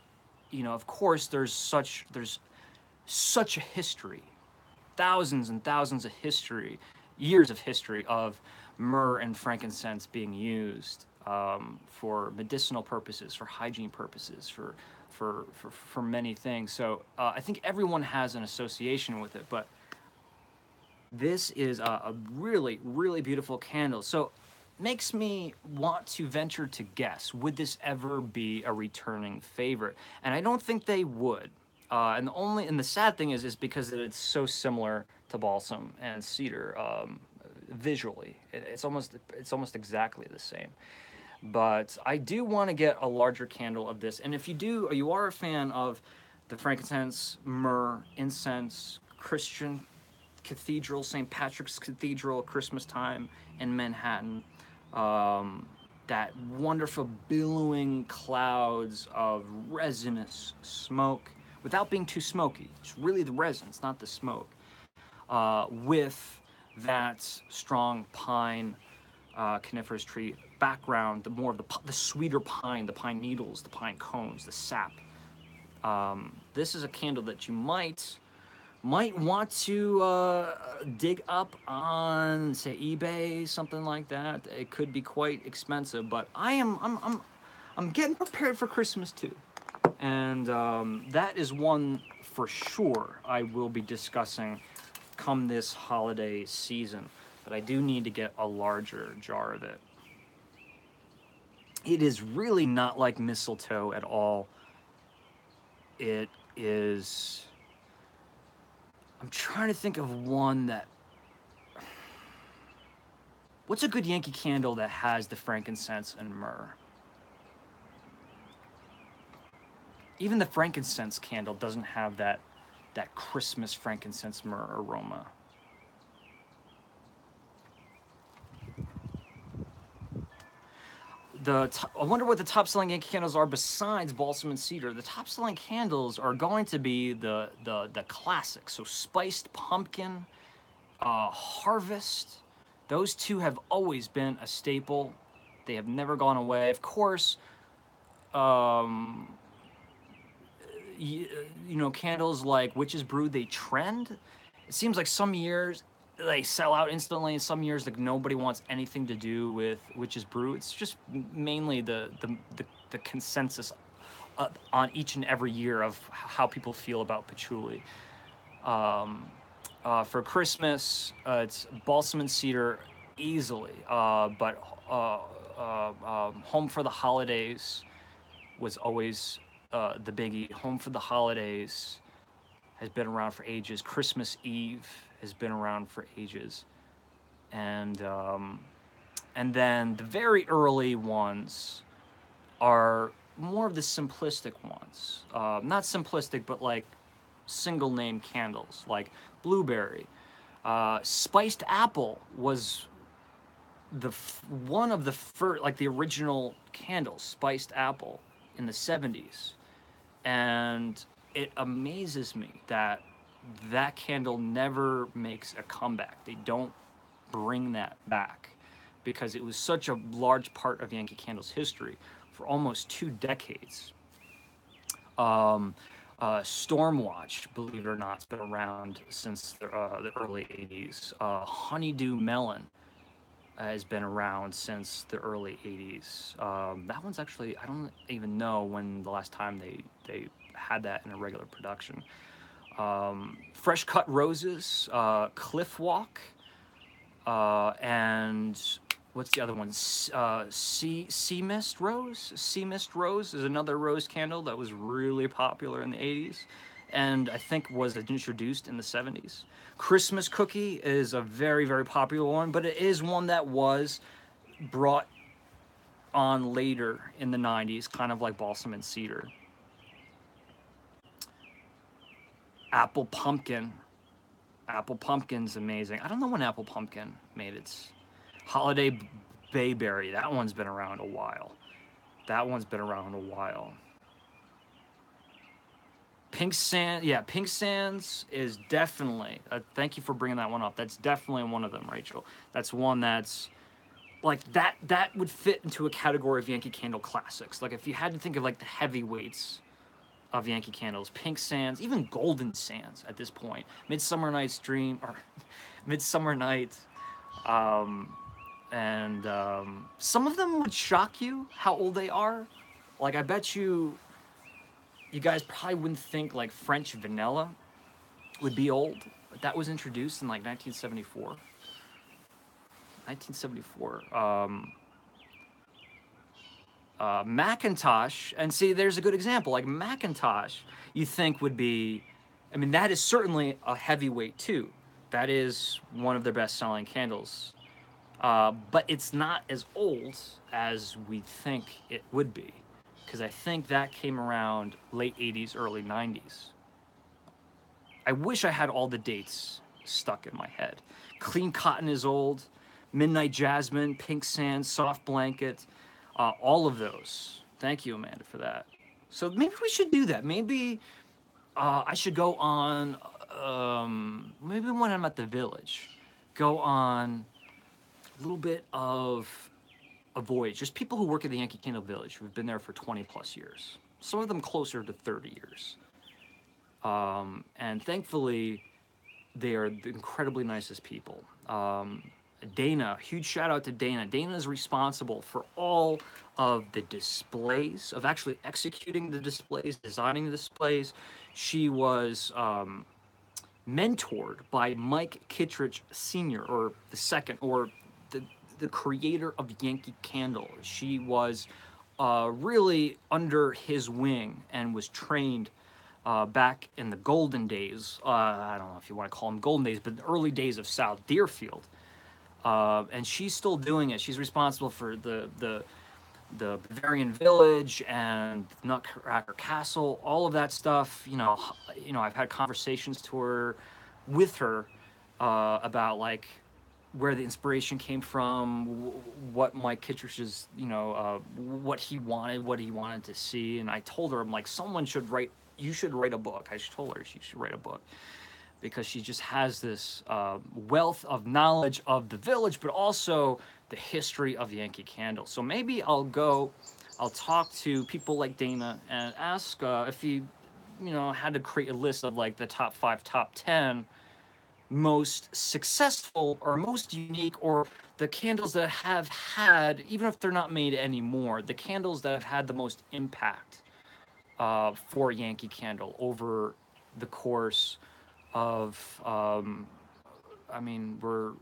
you know, of course, there's such there's such a history, thousands and thousands of history, years of history of myrrh and frankincense being used um, for medicinal purposes, for hygiene purposes, for for for, for many things. So uh, I think everyone has an association with it, but this is a, a really really beautiful candle. So makes me want to venture to guess would this ever be a returning favorite and i don't think they would uh, and the only and the sad thing is is because it's so similar to balsam and cedar um, visually it, it's almost it's almost exactly the same but I do want to get a larger candle of this. And if you do, or you are a fan of the frankincense, myrrh, incense, Christian cathedral, St. Patrick's Cathedral, Christmas time in Manhattan, um, that wonderful billowing clouds of resinous smoke without being too smoky. It's really the resin, it's not the smoke. Uh, with that strong pine uh, coniferous tree background, the more of the, the sweeter pine, the pine needles, the pine cones, the sap. Um, this is a candle that you might might want to uh, dig up on say eBay, something like that. It could be quite expensive, but I am I'm I'm I'm getting prepared for Christmas too, and um, that is one for sure I will be discussing come this holiday season but I do need to get a larger jar of it. It is really not like mistletoe at all. It is. I'm trying to think of one that. What's a good Yankee candle that has the frankincense and myrrh? Even the frankincense candle doesn't have that that Christmas frankincense myrrh aroma. The t- I wonder what the top selling Yankee candles are besides balsam and cedar. The top selling candles are going to be the the the classics. So spiced pumpkin, uh, harvest. Those two have always been a staple. They have never gone away. Of course, um, you, you know candles like witch's brew they trend. It seems like some years they sell out instantly. In some years, like nobody wants anything to do with Witch's Brew. It's just mainly the the the, the consensus uh, on each and every year of how people feel about patchouli. Um, uh, for Christmas, uh, it's balsam and cedar easily, uh, but uh, uh, um, Home for the Holidays was always the biggie. Home for the Holidays has been around for ages. Christmas Eve has been around for ages, and um, and then the very early ones are more of the simplistic ones. Uh, not simplistic, but like single name candles, like blueberry. Uh, spiced apple was the f- one of the first, like the original candles, spiced apple in the 70s. And it amazes me that that candle never makes a comeback. They don't bring that back because it was such a large part of Yankee Candle's history for almost two decades. Um, uh, Stormwatch, believe it or not, has been around since the, uh, the early 80s. Uh, Honeydew Melon has been around since the early 80s. Um, that one's actually, I don't even know when the last time they, they had that in a regular production. Um, Fresh Cut Roses, uh, Cliff Walk, uh, and what's the other one? Uh, sea Sea Mist Rose. Sea Mist Rose is another rose candle that was really popular in the 80s, and I think was introduced in the 70s. Christmas Cookie is a very very popular one, but it is one that was brought on later in the 90s, kind of like Balsam and Cedar. Apple Pumpkin. Apple Pumpkin's amazing. I don't know when Apple Pumpkin made its Holiday Bayberry. That one's been around a while. That one's been around a while. Pink Sand, yeah, Pink Sands is definitely. Uh, thank you for bringing that one up. That's definitely one of them, Rachel. That's one that's like that. That would fit into a category of Yankee Candle classics. Like if you had to think of like the heavyweights of Yankee Candles, Pink Sands, even Golden Sands at this point, Midsummer Night's Dream or [laughs] Midsummer Night. Um, and um, some of them would shock you how old they are. Like I bet you, you guys probably wouldn't think like French vanilla would be old. But that was introduced in like 1974. 1974. Um, uh, McIntosh, and see, there's a good example. Like Macintosh, you think would be, I mean, that is certainly a heavyweight too. That is one of their best-selling candles uh, but it's not as old as we think it would be, because I think that came around late 80s, early 90s. I wish I had all the dates stuck in my head. Clean Cotton is old, Midnight Jasmine, Pink Sand, Soft Blanket, uh, all of those. Thank you, Amanda, for that. So maybe we should do that. Maybe uh, I should go on, um, maybe when I'm at the village, go on a little bit of a voyage. Just people who work at the Yankee Candle Village who've been there for 20 plus years. Some of them closer to 30 years. Um, and thankfully, they are the incredibly nicest people. Um, Dana, huge shout out to Dana. Dana is responsible for all of the displays, of actually executing the displays, designing the displays. She was um, mentored by Mike Kittredge Sr., or the second, or the, the creator of Yankee Candle. She was uh, really under his wing and was trained uh, back in the golden days. Uh, I don't know if you want to call them golden days, but the early days of South Deerfield. Uh, and she's still doing it. She's responsible for the the the Bavarian Village and Nutcracker Castle, all of that stuff. You know, you know, I've had conversations to her with her uh, about like where the inspiration came from, what Mike Kittredge's, you know, uh, what he wanted, what he wanted to see. And I told her, I'm like, someone should write, you should write a book. I told her she should write a book because she just has this uh, wealth of knowledge of the village, but also the history of Yankee Candle. So maybe I'll go, I'll talk to people like Dana and ask uh, if he, you know, had to create a list of like the top five, top 10 most successful or most unique or the candles that have had, even if they're not made anymore, the candles that have had the most impact uh, for Yankee Candle over the course of, um, I mean, we're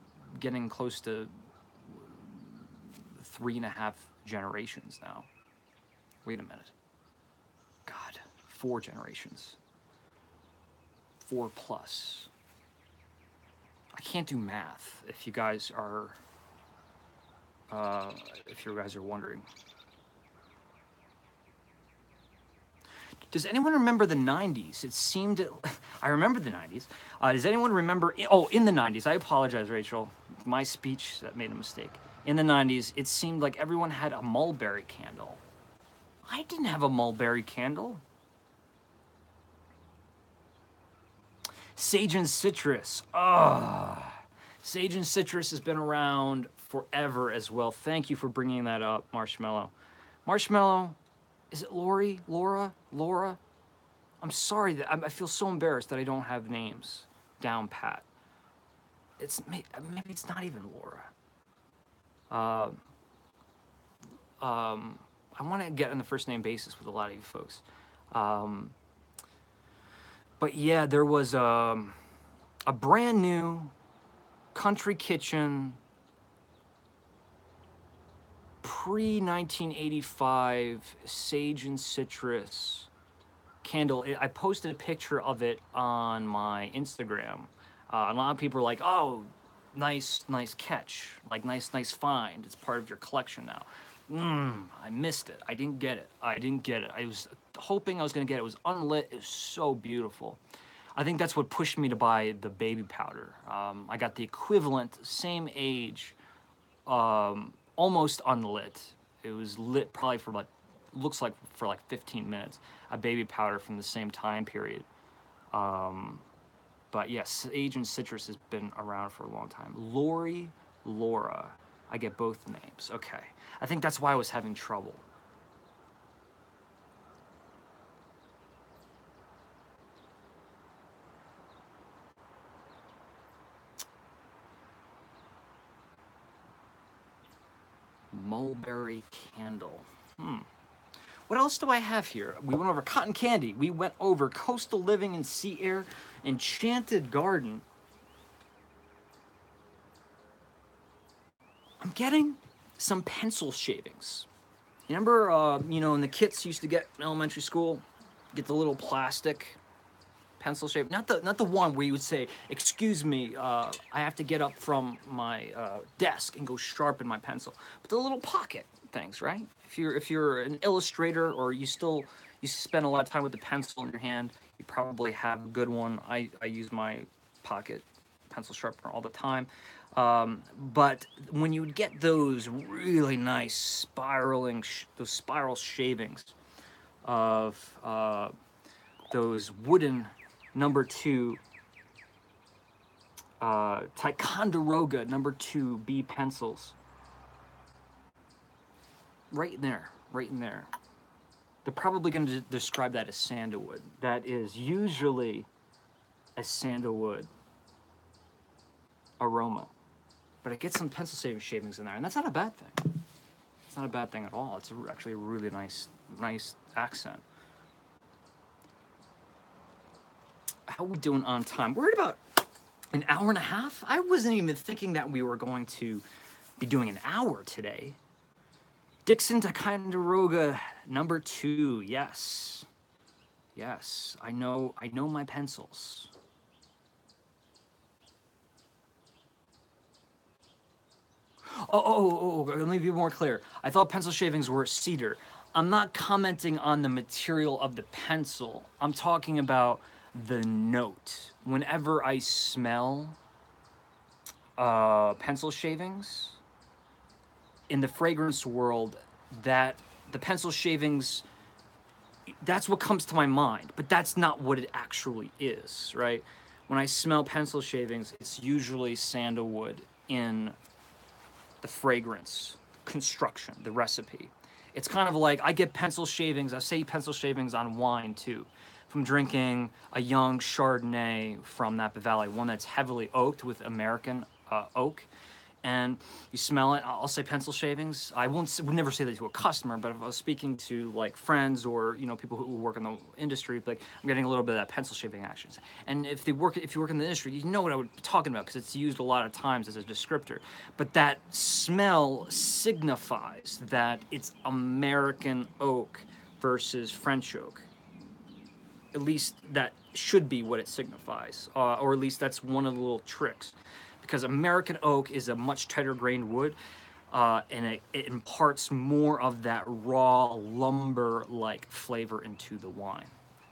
getting close to three and a half generations now. Wait a minute. God, four generations. Four plus. I can't do math if you guys are uh, if you guys are wondering. Does anyone remember the 90s? It seemed, [laughs] I remember the 90s. Uh, does anyone remember, oh, in the 90s, I apologize, Rachel. My speech that made a mistake. In the 90s, it seemed like everyone had a mulberry candle. I didn't have a mulberry candle. Sage and citrus. Ah, sage and citrus has been around forever as well. Thank you for bringing that up, Marshmallow. Marshmallow, is it Lori? Laura? Laura? I'm sorry that I feel so embarrassed that I don't have names down pat. It's maybe it's not even Laura. Uh, um, I want to get on the first name basis with a lot of you folks. Um, but yeah, there was um, a brand new country kitchen pre 1985 sage and citrus candle. I posted a picture of it on my Instagram. Uh, a lot of people are like, "Oh, nice, nice catch! Like nice, nice find. It's part of your collection now." Mm, I missed it. I didn't get it. I didn't get it. I was hoping I was gonna get it. It was unlit. It was so beautiful. I think that's what pushed me to buy the baby powder. Um, I got the equivalent, same age, um, almost unlit. It was lit probably for like, looks like for like 15 minutes. A baby powder from the same time period. Um, but yes, Sage and Citrus has been around for a long time. Lori, Laura. I get both names. Okay. I think that's why I was having trouble. Mulberry candle. Hmm. What else do I have here? We went over cotton candy. We went over coastal living and sea air, enchanted garden. I'm getting some pencil shavings. Remember, uh, you know, in the kits used to get in elementary school, get the little plastic pencil shape, not the not the one where you would say, "Excuse me, uh, I have to get up from my uh, desk and go sharpen my pencil," but the little pocket things, right? If you're if you're an illustrator or you still you spend a lot of time with the pencil in your hand, you probably have a good one. I I use my pocket pencil sharpener all the time. Um, but when you would get those really nice spiraling, those spiral shavings of uh, those wooden number two, uh, Ticonderoga number two B pencils. Right in there, right in there. They're probably going to describe that as sandalwood. That is usually a sandalwood aroma. But it gets some pencil shavings in there, and that's not a bad thing. It's not a bad thing at all. It's actually a really nice, nice accent. How we doing on time? We're at about an hour and a half. I wasn't even thinking that we were going to be doing an hour today. Dixon Ticonderoga number two. Yes. Yes. I know I know my pencils. Oh, oh, oh, oh, oh, let me be more clear. I thought pencil shavings were cedar. I'm not commenting on the material of the pencil. I'm talking about the note. Whenever I smell uh, pencil shavings in the fragrance world, that the pencil shavings, that's what comes to my mind, but that's not what it actually is, right? When I smell pencil shavings, it's usually sandalwood in the fragrance construction, the recipe. It's kind of like I get pencil shavings, I say pencil shavings on wine too I'm drinking a young Chardonnay from Napa Valley, one that's heavily oaked with American uh, oak, and you smell it. I'll say pencil shavings. I won't would never say that to a customer, but if I was speaking to like friends or you know people who work in the industry, like I'm getting a little bit of that pencil shaving actions. And if they work, if you work in the industry, you know what I would be talking about because it's used a lot of times as a descriptor. But that smell signifies that it's American oak versus French oak. At least that should be what it signifies, uh, or at least that's one of the little tricks because American oak is a much tighter grained wood uh, and it, it, imparts more of that raw lumber like flavor into the wine.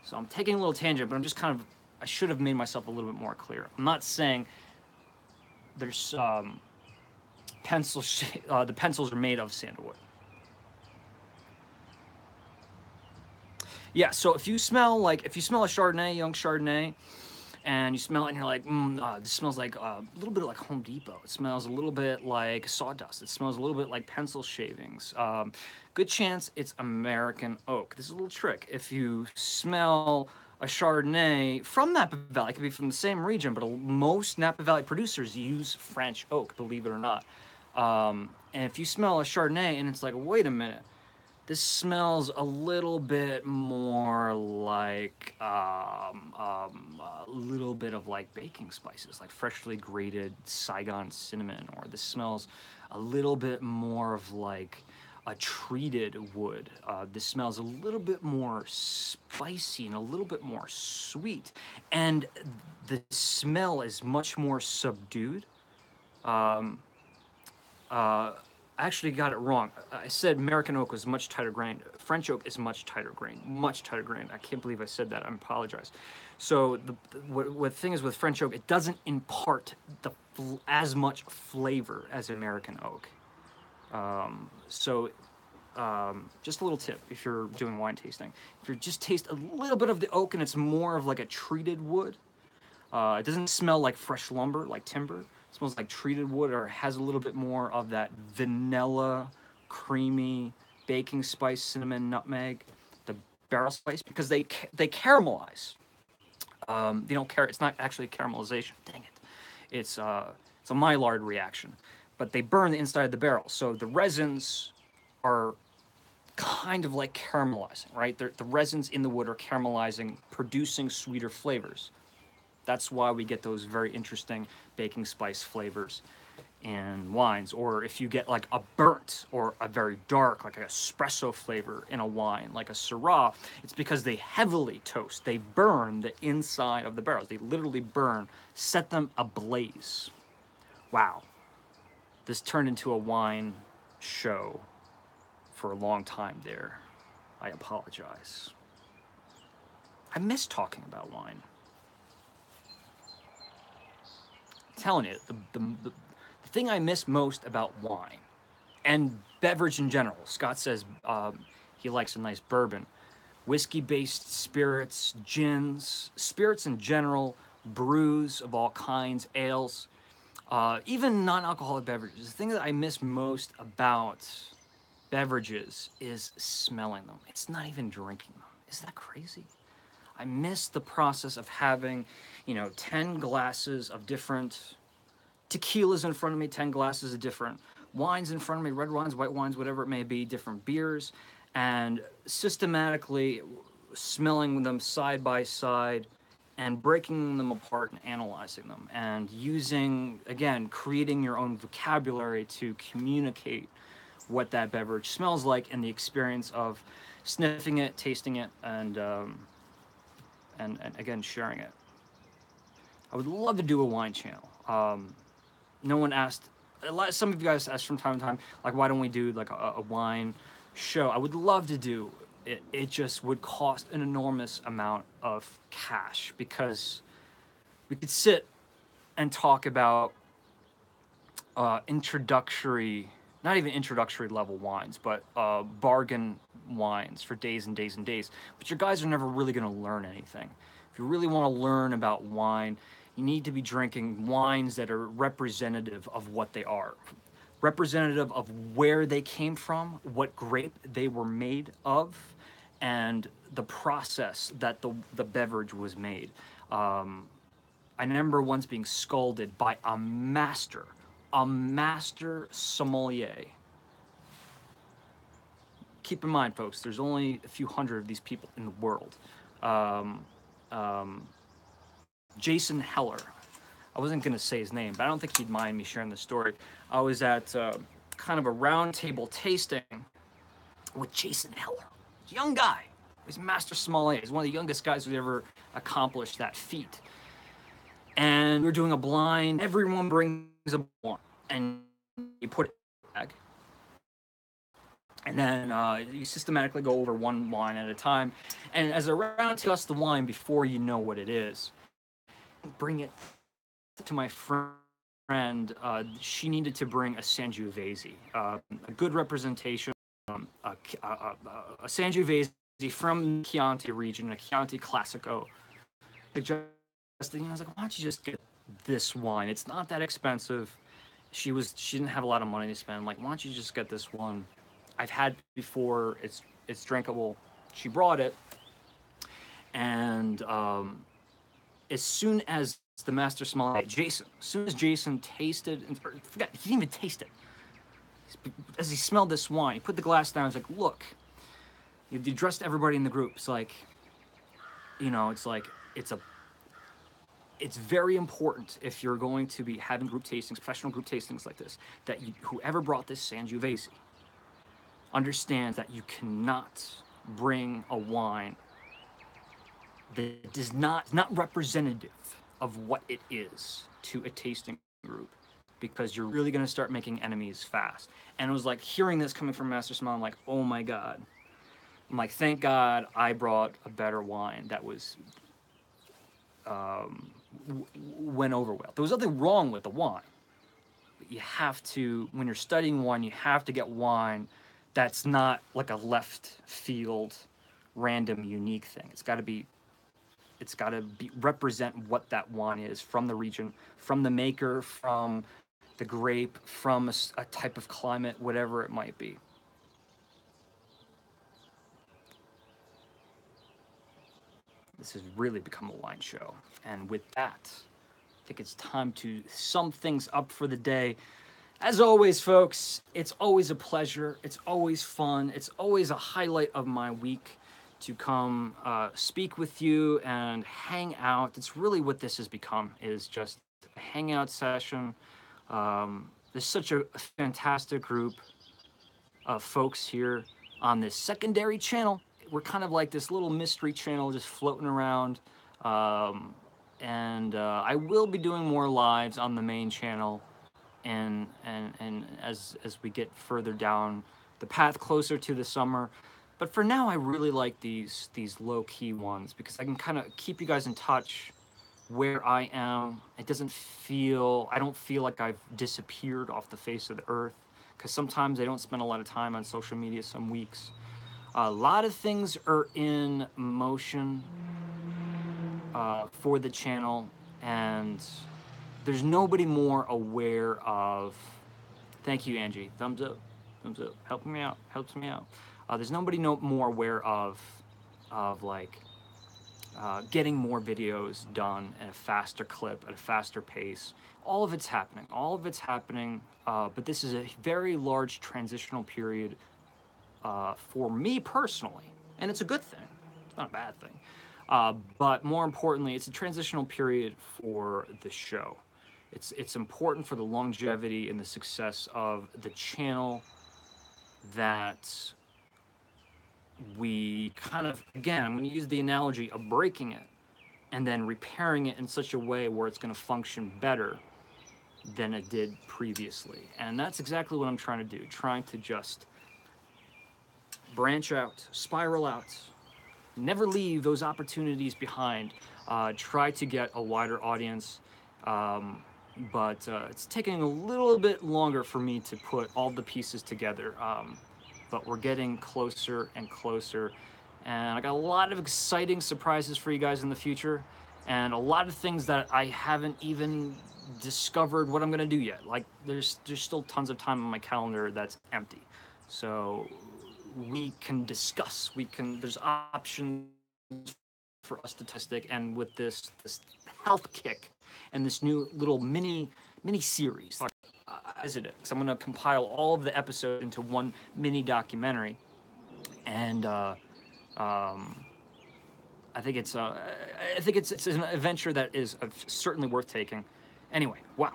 So I'm taking a little tangent, but I'm just kind of, I should have made myself a little bit more clear. I'm not saying there's um, pencil, uh, the pencils are made of sandalwood. Yeah, so if you smell like, if you smell a Chardonnay, young Chardonnay, and you smell it and you're like, mm, uh, this smells like uh, a little bit like Home Depot. It smells a little bit like sawdust. It smells a little bit like pencil shavings. Um, good chance it's American oak. This is a little trick. If you smell a Chardonnay from Napa Valley, it could be from the same region, but most Napa Valley producers use French oak, believe it or not. Um, and if you smell a Chardonnay and it's like, wait a minute, this smells a little bit more like um, um, a little bit of like baking spices, like freshly grated Saigon cinnamon, or this smells a little bit more of like a treated wood. Uh, this smells a little bit more spicy and a little bit more sweet, and the smell is much more subdued. Um, uh, actually got it wrong. I said American oak was much tighter grain. French oak is much tighter grain, much tighter grain. I can't believe I said that. I apologize. So the, what, what thing is with French oak, it doesn't impart the as much flavor as American oak. Um, so um, just a little tip if you're doing wine tasting, if you just taste a little bit of the oak and it's more of like a treated wood, uh, it doesn't smell like fresh lumber, like timber smells like treated wood or has a little bit more of that vanilla, creamy, baking spice, cinnamon, nutmeg, the barrel spice because they they caramelize. Um, they don't care. It's not actually caramelization. Dang it! It's uh, it's a Maillard reaction, but they burn the inside of the barrel, so the resins are kind of like caramelizing, right? They're, the resins in the wood are caramelizing, producing sweeter flavors. That's why we get those very interesting baking spice flavors in wines. Or if you get like a burnt or a very dark, like an espresso flavor in a wine, like a Syrah, it's because they heavily toast. They burn the inside of the barrels. They literally burn, set them ablaze. Wow. This turned into a wine show for a long time there. I apologize. I miss talking about wine. Telling you, the, the, the, thing I miss most about wine and beverage in general, Scott says um, he likes a nice bourbon, whiskey based spirits, gins, spirits in general, brews of all kinds, ales, uh, even non alcoholic beverages. The thing that I miss most about beverages is smelling them. It's not even drinking them. Is that crazy? I miss the process of having, you know, 10 glasses of different tequilas in front of me, 10 glasses of different wines in front of me, red wines, white wines, whatever it may be, different beers, and systematically smelling them side by side and breaking them apart and analyzing them and using, again, creating your own vocabulary to communicate what that beverage smells like and the experience of sniffing it, tasting it, and um, and, and again sharing it. I would love to do a wine channel. Um, no one asked. Lot, some of you guys ask from time to time, like, why don't we do like a, a wine show? I would love to do it. It just would cost an enormous amount of cash because we could sit and talk about uh, introductory, not even introductory level wines, but uh, bargain wines for days and days and days. But your guys are never really going to learn anything. If you really want to learn about wine, you need to be drinking wines that are representative of what they are, representative of where they came from, what grape they were made of, and the process that the the beverage was made. Um, I remember once being scolded by a master, a master sommelier. Keep in mind, folks, there's only a few hundred of these people in the world. Um, um, Jason Heller. I wasn't going to say his name, but I don't think he'd mind me sharing the story. I was at uh, kind of a roundtable tasting with Jason Heller, young guy. He's master sommelier. He's one of the youngest guys who ever accomplished that feat. And we are doing a blind. Everyone brings a wine, and you put it back. And then uh, you systematically go over one wine at a time. And as a round test the wine before you know what it is, bring it to my friend. Uh, she needed to bring a Sangiovese, uh, a good representation, um, a, a, a, a Sangiovese from Chianti region, a Chianti Classico. Just, you know, I was like, why don't you just get this wine? It's not that expensive. She was she didn't have a lot of money to spend. I'm like, why don't you just get this one? I've had before. It's it's drinkable. She brought it, and um, as soon as the master sommelier, Jason, as soon as Jason tasted, and forgot he didn't even taste it. As he smelled this wine, he put the glass down. He's like, "Look." He addressed everybody in the group. It's like, you know, it's like it's a. It's very important if you're going to be having group tastings, professional group tastings like this, that you, whoever brought this Sangiovese understands that you cannot bring a wine that is not not representative of what it is to a tasting group because you're really going to start making enemies fast. And it was like hearing this coming from Master Som, I'm like, oh my God. I'm like, thank God I brought a better wine that was um, went over well. There was nothing wrong with the wine. But you have to, when you're studying wine, you have to get wine that's not like a left field, random, unique thing. It's got to be it's got to be represent what that wine is from the region, from the maker, from the grape, from a, a type of climate, whatever it might be. This has really become a wine show. And with that, I think it's time to sum things up for the day. As always, folks, it's always a pleasure. It's always fun. It's always a highlight of my week to come uh, speak with you and hang out. It's really what this has become is just a hangout session. Um, there's such a, a fantastic group of folks here on this secondary channel. We're kind of like this little mystery channel just floating around. Um, and uh, I will be doing more lives on the main channel and and and as as we get further down the path closer to the summer but for now, I really like these these low key ones because I can kind of keep you guys in touch where I am. It doesn't feel I don't feel like I've disappeared off the face of the earth because sometimes I don't spend a lot of time on social media. Some weeks, a lot of things are in motion uh, for the channel, and there's nobody more aware of. Thank you, Angie. Thumbs up. Thumbs up. Helping me out. Helps me out. Uh, there's nobody no more aware of, of like, uh, getting more videos done at a faster clip, at a faster pace. All of it's happening. All of it's happening. Uh, but this is a very large transitional period uh, for me personally, and it's a good thing. It's not a bad thing. Uh, but more importantly, it's a transitional period for the show. It's it's important for the longevity and the success of the channel that we kind of, again, I'm going to use the analogy of breaking it and then repairing it in such a way where it's going to function better than it did previously. And that's exactly what I'm trying to do, trying to just branch out, spiral out, never leave those opportunities behind, uh, try to get a wider audience. Um, but uh, it's taking a little bit longer for me to put all the pieces together. Um, but we're getting closer and closer. And I got a lot of exciting surprises for you guys in the future, and a lot of things that I haven't even discovered what I'm gonna do yet. Like there's there's still tons of time on my calendar that's empty. So we can discuss. We can. There's options for us to test it, and with this this health kick and this new little mini mini series, uh, as it is, I'm going to compile all of the episodes into one mini documentary, and uh, um, I think it's uh, I think it's it's an adventure that is certainly worth taking. Anyway, wow,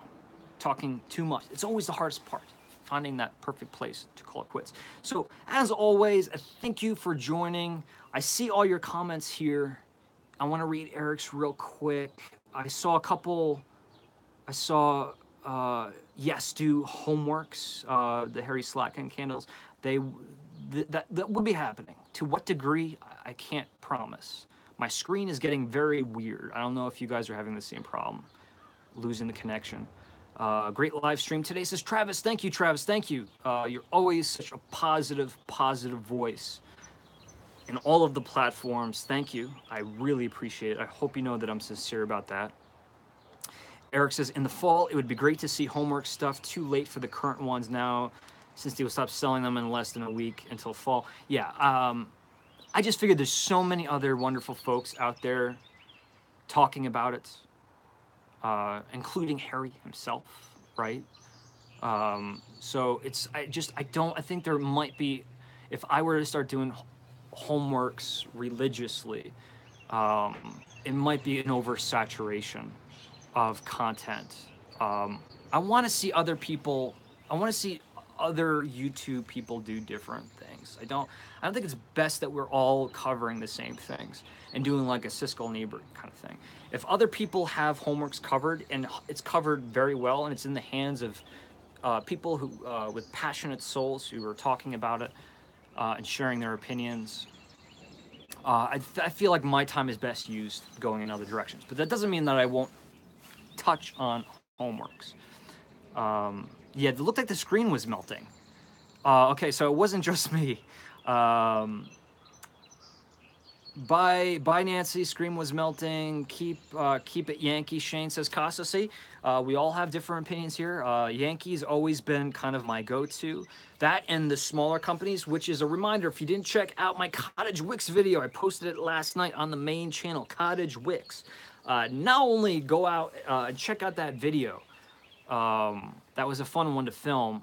talking too much. It's always the hardest part finding that perfect place to call it quits. So, as always, thank you for joining. I see all your comments here. I want to read Eric's real quick. I saw a couple. I saw uh, yes, do Homeworx. Uh, the Harry Slatkin candles. They th- that that will be happening. To what degree, I can't promise. My screen is getting very weird. I don't know if you guys are having the same problem, losing the connection. Uh, great live stream today, says Travis. Thank you, Travis. Thank you. Uh, you're always such a positive, positive voice in all of the platforms. Thank you. I really appreciate it. I hope you know that I'm sincere about that. Eric says, in the fall, it would be great to see homework stuff. Too late for the current ones now, since they will stop selling them in less than a week until fall. Yeah, um, I just figured there's so many other wonderful folks out there talking about it uh, including Harry himself, right? Um, so it's I just I don't I think there might be if I were to start doing Homeworx religiously, um, it might be an oversaturation of content. Um, I want to see other people. I want to see other YouTube people do different things. I don't. I don't think it's best that we're all covering the same things and doing like a Siskel Ebert kind of thing. If other people have Homeworx covered and it's covered very well and it's in the hands of uh, people who uh, with passionate souls who are talking about it uh, and sharing their opinions, uh, I, I feel like my time is best used going in other directions. But that doesn't mean that I won't touch on Homeworx. Um, yeah, it looked like the screen was melting. Uh, okay, so it wasn't [laughs] just me. Um, Bye, bye, Nancy. Scream was melting. Keep, uh, keep it Yankee. Shane says Casa. See, uh, we all have different opinions here. Uh, Yankees always been kind of my go-to. That and the smaller companies, which is a reminder. If you didn't check out my Cottage Wicks video, I posted it last night on the main channel, Cottage Wicks. Uh, not only go out uh, and check out that video. Um, that was a fun one to film.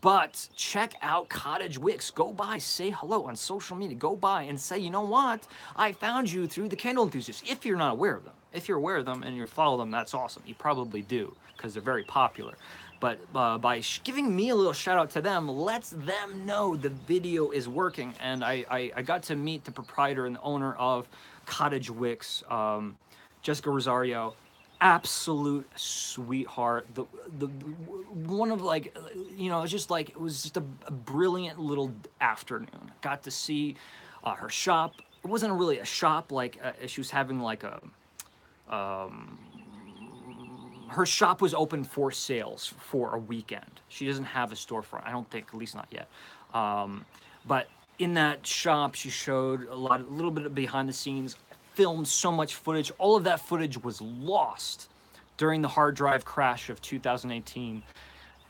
But check out Cottage Wicks. Go by, say hello on social media. Go by and say, you know what? I found you through the Candle Enthusiasts. If you're not aware of them, if you're aware of them and you follow them, that's awesome. You probably do because they're very popular. But uh, by giving me a little shout out to them, lets them know the video is working. And I, I, I got to meet the proprietor and the owner of Cottage Wicks, um, Jessica Rosario absolute sweetheart. The the one of like you know, it's just like it was just a, a brilliant little afternoon. Got to see uh, her shop. It wasn't really a shop like uh, she was having like a um her shop was open for sales for a weekend. She doesn't have a storefront. I don't think, at least not yet. Um, but in that shop, she showed a lot, a little bit of behind the scenes filmed so much footage. All of that footage was lost during the hard drive crash of 2018.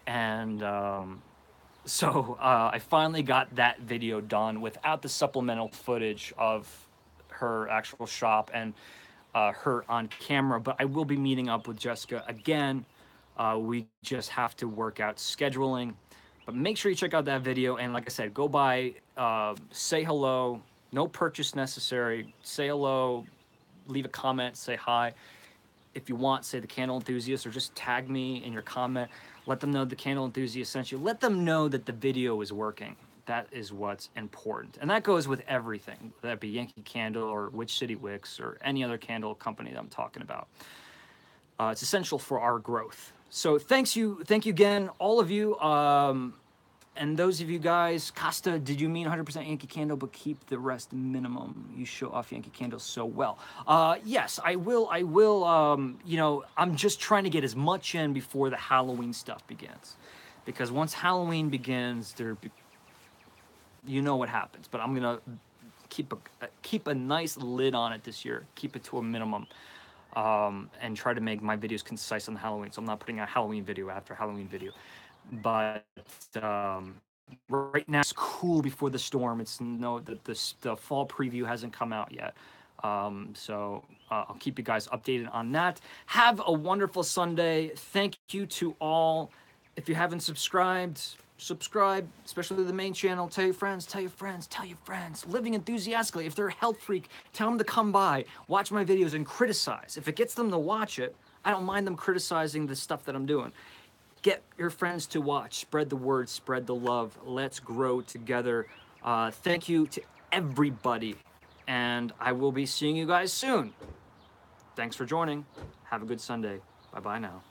And um, [laughs] so uh, I finally got that video done without the supplemental footage of her actual shop and uh, her on camera. But I will be meeting up with Jessica again. Uh, we just have to work out scheduling. But make sure you check out that video. And like I said, go by, uh, say hello, no purchase necessary. Say hello, leave a comment, say hi. If you want, say the candle enthusiast or just tag me in your comment. Let them know the candle enthusiast sent you. Let them know that the video is working. That is what's important. And that goes with everything, that be Yankee Candle or Witch City Wicks or any other candle company that I'm talking about. Uh, it's essential for our growth. So thanks you, thank you again, all of you. Um, and those of you guys, Costa, did you mean 100% Yankee Candle, but keep the rest minimum? You show off Yankee Candle so well. Uh, yes, I will. I will. Um, you know, I'm just trying to get as much in before the Halloween stuff begins, because once Halloween begins, there, you know what happens. But I'm gonna keep a keep a nice lid on it this year. Keep it to a minimum. Um, and try to make my videos concise on Halloween. So I'm not putting a Halloween video after Halloween video but um, right now it's cool before the storm. It's no the the, the fall preview hasn't come out yet. Um, so uh, I'll keep you guys updated on that. Have a wonderful Sunday. Thank you to all. If you haven't subscribed, subscribe, especially to the main channel. Tell your friends, tell your friends, tell your friends. Living enthusiastically. If they're a health freak, tell them to come by, watch my videos, and criticize. If it gets them to watch it, I don't mind them criticizing the stuff that I'm doing. Get your friends to watch. Spread the word, spread the love. Let's grow together. Uh, thank you to everybody. And I will be seeing you guys soon. Thanks for joining. Have a good Sunday. Bye bye now.